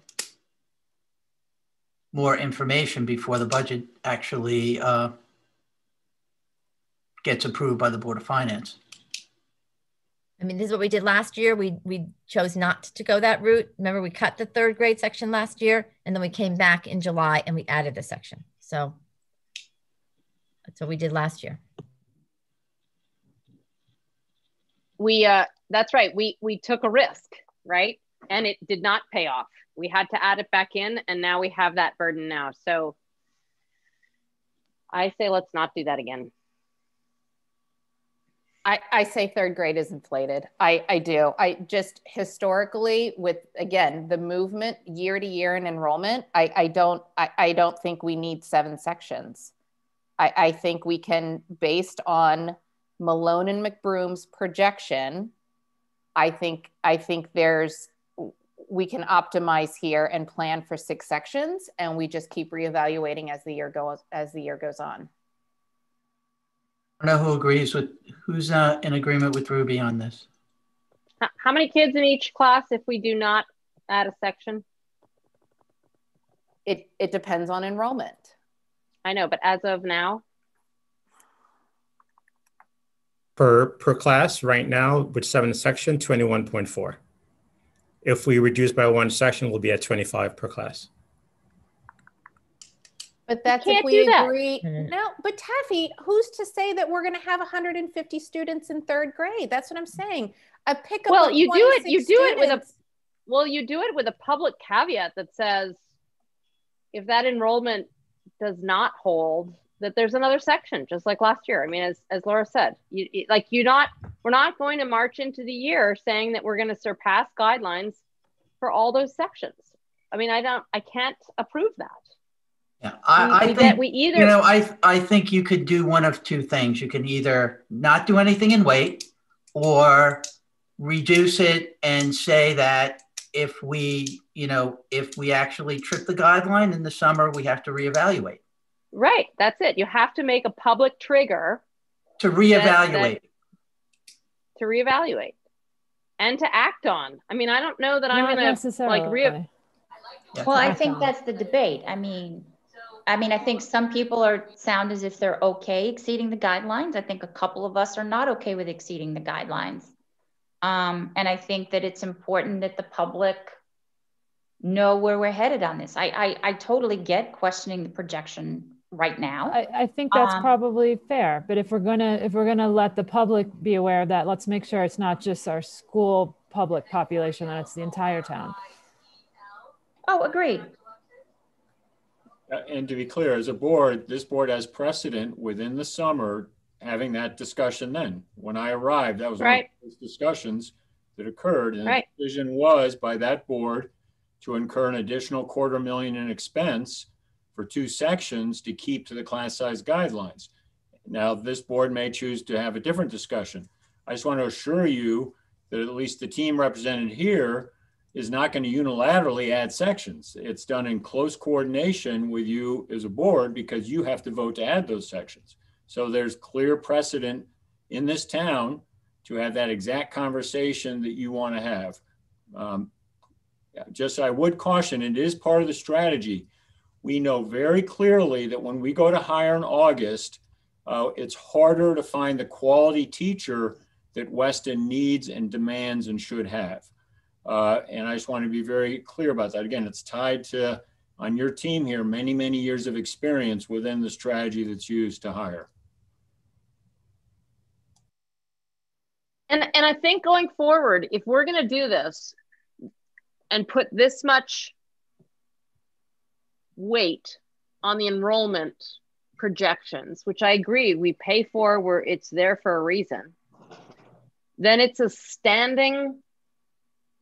more information before the budget actually uh, gets approved by the Board of Finance? I mean, this is what we did last year. We we chose not to go that route. Remember, we cut the third grade section last year, and then we came back in July and we added the section. So that's what we did last year. we uh that's right we we took a risk right and it did not pay off we had to add it back in and now we have that burden now so i say let's not do that again I, I say third grade is inflated. I, I do. I just historically with again the movement year to year in enrollment, I, I don't I, I don't think we need seven sections. I, I think we can, based on Milone and MacBroom's projection, I think I think there's we can optimize here and plan for six sections and we just keep reevaluating as the year goes as the year goes on. I don't know who agrees with, who's uh, in agreement with Ruby on this? How many kids in each class if we do not add a section It it depends on enrollment. i know but as of now Per, per class right now with seven section, 21.4. If we reduce by one section, we'll be at 25 per class. But that's if can't we do that. agree. Mm. No, but Taffy, who's to say that we're going to have 150 students in third grade? That's what I'm saying. A pickup. well of you do it you 26 do it with a well you do it with a public caveat that says if that enrollment does not hold that there's another section just like last year i mean as, as laura said you, you- like you not we're not going to march into the year saying that we're going to surpass guidelines for all those sections i mean i don't i can't approve that Yeah, I, I think, that we either you know, I, I think you could do one of two things. You can either not do anything and wait, or reduce it and say that if we, you know, if we actually trip the guideline in the summer, we have to reevaluate. Right. That's it. You have to make a public trigger To reevaluate. to reevaluate and to act on. I mean, I don't know that I'm going to like re. Well, I think that's the debate. I mean, I mean, I think some people are sound as if they're okay exceeding the guidelines. I think a couple of us are not okay with exceeding the guidelines. Um, and I think that it's important that the public know where we're headed on this. I, I, I totally get questioning the projection right now. I, I think that's Um, probably fair, but if we're gonna, if we're gonna let the public be aware of that, let's make sure it's not just our school public population, that it's the entire town. Oh, agreed. And to be clear, as a board, this board has precedent within the summer having that discussion then. When I arrived, that was one of Right. those discussions that occurred. And Right. the decision was by that board to incur an additional quarter million in expense for two sections to keep to the class size guidelines. Now, this board may choose to have a different discussion. I just want to assure you that at least the team represented here is not going to unilaterally add sections. It's done in close coordination with you as a board because you have to vote to add those sections. So there's clear precedent in this town to have that exact conversation that you want to have. Um, just I would caution, it is part of the strategy. We know very clearly that when we go to hire in August, uh, it's harder to find the quality teacher that Weston needs and demands and should have. Uh, and I just want to be very clear about that. Again, it's tied to, on your team here, many, many years of experience within the strategy that's used to hire. And and I think going forward, if we're going to do this and put this much weight on the enrollment projections, which I agree we pay for where it's there for a reason, then it's a standing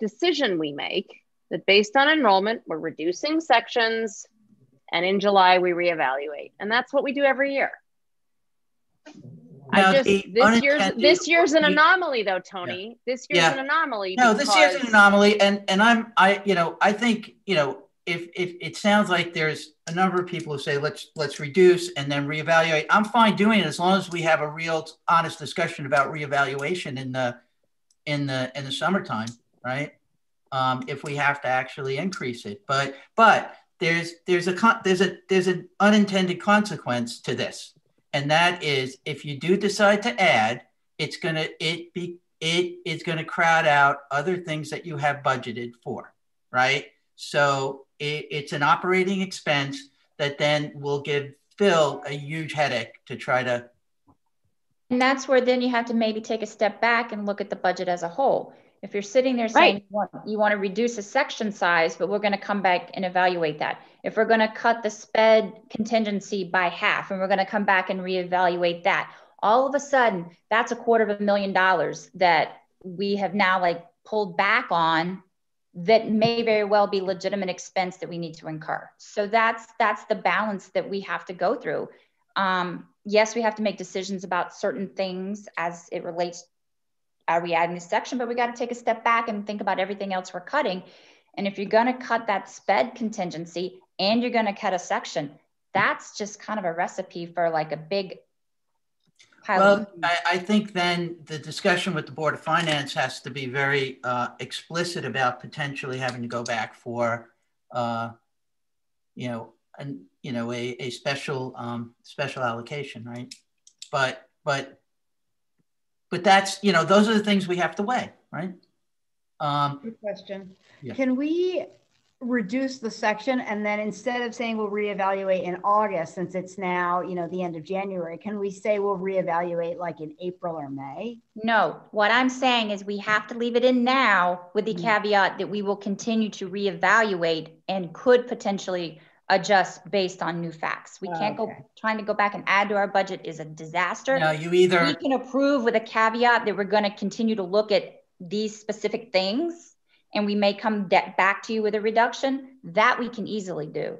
decision we make that based on enrollment, we're reducing sections and in July we reevaluate. And that's what we do every year. Now, I just this year's this year's an anomaly though, Tony. This year's Yeah. an anomaly. No, this year's an anomaly, and and I'm I you know I think you know if if it sounds like there's a number of people who say let's let's reduce and then reevaluate. I'm fine doing it as long as we have a real honest discussion about reevaluation in the in the in the summertime, right? Um, if we have to actually increase it, but but there's there's a con- there's a there's an unintended consequence to this, and that is if you do decide to add, it's gonna it be it is gonna crowd out other things that you have budgeted for, right? So it, it's an operating expense that then will give Phil a huge headache to try to. And that's where then you have to maybe take a step back and look at the budget as a whole. If you're sitting there saying Right. you, want, you want to reduce a section size, but we're going to come back and evaluate that. If we're going to cut the sped contingency by half and we're going to come back and reevaluate that, all of a sudden that's a quarter of a million dollars that we have now like pulled back on that may very well be legitimate expense that we need to incur. So that's that's the balance that we have to go through. Um, yes, we have to make decisions about certain things as it relates. Are we adding this section? But we got to take a step back and think about everything else we're cutting. And if you're going to cut that sped contingency and you're going to cut a section, that's just kind of a recipe for like a big pile Well, I, I think then the discussion with the Board of Finance has to be very uh, explicit about potentially having to go back for, uh, you know, an you know a, a special um, special allocation, right? But but but that's you know those are the things we have to weigh, right? Um, Good question. Yeah. Can we reduce the section and then instead of saying we'll reevaluate in August, since it's now, you know, the end of January, can we say we'll reevaluate like in April or May? No, what I'm saying is we have to leave it in now with the caveat that we will continue to reevaluate and could potentially adjust based on new facts. We can't go, trying to go back and add to our budget is a disaster. no, you either We can approve with a caveat that we're going to continue to look at these specific things and we may come de- back to you with a reduction. That we can easily do.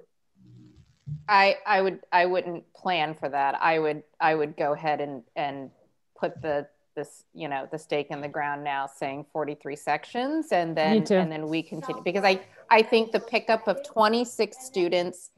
I I would I wouldn't plan for that. I would I would go ahead and and put the this you know the stake in the ground now saying 43 sections and then and then we continue because I I think the pickup of 26 students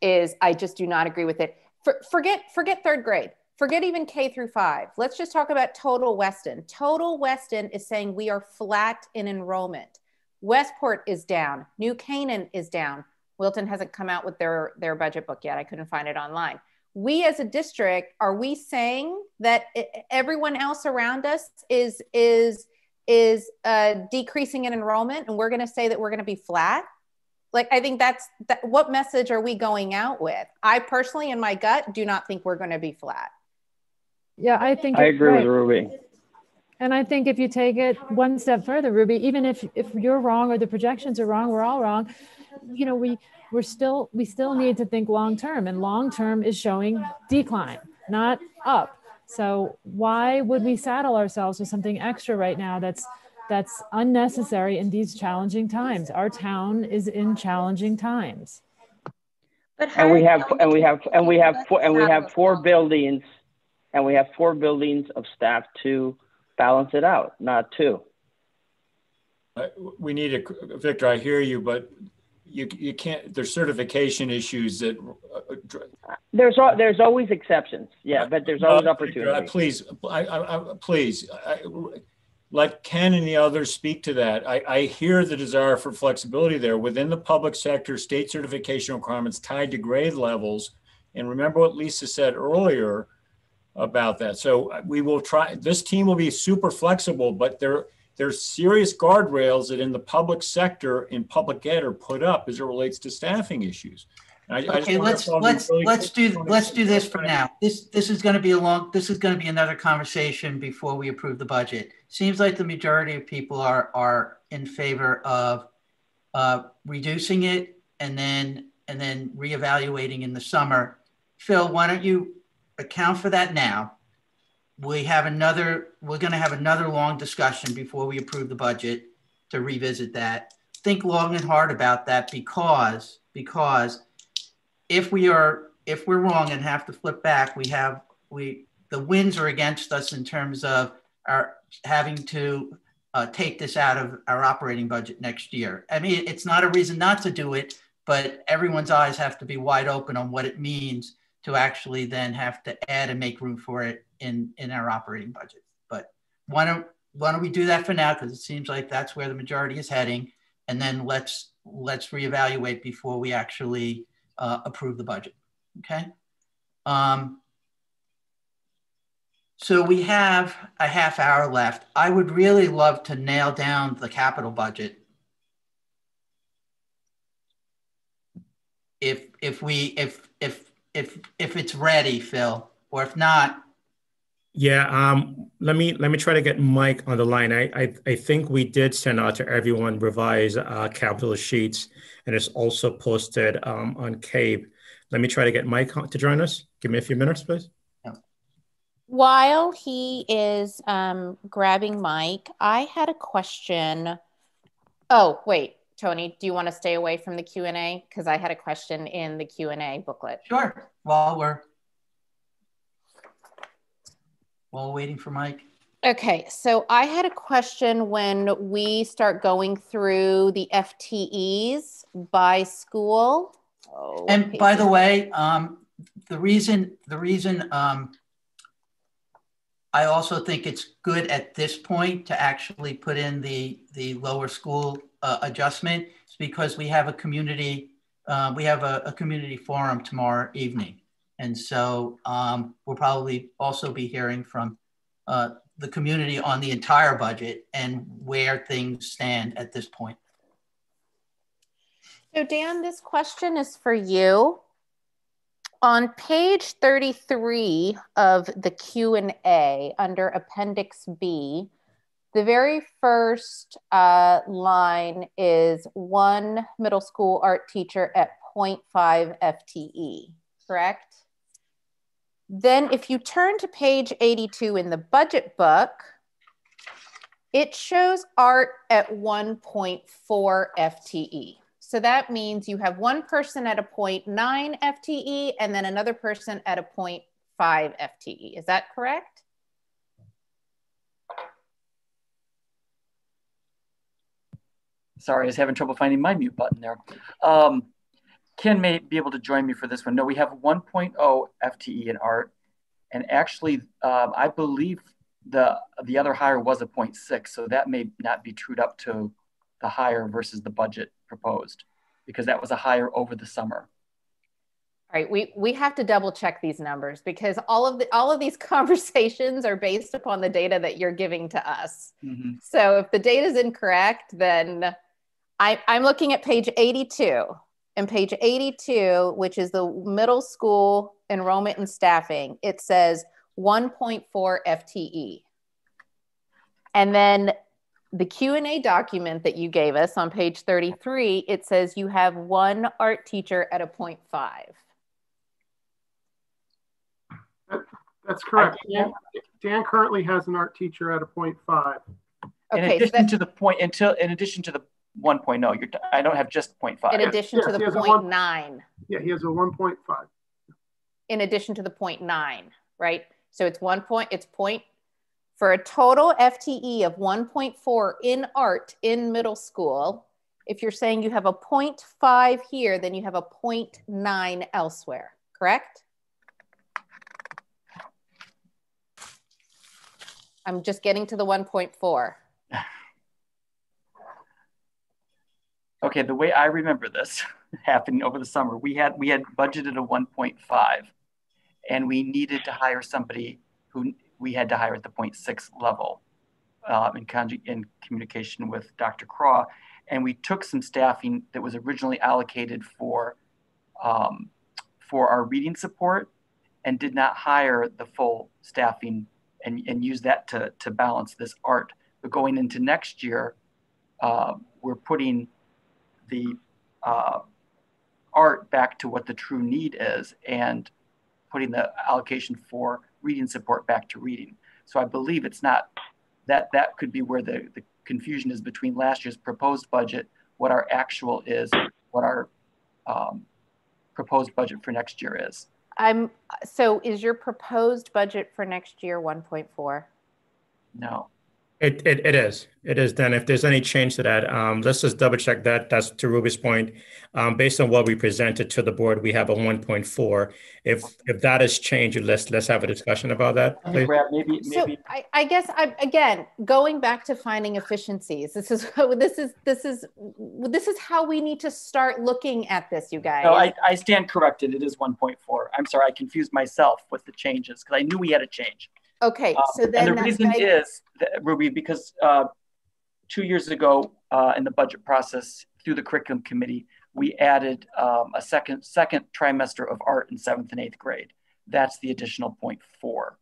is I just do not agree with it. For, forget forget third grade. forget even K through five. Let's just talk about total Weston. Total Weston is saying we are flat in enrollment. Westport is down. New Canaan is down. Wilton hasn't come out with their, their budget book yet. I couldn't find it online. We as a district, are we saying that everyone else around us is, is, is uh, decreasing in enrollment and we're going to say that we're going to be flat? Like, I think that's that, what message are we going out with? I personally, in my gut, do not think we're going to be flat. Yeah, I think I agree right. with Ruby. And I think if you take it one step further, Ruby, even if if you're wrong or the projections are wrong, we're all wrong. You know, we we're still we still need to think long term, and long term is showing decline, not up. So why would we saddle ourselves with something extra right now that's that's unnecessary in these challenging times? Our town is in challenging times. But and we have and we have and we have four and we have four buildings and we have four buildings of staff to balance it out, not two. we need a Victor. I hear you, but you you can't. There's certification issues that. Uh, there's there's always exceptions, yeah, but there's always uh, opportunity. please, I, I, I please, I, let Ken and the others speak to that. I, I hear the desire for flexibility there within the public sector. State certification requirements tied to grade levels, and remember what Lisa said earlier about that. So uh, we will try, this team will be super flexible, but there, there's serious guardrails that in the public sector in public ed are put up as it relates to staffing issues. I, okay, I let's let's really let's do let's do this for now. This this is going to be a long. This is going to be another conversation before we approve the budget. Seems like the majority of people are are in favor of uh, reducing it and then and then reevaluating in the summer. Phil, why don't you account for that now. We have another, we're going to have another long discussion before we approve the budget to revisit that. Think long and hard about that because, because if we are, if we're wrong and have to flip back, we have, we, the winds are against us in terms of our having to uh, take this out of our operating budget next year. I mean, it's not a reason not to do it, but everyone's eyes have to be wide open on what it means to actually then have to add and make room for it in, in our operating budget. But why don't, why don't we do that for now? Because it seems like that's where the majority is heading. And then let's, let's reevaluate before we actually uh, approve the budget, okay? Um, so we have a half hour left. I would really love to nail down the capital budget. If if we if if if if it's ready, Phil, or if not. Yeah, um, let me let me try to get Mike on the line. I I, I think we did send out to everyone revised uh, capital sheets, and it's also posted um, on CABE. Let me try to get Mike to join us. Give me a few minutes, please. While he is um, grabbing Mike, I had a question. Oh, wait. Tony, do you want to stay away from the Q&A? Because I had a question in the Q&A booklet. Sure, while we're, while waiting for Mike. Okay, so I had a question when we start going through the FTEs by school. Oh, and by the way, um, the reason the reason um, I also think it's good at this point to actually put in the the lower school uh, adjustment is because we have a community, uh, we have a, a, community forum tomorrow evening. And so um, we'll probably also be hearing from uh, the community on the entire budget and where things stand at this point. So Dan, this question is for you. On page 33 of the Q&A under Appendix B, the very first uh, line is one middle school art teacher at 0.5 FTE, correct? Then if you turn to page 82 in the budget book, it shows art at 1.4 FTE. So that means you have one person at a 0.9 FTE and then another person at a 0.5 FTE. Is that correct? Sorry, I was having trouble finding my mute button there. Um, Ken may be able to join me for this one. No, we have 1.0 FTE in art And actually, um, I believe the the other hire was a 0.6, so that may not be trued up to the hire versus the budget proposed, because that was a hire over the summer. All right, we we have to double check these numbers because all of the all of these conversations are based upon the data that you're giving to us. Mm-hmm. So if the data is incorrect, then I, I'm looking at page 82. And page 82, which is the middle school enrollment and staffing, it says 1.4 FTE. And then the Q&A document that you gave us on page 33, it says you have one art teacher at a 0.5. That's correct. Dan, Dan, currently has an art teacher at a 0.5. Okay, in addition so to the point until in addition to the 1.0, you're I don't have just 0.5. In addition yes, to the 0.9. Yeah, he has a 1.5. In addition to the 0.9, right? So it's one point, it's point for a total FTE of 1.4 in art in middle school. If you're saying you have a 0.5 here, then you have a 0.9 elsewhere, correct? I'm just getting to the 1.4. okay, the way I remember this happening over the summer, we had we had budgeted a 1.5 and we needed to hire somebody who we had to hire at the 0.6 level um, in, conjug- in communication with Dr. Craw. And we took some staffing that was originally allocated for, um, for our reading support and did not hire the full staffing and, and use that to, to balance this art. But going into next year, uh, we're putting the uh, art back to what the true need is and putting the allocation for reading support back to reading. So I believe it's not that that could be where the, the confusion is between last year's proposed budget, what our actual is, what our um, proposed budget for next year is. I'm so is your proposed budget for next year 1.4? No. It, it, it is. It is. Then if there's any change to that, um, let's just double check that. That's to Ruby's point. Um, based on what we presented to the board, we have a 1.4. If if that is changed, let's let's have a discussion about that. Please. Maybe, maybe. So I, I guess I, again going back to finding efficiencies. This is this is this is this is how we need to start looking at this, you guys. No, I, I stand corrected. It is 1.4. I'm sorry, I confused myself with the changes because I knew we had a change. Okay, um, so then and the reason is that, Ruby because uh, two years ago uh, in the budget process through the curriculum committee, we added um, a second second trimester of art in seventh and eighth grade. That's the additional four.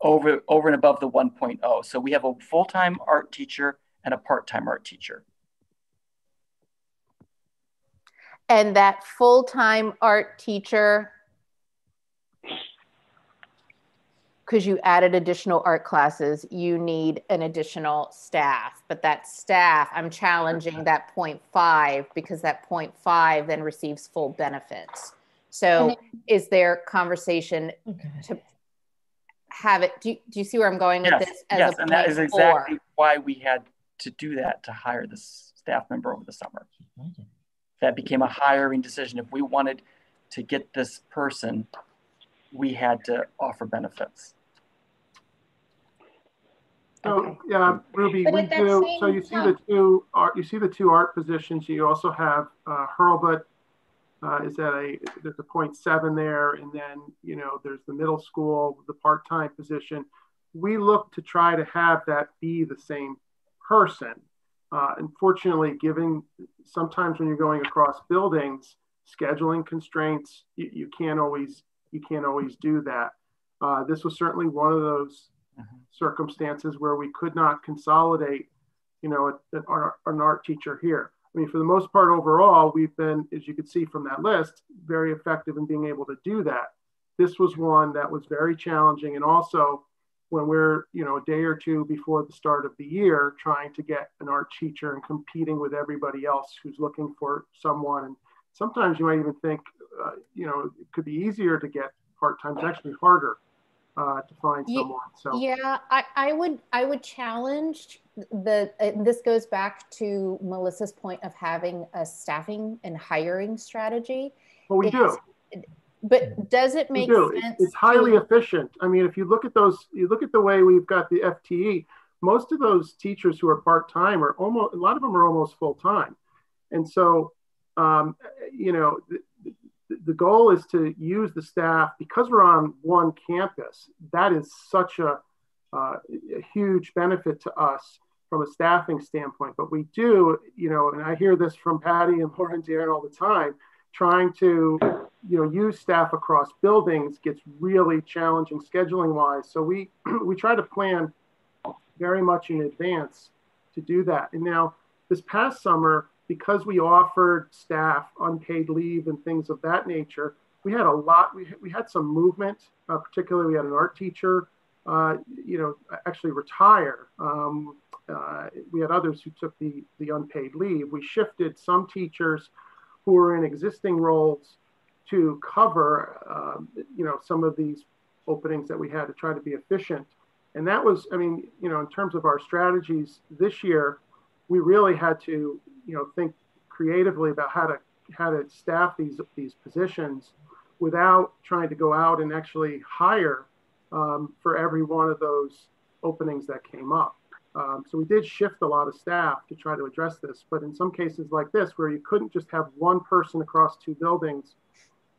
over over and above the 1.0. So we have a full time art teacher and a part time art teacher. And that full time art teacher because you added additional art classes, you need an additional staff. But that staff, I'm challenging that 0.5 because that 0.5 then receives full benefits. So is there conversation okay. to have it? Do you, do you see where I'm going yes, with this? As yes, and that is exactly four? why we had to do that to hire this staff member over the summer. That became a hiring decision. If we wanted to get this person, we had to offer benefits. So okay. yeah, Ruby, but we do. So you see the two art. You see the two art positions. You also have uh, Hurlbutt uh, is at a there's a point seven there, and then you know there's the middle school, the part time position. We look to try to have that be the same person. Uh, unfortunately, given sometimes when you're going across buildings, scheduling constraints, you, you can't always you can't always do that. Uh, this was certainly one of those circumstances where we could not consolidate, you know, a, a, an art teacher here. I mean, for the most part, overall, we've been, as you can see from that list, very effective in being able to do that. This was one that was very challenging. And also, when we're, you know, a day or two before the start of the year, trying to get an art teacher and competing with everybody else who's looking for someone. And sometimes you might even think, uh, you know, it could be easier to get part time. It's actually harder uh, to find someone. So yeah, I, I would I would challenge the. this goes back to Melissa's point of having a staffing and hiring strategy. Well, we it's, do. But does it make sense? It's highly to- efficient. I mean, if you look at those, you look at the way we've got the FTE, most of those teachers who are part-time are almost, a lot of them are almost full-time. And so, um, you know, the, goal is to use the staff because we're on one campus. That is such a, uh, a huge benefit to us from a staffing standpoint. But we do, you know, and I hear this from Patty and Laura and Darren all the time, trying to, you know, use staff across buildings gets really challenging scheduling wise. So we we try to plan very much in advance to do that. And now this past summer, because we offered staff unpaid leave and things of that nature, we had a lot, we, we had some movement, uh, particularly we had an art teacher, uh, you know, actually retire. Um, uh, we had others who took the, the unpaid leave. We shifted some teachers who were in existing roles to cover, um, you know, some of these openings that we had to try to be efficient. And that was, I mean, you know, in terms of our strategies this year, we really had to, you know, think creatively about how to how to staff these these positions without trying to go out and actually hire um, for every one of those openings that came up. Um, so we did shift a lot of staff to try to address this. But in some cases like this, where you couldn't just have one person across two buildings,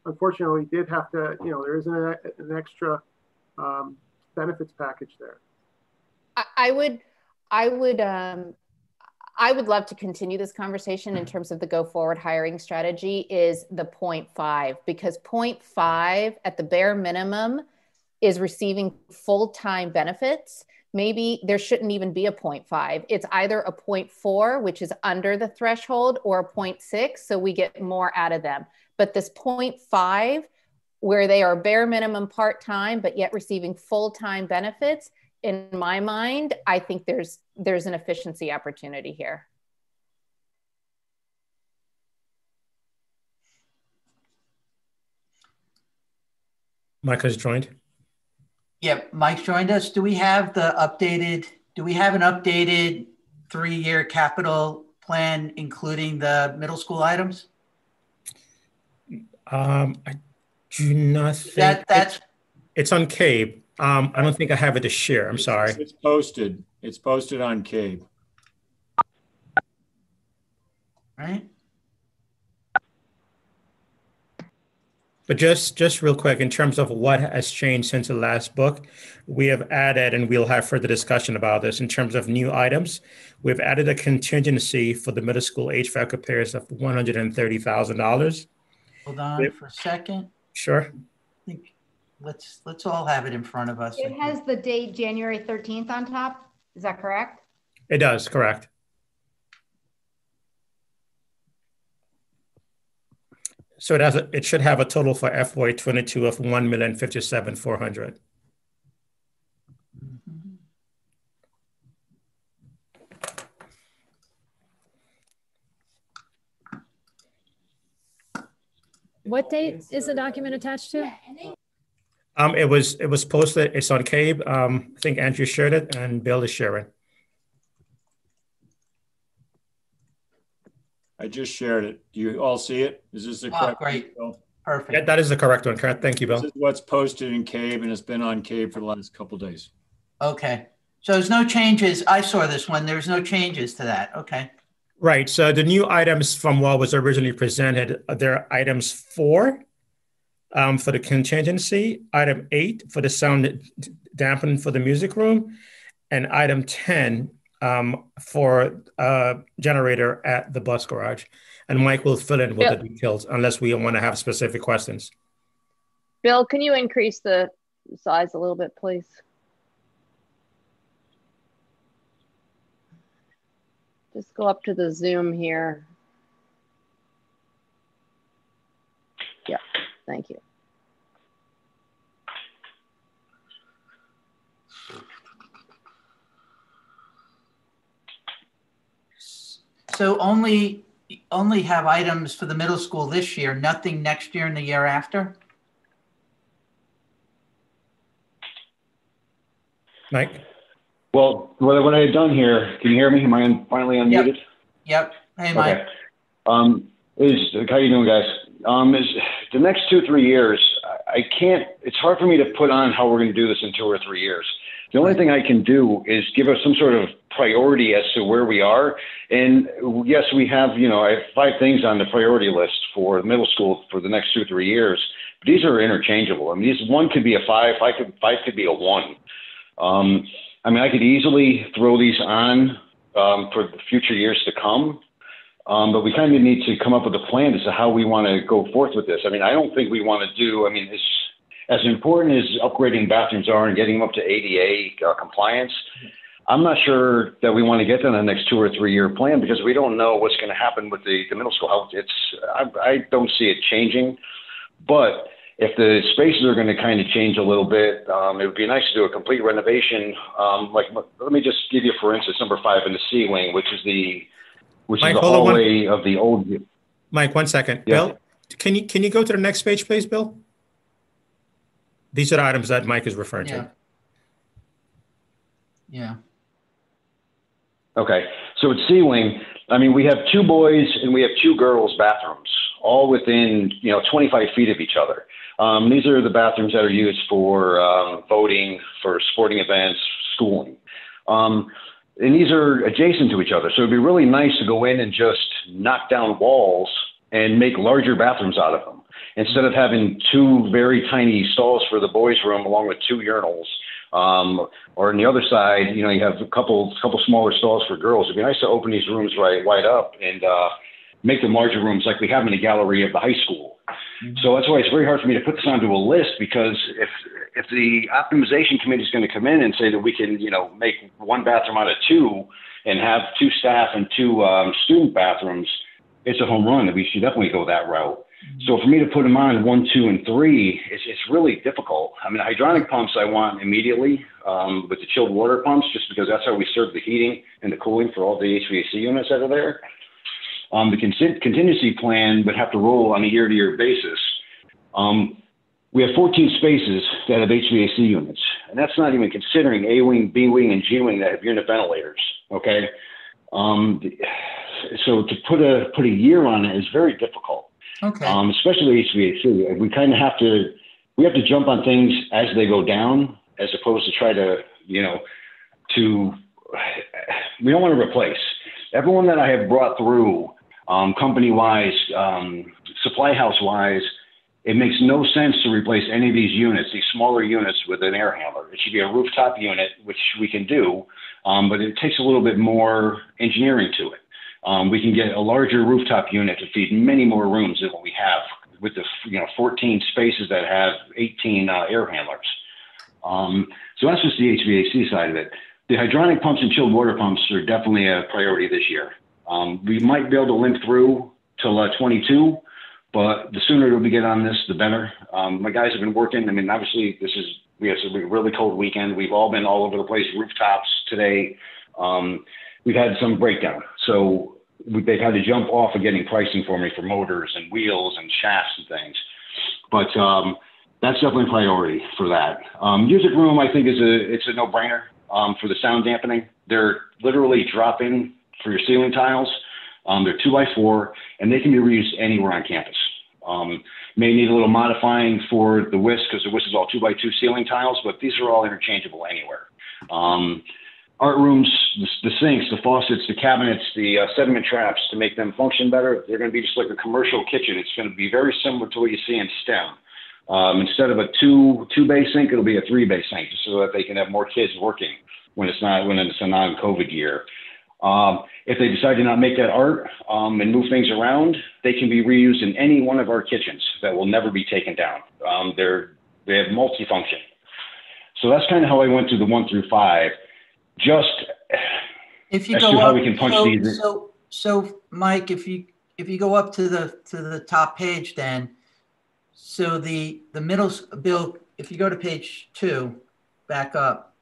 unfortunately, we did have to, you know, there isn't a, an extra um, benefits package there. I, I would, I would, um, I would love to continue this conversation in mm-hmm. terms of the go forward hiring strategy is the 0.5 because 0.5 at the bare minimum is receiving full-time benefits. Maybe there shouldn't even be a 0.5 it's either a 0.4 which is under the threshold or a 0.6 so we get more out of them. But this 0.5 where they are bare minimum part-time but yet receiving full-time benefits in my mind i think there's there's an efficiency opportunity here Mike has joined. Yeah, Mike's joined us. Do we have the updated, do we have an updated three-year capital plan, including the middle school items? Um, I do not think That, that's, it's, it's on CABE. Um, I don't think I have it to share. I'm sorry. It's posted. It's posted on CABE. right? But just just real quick, in terms of what has changed since the last book, we have added, and we'll have further discussion about this in terms of new items. We've added a contingency for the middle school HVAC repairs of one hundred and thirty thousand dollars. Hold on for a second. Sure. I think, let's, let's all have it in front of us. It has the date January 13th on top. Is that correct? It does, correct. So it has a, it should have a total for FY twenty-two of one million fifty-seven four hundred. What date is the document attached to? Um, it was it was posted. It's on CABE. Um, I think Andrew shared it, and Bill is sharing. I just shared it. Do you all see it? Is this the Oh, correct? great. Bill? Yeah, Perfect. that is the correct one. Correct. Thank you, Bill. This is what's posted in CABE and it's been on CABE for the last couple days. Okay. So there's no changes. I saw this one. There's no changes to that. Okay. Right. So the new items from what was originally presented, there are items four um, for the contingency, item eight for the sound dampening for the music room, and item 10 um, for uh, generator at the bus garage. And Mike will fill in with Yeah. the details unless we want to have specific questions. Bill, can you increase the size a little bit, please? Just go up to the Zoom here. Yeah, thank you. So only, only have items for the middle school this year, nothing next year and the year after? Mike? Well, what, what I had done here, can you hear me? Am I finally unmuted? Yep. Hey, Mike. Okay. Um, is how you doing, guys? Um, is the next two three years? I can't, it's hard for me to put on how we're going to do this in two or three years. The only thing I can do is give us some sort of priority as to where we are. And yes, we have, you know, I have five things on the priority list for middle school for the next two, three years. But these are interchangeable. I mean, these one could be a five, five could, five could be a one. Um, I mean, I could easily throw these on um, for the future years to come. Um, but we kind of need to come up with a plan as to how we want to go forth with this. I mean, I don't think we want to do, I mean, as, as important as upgrading bathrooms are and getting them up to ADA uh, compliance, I'm not sure that we want to get to the next two or three year plan because we don't know what's going to happen with the, the middle school. It's, I, I don't see it changing, but if the spaces are going to kind of change a little bit, um, it would be nice to do a complete renovation. Um, like, let me just give you, for instance, number five in the C wing, which is the which Mike, is the hallway of the old. Mike, one second. Yeah. Bill, can you can you go to the next page, please, Bill? These are the items that Mike is referring yeah. to. Yeah. Okay, so it's C wing. I mean, we have two boys and we have two girls' bathrooms, all within you know 25 feet of each other. Um, these are the bathrooms that are used for um, voting, for sporting events, schooling. Um, and these are adjacent to each other. So it'd be really nice to go in and just knock down walls and make larger bathrooms out of them instead of having two very tiny stalls for the boys' room along with two urinals. Um, or on the other side, you know, you have a couple couple smaller stalls for girls. It'd be nice to open these rooms right wide up and uh, make them larger rooms like we have in the gallery of the high school. So that's why it's very hard for me to put this onto a list because if if the optimization committee is going to come in and say that we can, you know, make one bathroom out of two and have two staff and two um, student bathrooms, it's a home run. That we should definitely go that route. Mm-hmm. So for me to put them on one, two, and three, it's, it's really difficult. I mean, the hydronic pumps I want immediately um, with the chilled water pumps, just because that's how we serve the heating and the cooling for all the HVAC units that are there. Um, the contingency plan would have to roll on a year-to-year basis. Um, we have 14 spaces that have HVAC units, and that's not even considering A wing, B wing, and G wing that have unit ventilators. Okay, um, so to put a put a year on it is very difficult. Okay, um, especially HVAC. We kind of have to we have to jump on things as they go down, as opposed to try to you know to we don't want to replace everyone that I have brought through um, company wise, um, supply house wise, it makes no sense to replace any of these units, these smaller units, with an air handler. It should be a rooftop unit, which we can do, um, but it takes a little bit more engineering to it. Um, we can get a larger rooftop unit to feed many more rooms than what we have with the you know 14 spaces that have 18 uh, air handlers. Um, so that's just the HVAC side of it. The hydronic pumps and chilled water pumps are definitely a priority this year. Um, we might be able to limp through till uh, 22, but the sooner we get on this, the better. Um, my guys have been working. I mean, obviously, this is we have a really cold weekend. We've all been all over the place, rooftops today. Um, we've had some breakdown, so we, they've had to jump off of getting pricing for me for motors and wheels and shafts and things. But um, that's definitely a priority for that. Um, music room, I think, is a it's a no brainer um, for the sound dampening. They're literally dropping for your ceiling tiles. Um, they're two by four, and they can be reused anywhere on campus. Um, may need a little modifying for the WIS because the WIS is all two by two ceiling tiles, but these are all interchangeable anywhere. Um, art rooms, the, the, sinks, the faucets, the cabinets, the uh, sediment traps to make them function better. They're going to be just like a commercial kitchen. It's going to be very similar to what you see in STEM. Um, instead of a two two bay sink, it'll be a three bay sink, just so that they can have more kids working when it's not when it's a non COVID year. Um, if they decide to not make that art um, and move things around, they can be reused in any one of our kitchens that will never be taken down. Um, they're, they have multifunction. So that's kind of how I went through the one through five. Just if you go up, so, so, so Mike, if you if you go up to the to the top page, then so the the middle bill. If you go to page two, back up.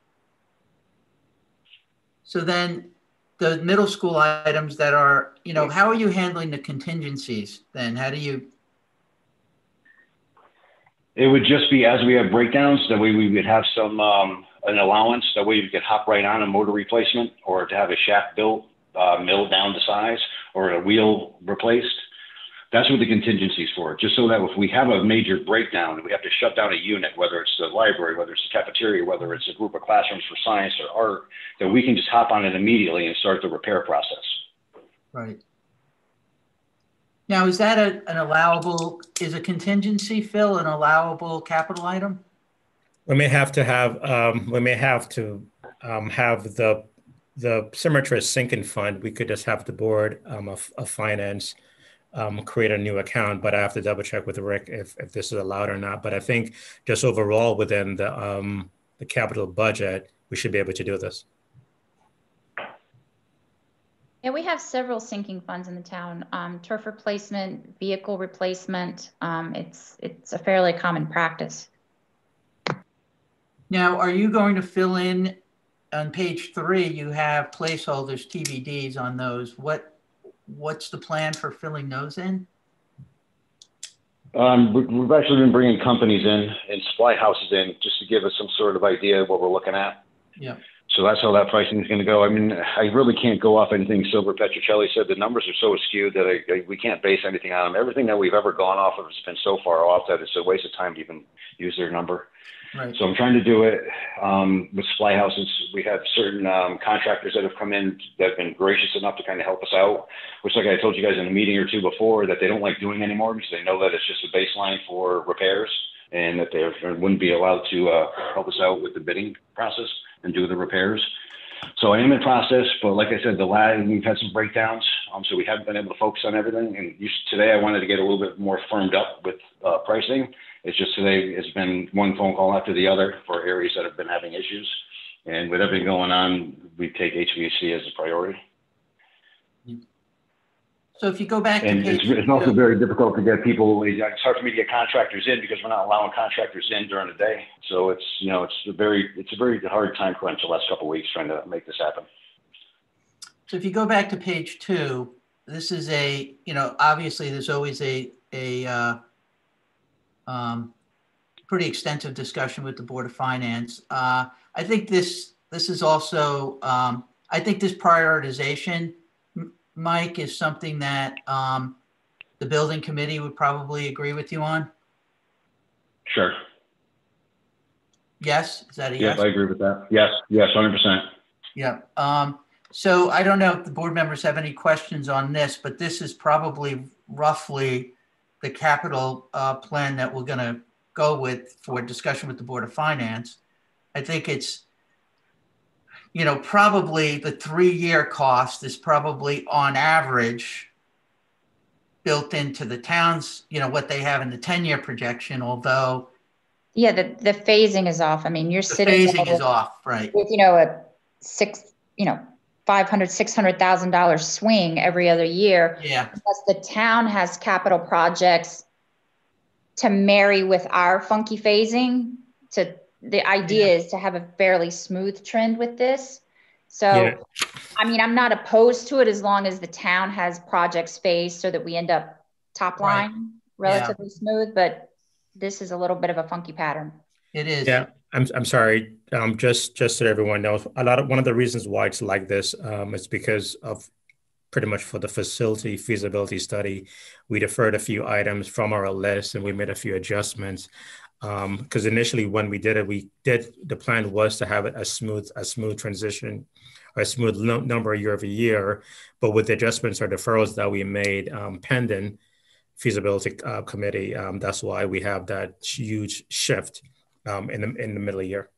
So then the middle school items that are, you know, how are you handling the contingencies then? How do you? It would just be as we have breakdowns, that way we would have some, um, an allowance, that way we could hop right on a motor replacement or to have a shaft built, uh, milled down to size or a wheel replaced. That's what the contingency is for, just so that if we have a major breakdown and we have to shut down a unit, whether it's the library, whether it's the cafeteria, whether it's a group of classrooms for science or art, that we can just hop on it immediately and start the repair process. Right. Now, is that a, an allowable, is a contingency, Phil, an allowable capital item? We may have to have, um, we may have to um, have the the Symmetrist sinking fund. We could just have the board um, of, of finance um, create a new account, but I have to double check with Rick if, if this is allowed or not. But I think just overall within the um, the capital budget, we should be able to do this. Yeah, we have several sinking funds in the town. Um, turf replacement, vehicle replacement. Um, it's it's a fairly common practice. Now, are you going to fill in on page three? You have placeholders, TBDs on those. What what's the plan for filling those in? Um, we've actually been bringing companies in and supply houses in just to give us some sort of idea of what we're looking at. Yeah. So that's how that pricing is going to go. I mean, I really can't go off anything Silver Petrucelli said. The numbers are so skewed that I, I, we can't base anything on them. Everything that we've ever gone off of has been so far off that it's a waste of time to even use their number. Right. So I'm trying to do it um, with supply houses. We have certain um, contractors that have come in that have been gracious enough to kind of help us out, which, like I told you guys in a meeting or two before, that they don't like doing anymore because they know that it's just a baseline for repairs and that they wouldn't be allowed to uh, help us out with the bidding process and do the repairs. So I am in process, but like I said, the lag, we've had some breakdowns, um, so we haven't been able to focus on everything. And today I wanted to get a little bit more firmed up with uh, pricing it's just today it's been one phone call after the other for areas that have been having issues. And with everything going on, we take HVAC as a priority. So if you go back and it's, it's also very difficult to get people. It's hard for me to get contractors in because we're not allowing contractors in during the day. So it's you know it's a very it's a very hard time crunch the last couple of weeks trying to make this happen. So if you go back to page two, this is a you know obviously there's always a a uh, um, pretty extensive discussion with the Board of Finance. Uh, I think this this is also um, I think this prioritization, Mike, is something that um, the building committee would probably agree with you on. Sure. Yes, is that a yes? Yes, I agree with that. Yes, yes, hundred percent. Yeah. Um, so I don't know if the board members have any questions on this, but this is probably roughly the capital uh, plan that we're going to go with for discussion with the Board of Finance. I think it's, you know, probably the three year cost is probably on average built into the town's, you know, what they have in the 10 year projection, although. Yeah, the, the phasing is off. I mean, you're the sitting. Phasing is off, right. With, you know, a six, you know, 500 600000 dollars swing every other year yeah because the town has capital projects to marry with our funky phasing to the idea yeah. is to have a fairly smooth trend with this so yeah. i mean i'm not opposed to it as long as the town has projects phased so that we end up top line right. relatively yeah. smooth but this is a little bit of a funky pattern it is yeah I'm, I'm sorry. Um, just just so everyone knows, a lot of one of the reasons why it's like this um, is because of pretty much for the facility feasibility study, we deferred a few items from our list and we made a few adjustments. Because um, initially, when we did it, we did the plan was to have a smooth a smooth transition, a smooth no, number year over year. But with the adjustments or deferrals that we made um, pending feasibility uh, committee, um, that's why we have that huge shift um, in the in the middle of the year?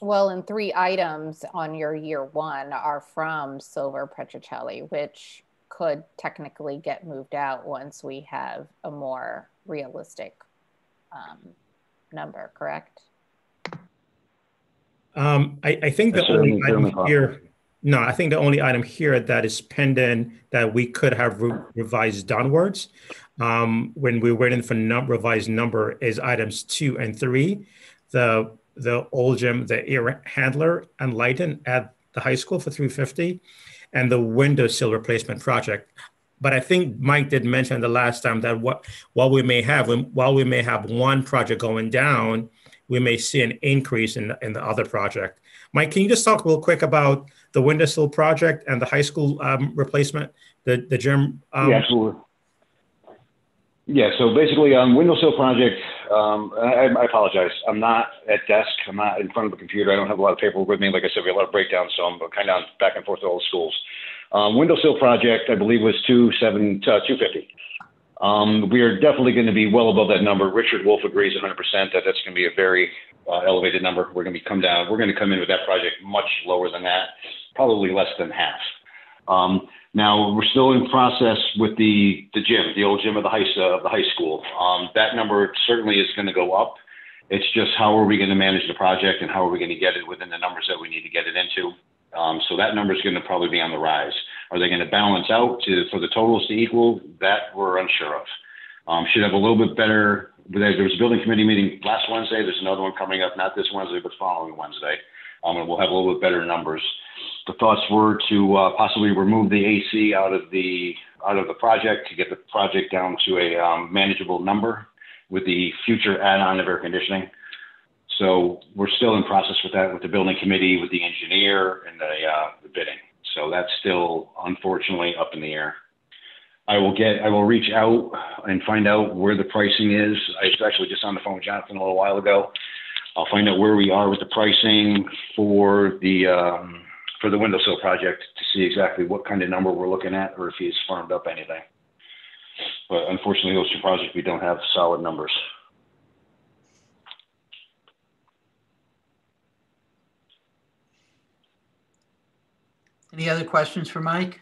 Well, and three items on your year one are from Silver Petrucelli, which could technically get moved out once we have a more realistic um, number, correct? Um, I, I, think the only item here, no, I think the only item here that is pending that we could have re revised downwards um, when we're waiting for num- revised number is items two and three. The the old gym, the air handler and lighting at the high school for 350 and the window sill replacement project. But I think Mike did mention the last time that what while we may have while we may have one project going down, we may see an increase in the, in the other project. Mike, can you just talk real quick about the windowsill project and the high school um, replacement, the the gym? Um, yeah, absolutely. Yeah, so basically on windowsill project, um, I, I, apologize. I'm not at desk. I'm not in front of the computer. I don't have a lot of paperwork with me. Like I said, we have a lot of breakdowns, so I'm kind of back and forth to all the schools. Um, windowsill project, I believe, was two seven uh, two fifty. Um, we are definitely going to be well above that number. Richard Wolf agrees 100% that that's going to be a very uh, elevated number. We're going to be come down. We're going to come in with that project much lower than that, probably less than half. Um, now we're still in process with the the gym, the old gym of the high of the high school. Um, that number certainly is going to go up. It's just how are we going to manage the project and how are we going to get it within the numbers that we need to get it into. Um, so that number is going to probably be on the rise. Are they going to balance out to for the totals to equal? That we're unsure of. Um, should have a little bit better. There was a building committee meeting last Wednesday. There's another one coming up, not this Wednesday, but following Wednesday. Um, and we'll have a little bit better numbers. The thoughts were to uh, possibly remove the AC out of the out of the project to get the project down to a um, manageable number with the future add-on of air conditioning. So we're still in process with that with the building committee, with the engineer, and the, uh, the bidding. So that's still unfortunately up in the air. I will get, I will reach out and find out where the pricing is. I was actually just on the phone with Jonathan a little while ago. I'll find out where we are with the pricing for the um, for the windowsill project to see exactly what kind of number we're looking at, or if he's firmed up anything. But unfortunately, those two projects we don't have solid numbers. Any other questions for Mike?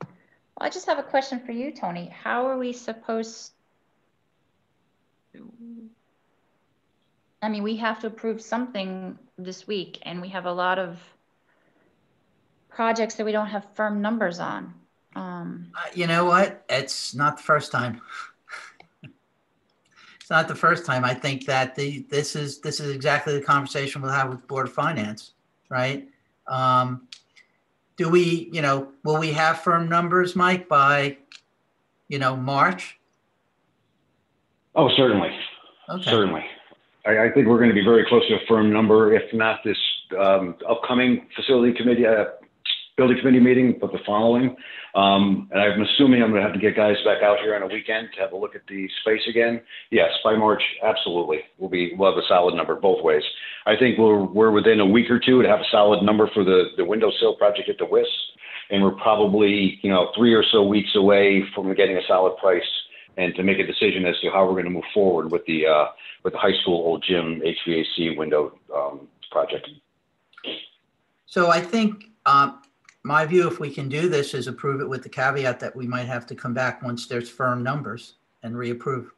Well, I just have a question for you, Tony. How are we supposed I mean, we have to approve something this week, and we have a lot of projects that we don't have firm numbers on. Um, uh, you know what? It's not the first time. it's not the first time. I think that the this is this is exactly the conversation we'll have with Board of Finance, right? Um, do we, you know, will we have firm numbers, Mike, by, you know, March? Oh, certainly. Okay. Certainly. I, I, think we're going to be very close to a firm number, if not this um, upcoming facility committee, uh, building committee meeting, but the following. Um, and I'm assuming I'm going to have to get guys back out here on a weekend to have a look at the space again. Yes, by March, absolutely. We'll be we'll have a solid number both ways. I think we're we're within a week or two to have a solid number for the the windowsill project at the WIS, and we're probably you know three or so weeks away from getting a solid price and to make a decision as to how we're going to move forward with the uh, with the high school old gym HVAC window um, project. So I think um, my view, if we can do this, is approve it with the caveat that we might have to come back once there's firm numbers and reapprove.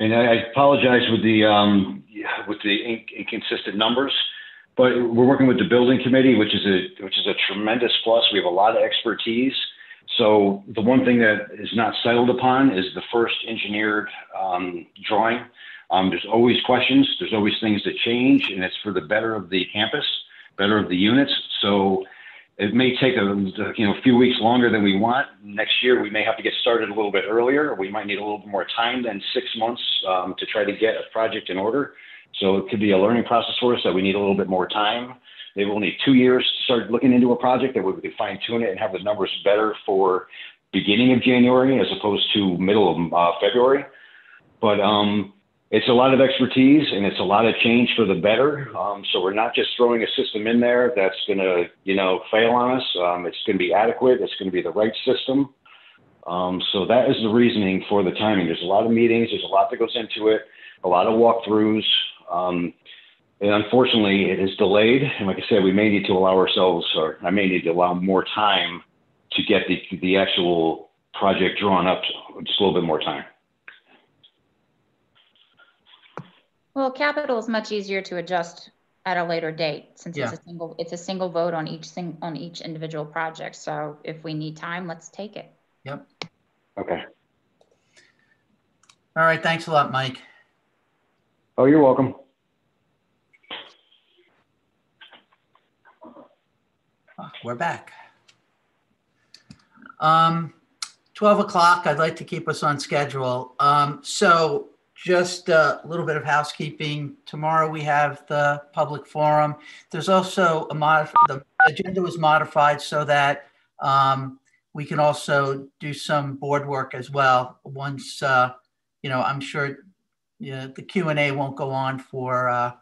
And I apologize with the um, with the inconsistent numbers, but we're working with the building committee, which is a which is a tremendous plus. We have a lot of expertise so the one thing that is not settled upon is the first engineered um, drawing. Um, there's always questions. There's always things that change, and it's for the better of the campus, better of the units. So it may take a you know a few weeks longer than we want. Next year we may have to get started a little bit earlier. We might need a little bit more time than six months um, to try to get a project in order. So it could be a learning process for us that we need a little bit more time. They will need two years to start looking into a project that we could fine tune it and have the numbers better for beginning of January as opposed to middle of uh, February. But um, it's a lot of expertise and it's a lot of change for the better. Um, so we're not just throwing a system in there that's going to, you know, fail on us. Um, it's going to be adequate. It's going to be the right system. Um, so that is the reasoning for the timing. There's a lot of meetings. There's a lot that goes into it. A lot of walkthroughs. Um, and unfortunately, it is delayed. And like I said, we may need to allow ourselves, or I may need to allow more time to get the, the actual project drawn up, just a little bit more time. Well, capital is much easier to adjust at a later date since yeah. it's a single it's a single vote on each thing on each individual project. So if we need time, let's take it. Yep. Okay. All right. Thanks a lot, Mike. Oh, you're welcome. We're back. Um, 12 o'clock, I'd like to keep us on schedule. Um, so just a little bit of housekeeping. Tomorrow we have the public forum. There's also a mod, the agenda was modified so that um, we can also do some board work as well. Once, uh, you know, I'm sure you know, the Q&A won't go on for, uh,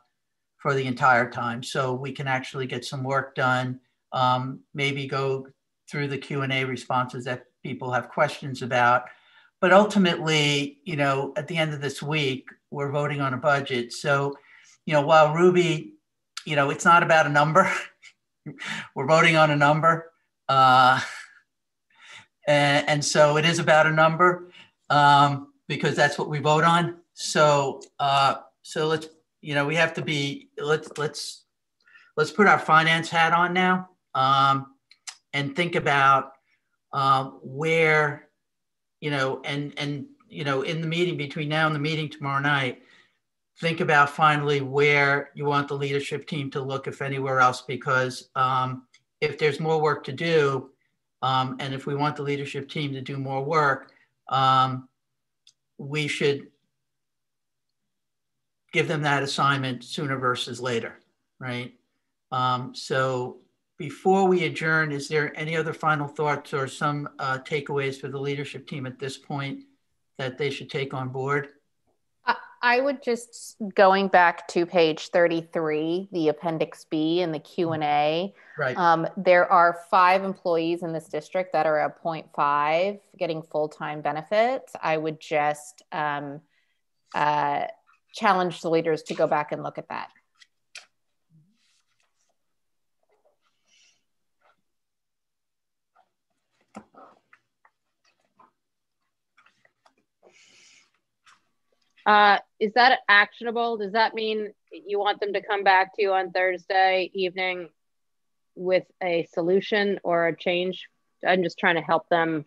for the entire time. So we can actually get some work done, um, maybe go through the Q&A responses that people have questions about but ultimately, you know, at the end of this week, we're voting on a budget. So, you know, while Ruby, you know, it's not about a number, we're voting on a number. Uh, and, and, so it is about a number um, because that's what we vote on. So, uh, so let's, you know, we have to be, let's, let's, let's put our finance hat on now um, and think about uh, where you know, and and you know, in the meeting between now and the meeting tomorrow night, think about finally where you want the leadership team to look, if anywhere else, because um, if there's more work to do, um, and if we want the leadership team to do more work, um, we should give them that assignment sooner versus later, right? Um, so before we adjourn, is there any other final thoughts or some uh, takeaways for the leadership team at this point that they should take on board? I would just going back to page 33, the appendix B and the Q&A. Right. Um, there are five employees in this district that are at 0.5 getting full-time benefits. I would just um, uh, challenge the leaders to go back and look at that. Uh, is that actionable? Does that mean you want them to come back to you on Thursday evening with a solution or a change? I'm just trying to help them.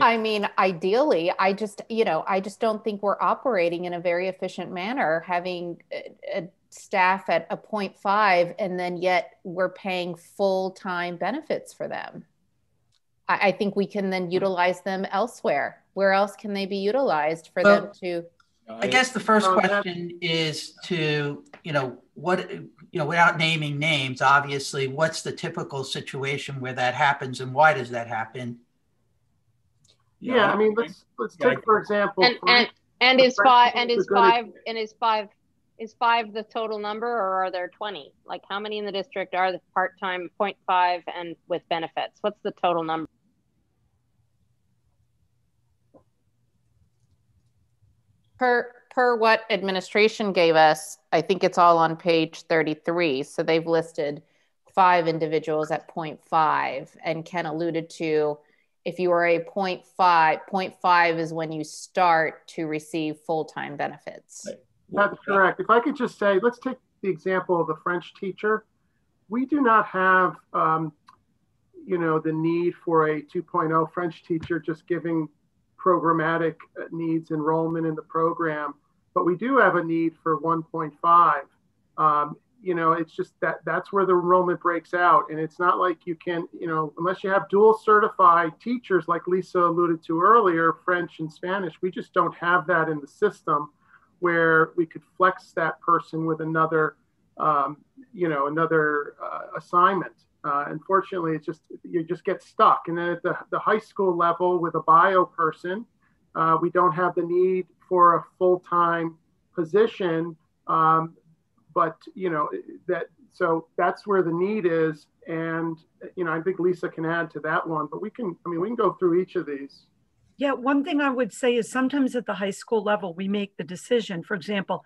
I mean, ideally, I just, you know, I just don't think we're operating in a very efficient manner, having a, staff at a 0.5 and then yet we're paying full time benefits for them. I, I think we can then utilize them elsewhere where else can they be utilized for well, them to? I guess the first question is to, you know, what, you know, without naming names, obviously, what's the typical situation where that happens and why does that happen? Yeah, I mean, let's let's take for example. And and, and is five and is five and is five is five the total number or are there 20 like how many in the district are the part-time 0.5 and with benefits? What's the total number? Per per what administration gave us, I think it's all on page 33. So they've listed five individuals at 0.5 and Ken alluded to if you are a 0.5, 0.5 is when you start to receive full-time benefits. That's correct. If I could just say, let's take the example of the French teacher. We do not have, um, you know, the need for a 2.0 French teacher just giving programmatic needs enrollment in the program, but we do have a need for 1.5. Um, you know, it's just that that's where the enrollment breaks out. And it's not like you can, you know, unless you have dual certified teachers like Lisa alluded to earlier, French and Spanish, we just don't have that in the system where we could flex that person with another, um, you know, another uh, assignment. Uh, unfortunately, it's just you just get stuck. And then at the, the high school level with a bio person, uh, we don't have the need for a full time position. Um, but you know that so that's where the need is, and you know I think Lisa can add to that one. But we can, I mean, we can go through each of these. Yeah, one thing I would say is sometimes at the high school level, we make the decision. For example,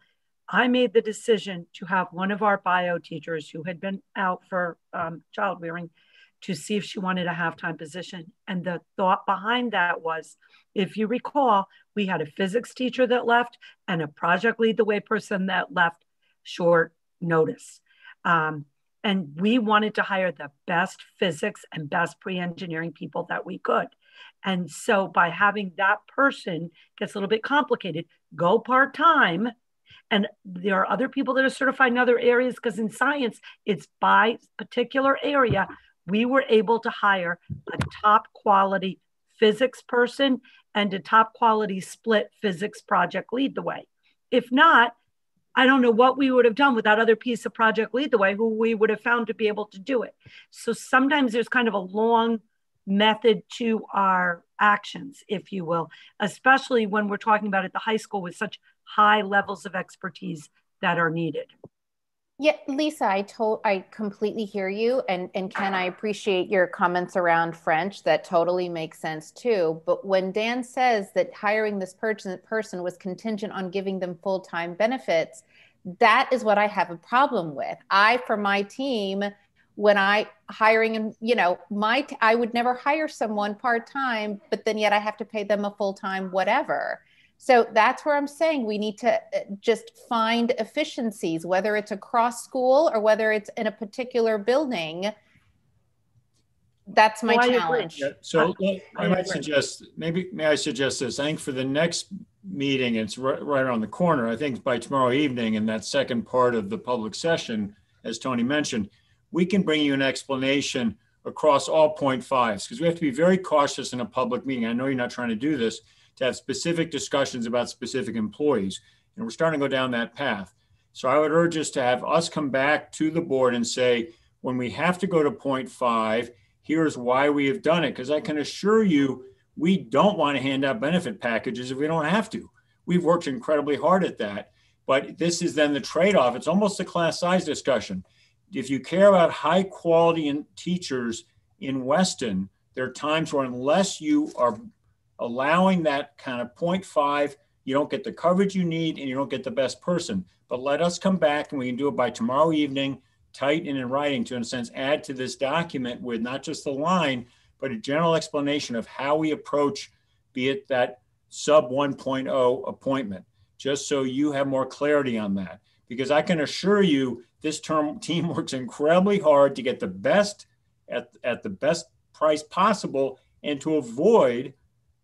I made the decision to have one of our bio teachers who had been out for um, child rearing to see if she wanted a half-time position. And the thought behind that was, if you recall, we had a physics teacher that left and a project lead the way person that left short notice. Um, and we wanted to hire the best physics and best pre-engineering people that we could. And so by having that person gets a little bit complicated, go part-time and there are other people that are certified in other areas because in science, it's by particular area. We were able to hire a top quality physics person and a top quality split physics project lead the way. If not, I don't know what we would have done with that other piece of project lead the way who we would have found to be able to do it. So sometimes there's kind of a long method to our actions, if you will, especially when we're talking about at the high school with such high levels of expertise that are needed. Yeah, Lisa, I told I completely hear you and and Ken, I appreciate your comments around French. That totally makes sense too. But when Dan says that hiring this person person was contingent on giving them full-time benefits, that is what I have a problem with. I for my team when I hiring and you know, my I would never hire someone part-time, but then yet I have to pay them a full-time whatever. So that's where I'm saying we need to uh, just find efficiencies, whether it's across school or whether it's in a particular building. That's my well, challenge. Yeah, so I, I might suggest maybe may I suggest this? I think for the next meeting, it's right, right around the corner. I think by tomorrow evening, in that second part of the public session, as Tony mentioned, we can bring you an explanation across all point fives because we have to be very cautious in a public meeting. I know you're not trying to do this to have specific discussions about specific employees. And we're starting to go down that path. So I would urge us to have us come back to the board and say, when we have to go to point five, here's why we have done it. Because I can assure you, we don't want to hand out benefit packages if we don't have to. We've worked incredibly hard at that. But this is then the trade off. It's almost a class size discussion. If you care about high quality in teachers in Weston, there are times where, unless you are allowing that kind of 0.5, you don't get the coverage you need and you don't get the best person. But let us come back and we can do it by tomorrow evening, tight and in writing to, in a sense, add to this document with not just the line, but a general explanation of how we approach, be it that sub 1.0 appointment, just so you have more clarity on that. Because I can assure you, this term team works incredibly hard to get the best at, at the best price possible and to avoid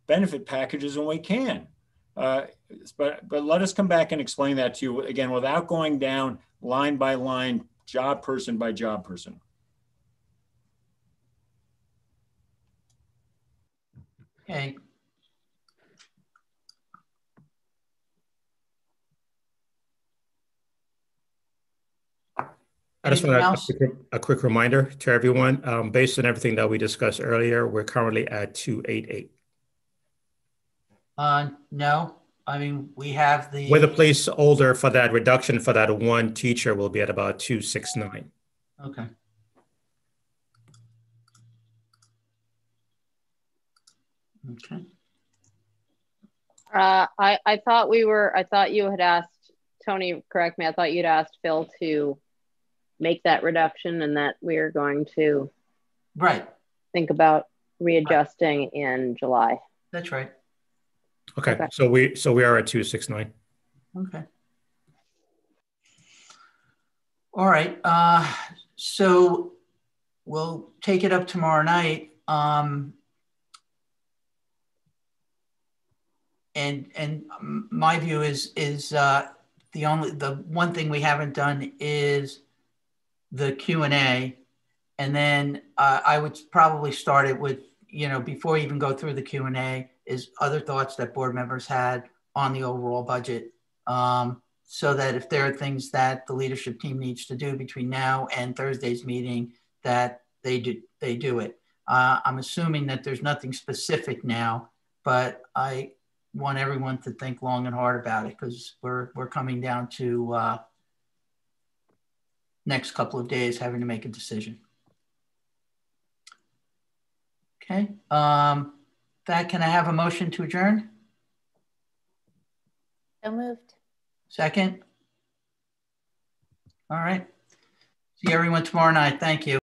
benefit packages when we can. Uh, but but let us come back and explain that to you again without going down line by line, job person by job person. Okay. I just want a quick, a quick reminder to everyone, um, based on everything that we discussed earlier, we're currently at 288. Uh, no, I mean, we have the. With a placeholder for that reduction for that one teacher will be at about 269. Okay. Okay. Uh, I, I thought we were, I thought you had asked, Tony, correct me, I thought you'd asked Phil to make that reduction and that we are going to right think about readjusting in July. That's right. Okay. okay. So we so we are at 269. Okay. All right. Uh, so we'll take it up tomorrow night. Um, and and my view is is uh, the only the one thing we haven't done is the Q and A, and then uh, I would probably start it with you know before you even go through the Q and A is other thoughts that board members had on the overall budget. Um, so that if there are things that the leadership team needs to do between now and Thursday's meeting, that they do they do it. Uh, I'm assuming that there's nothing specific now, but I want everyone to think long and hard about it because we're we're coming down to uh, next couple of days having to make a decision. Okay. Um, that, can I have a motion to adjourn? So moved. Second? All right. See everyone tomorrow night. Thank you.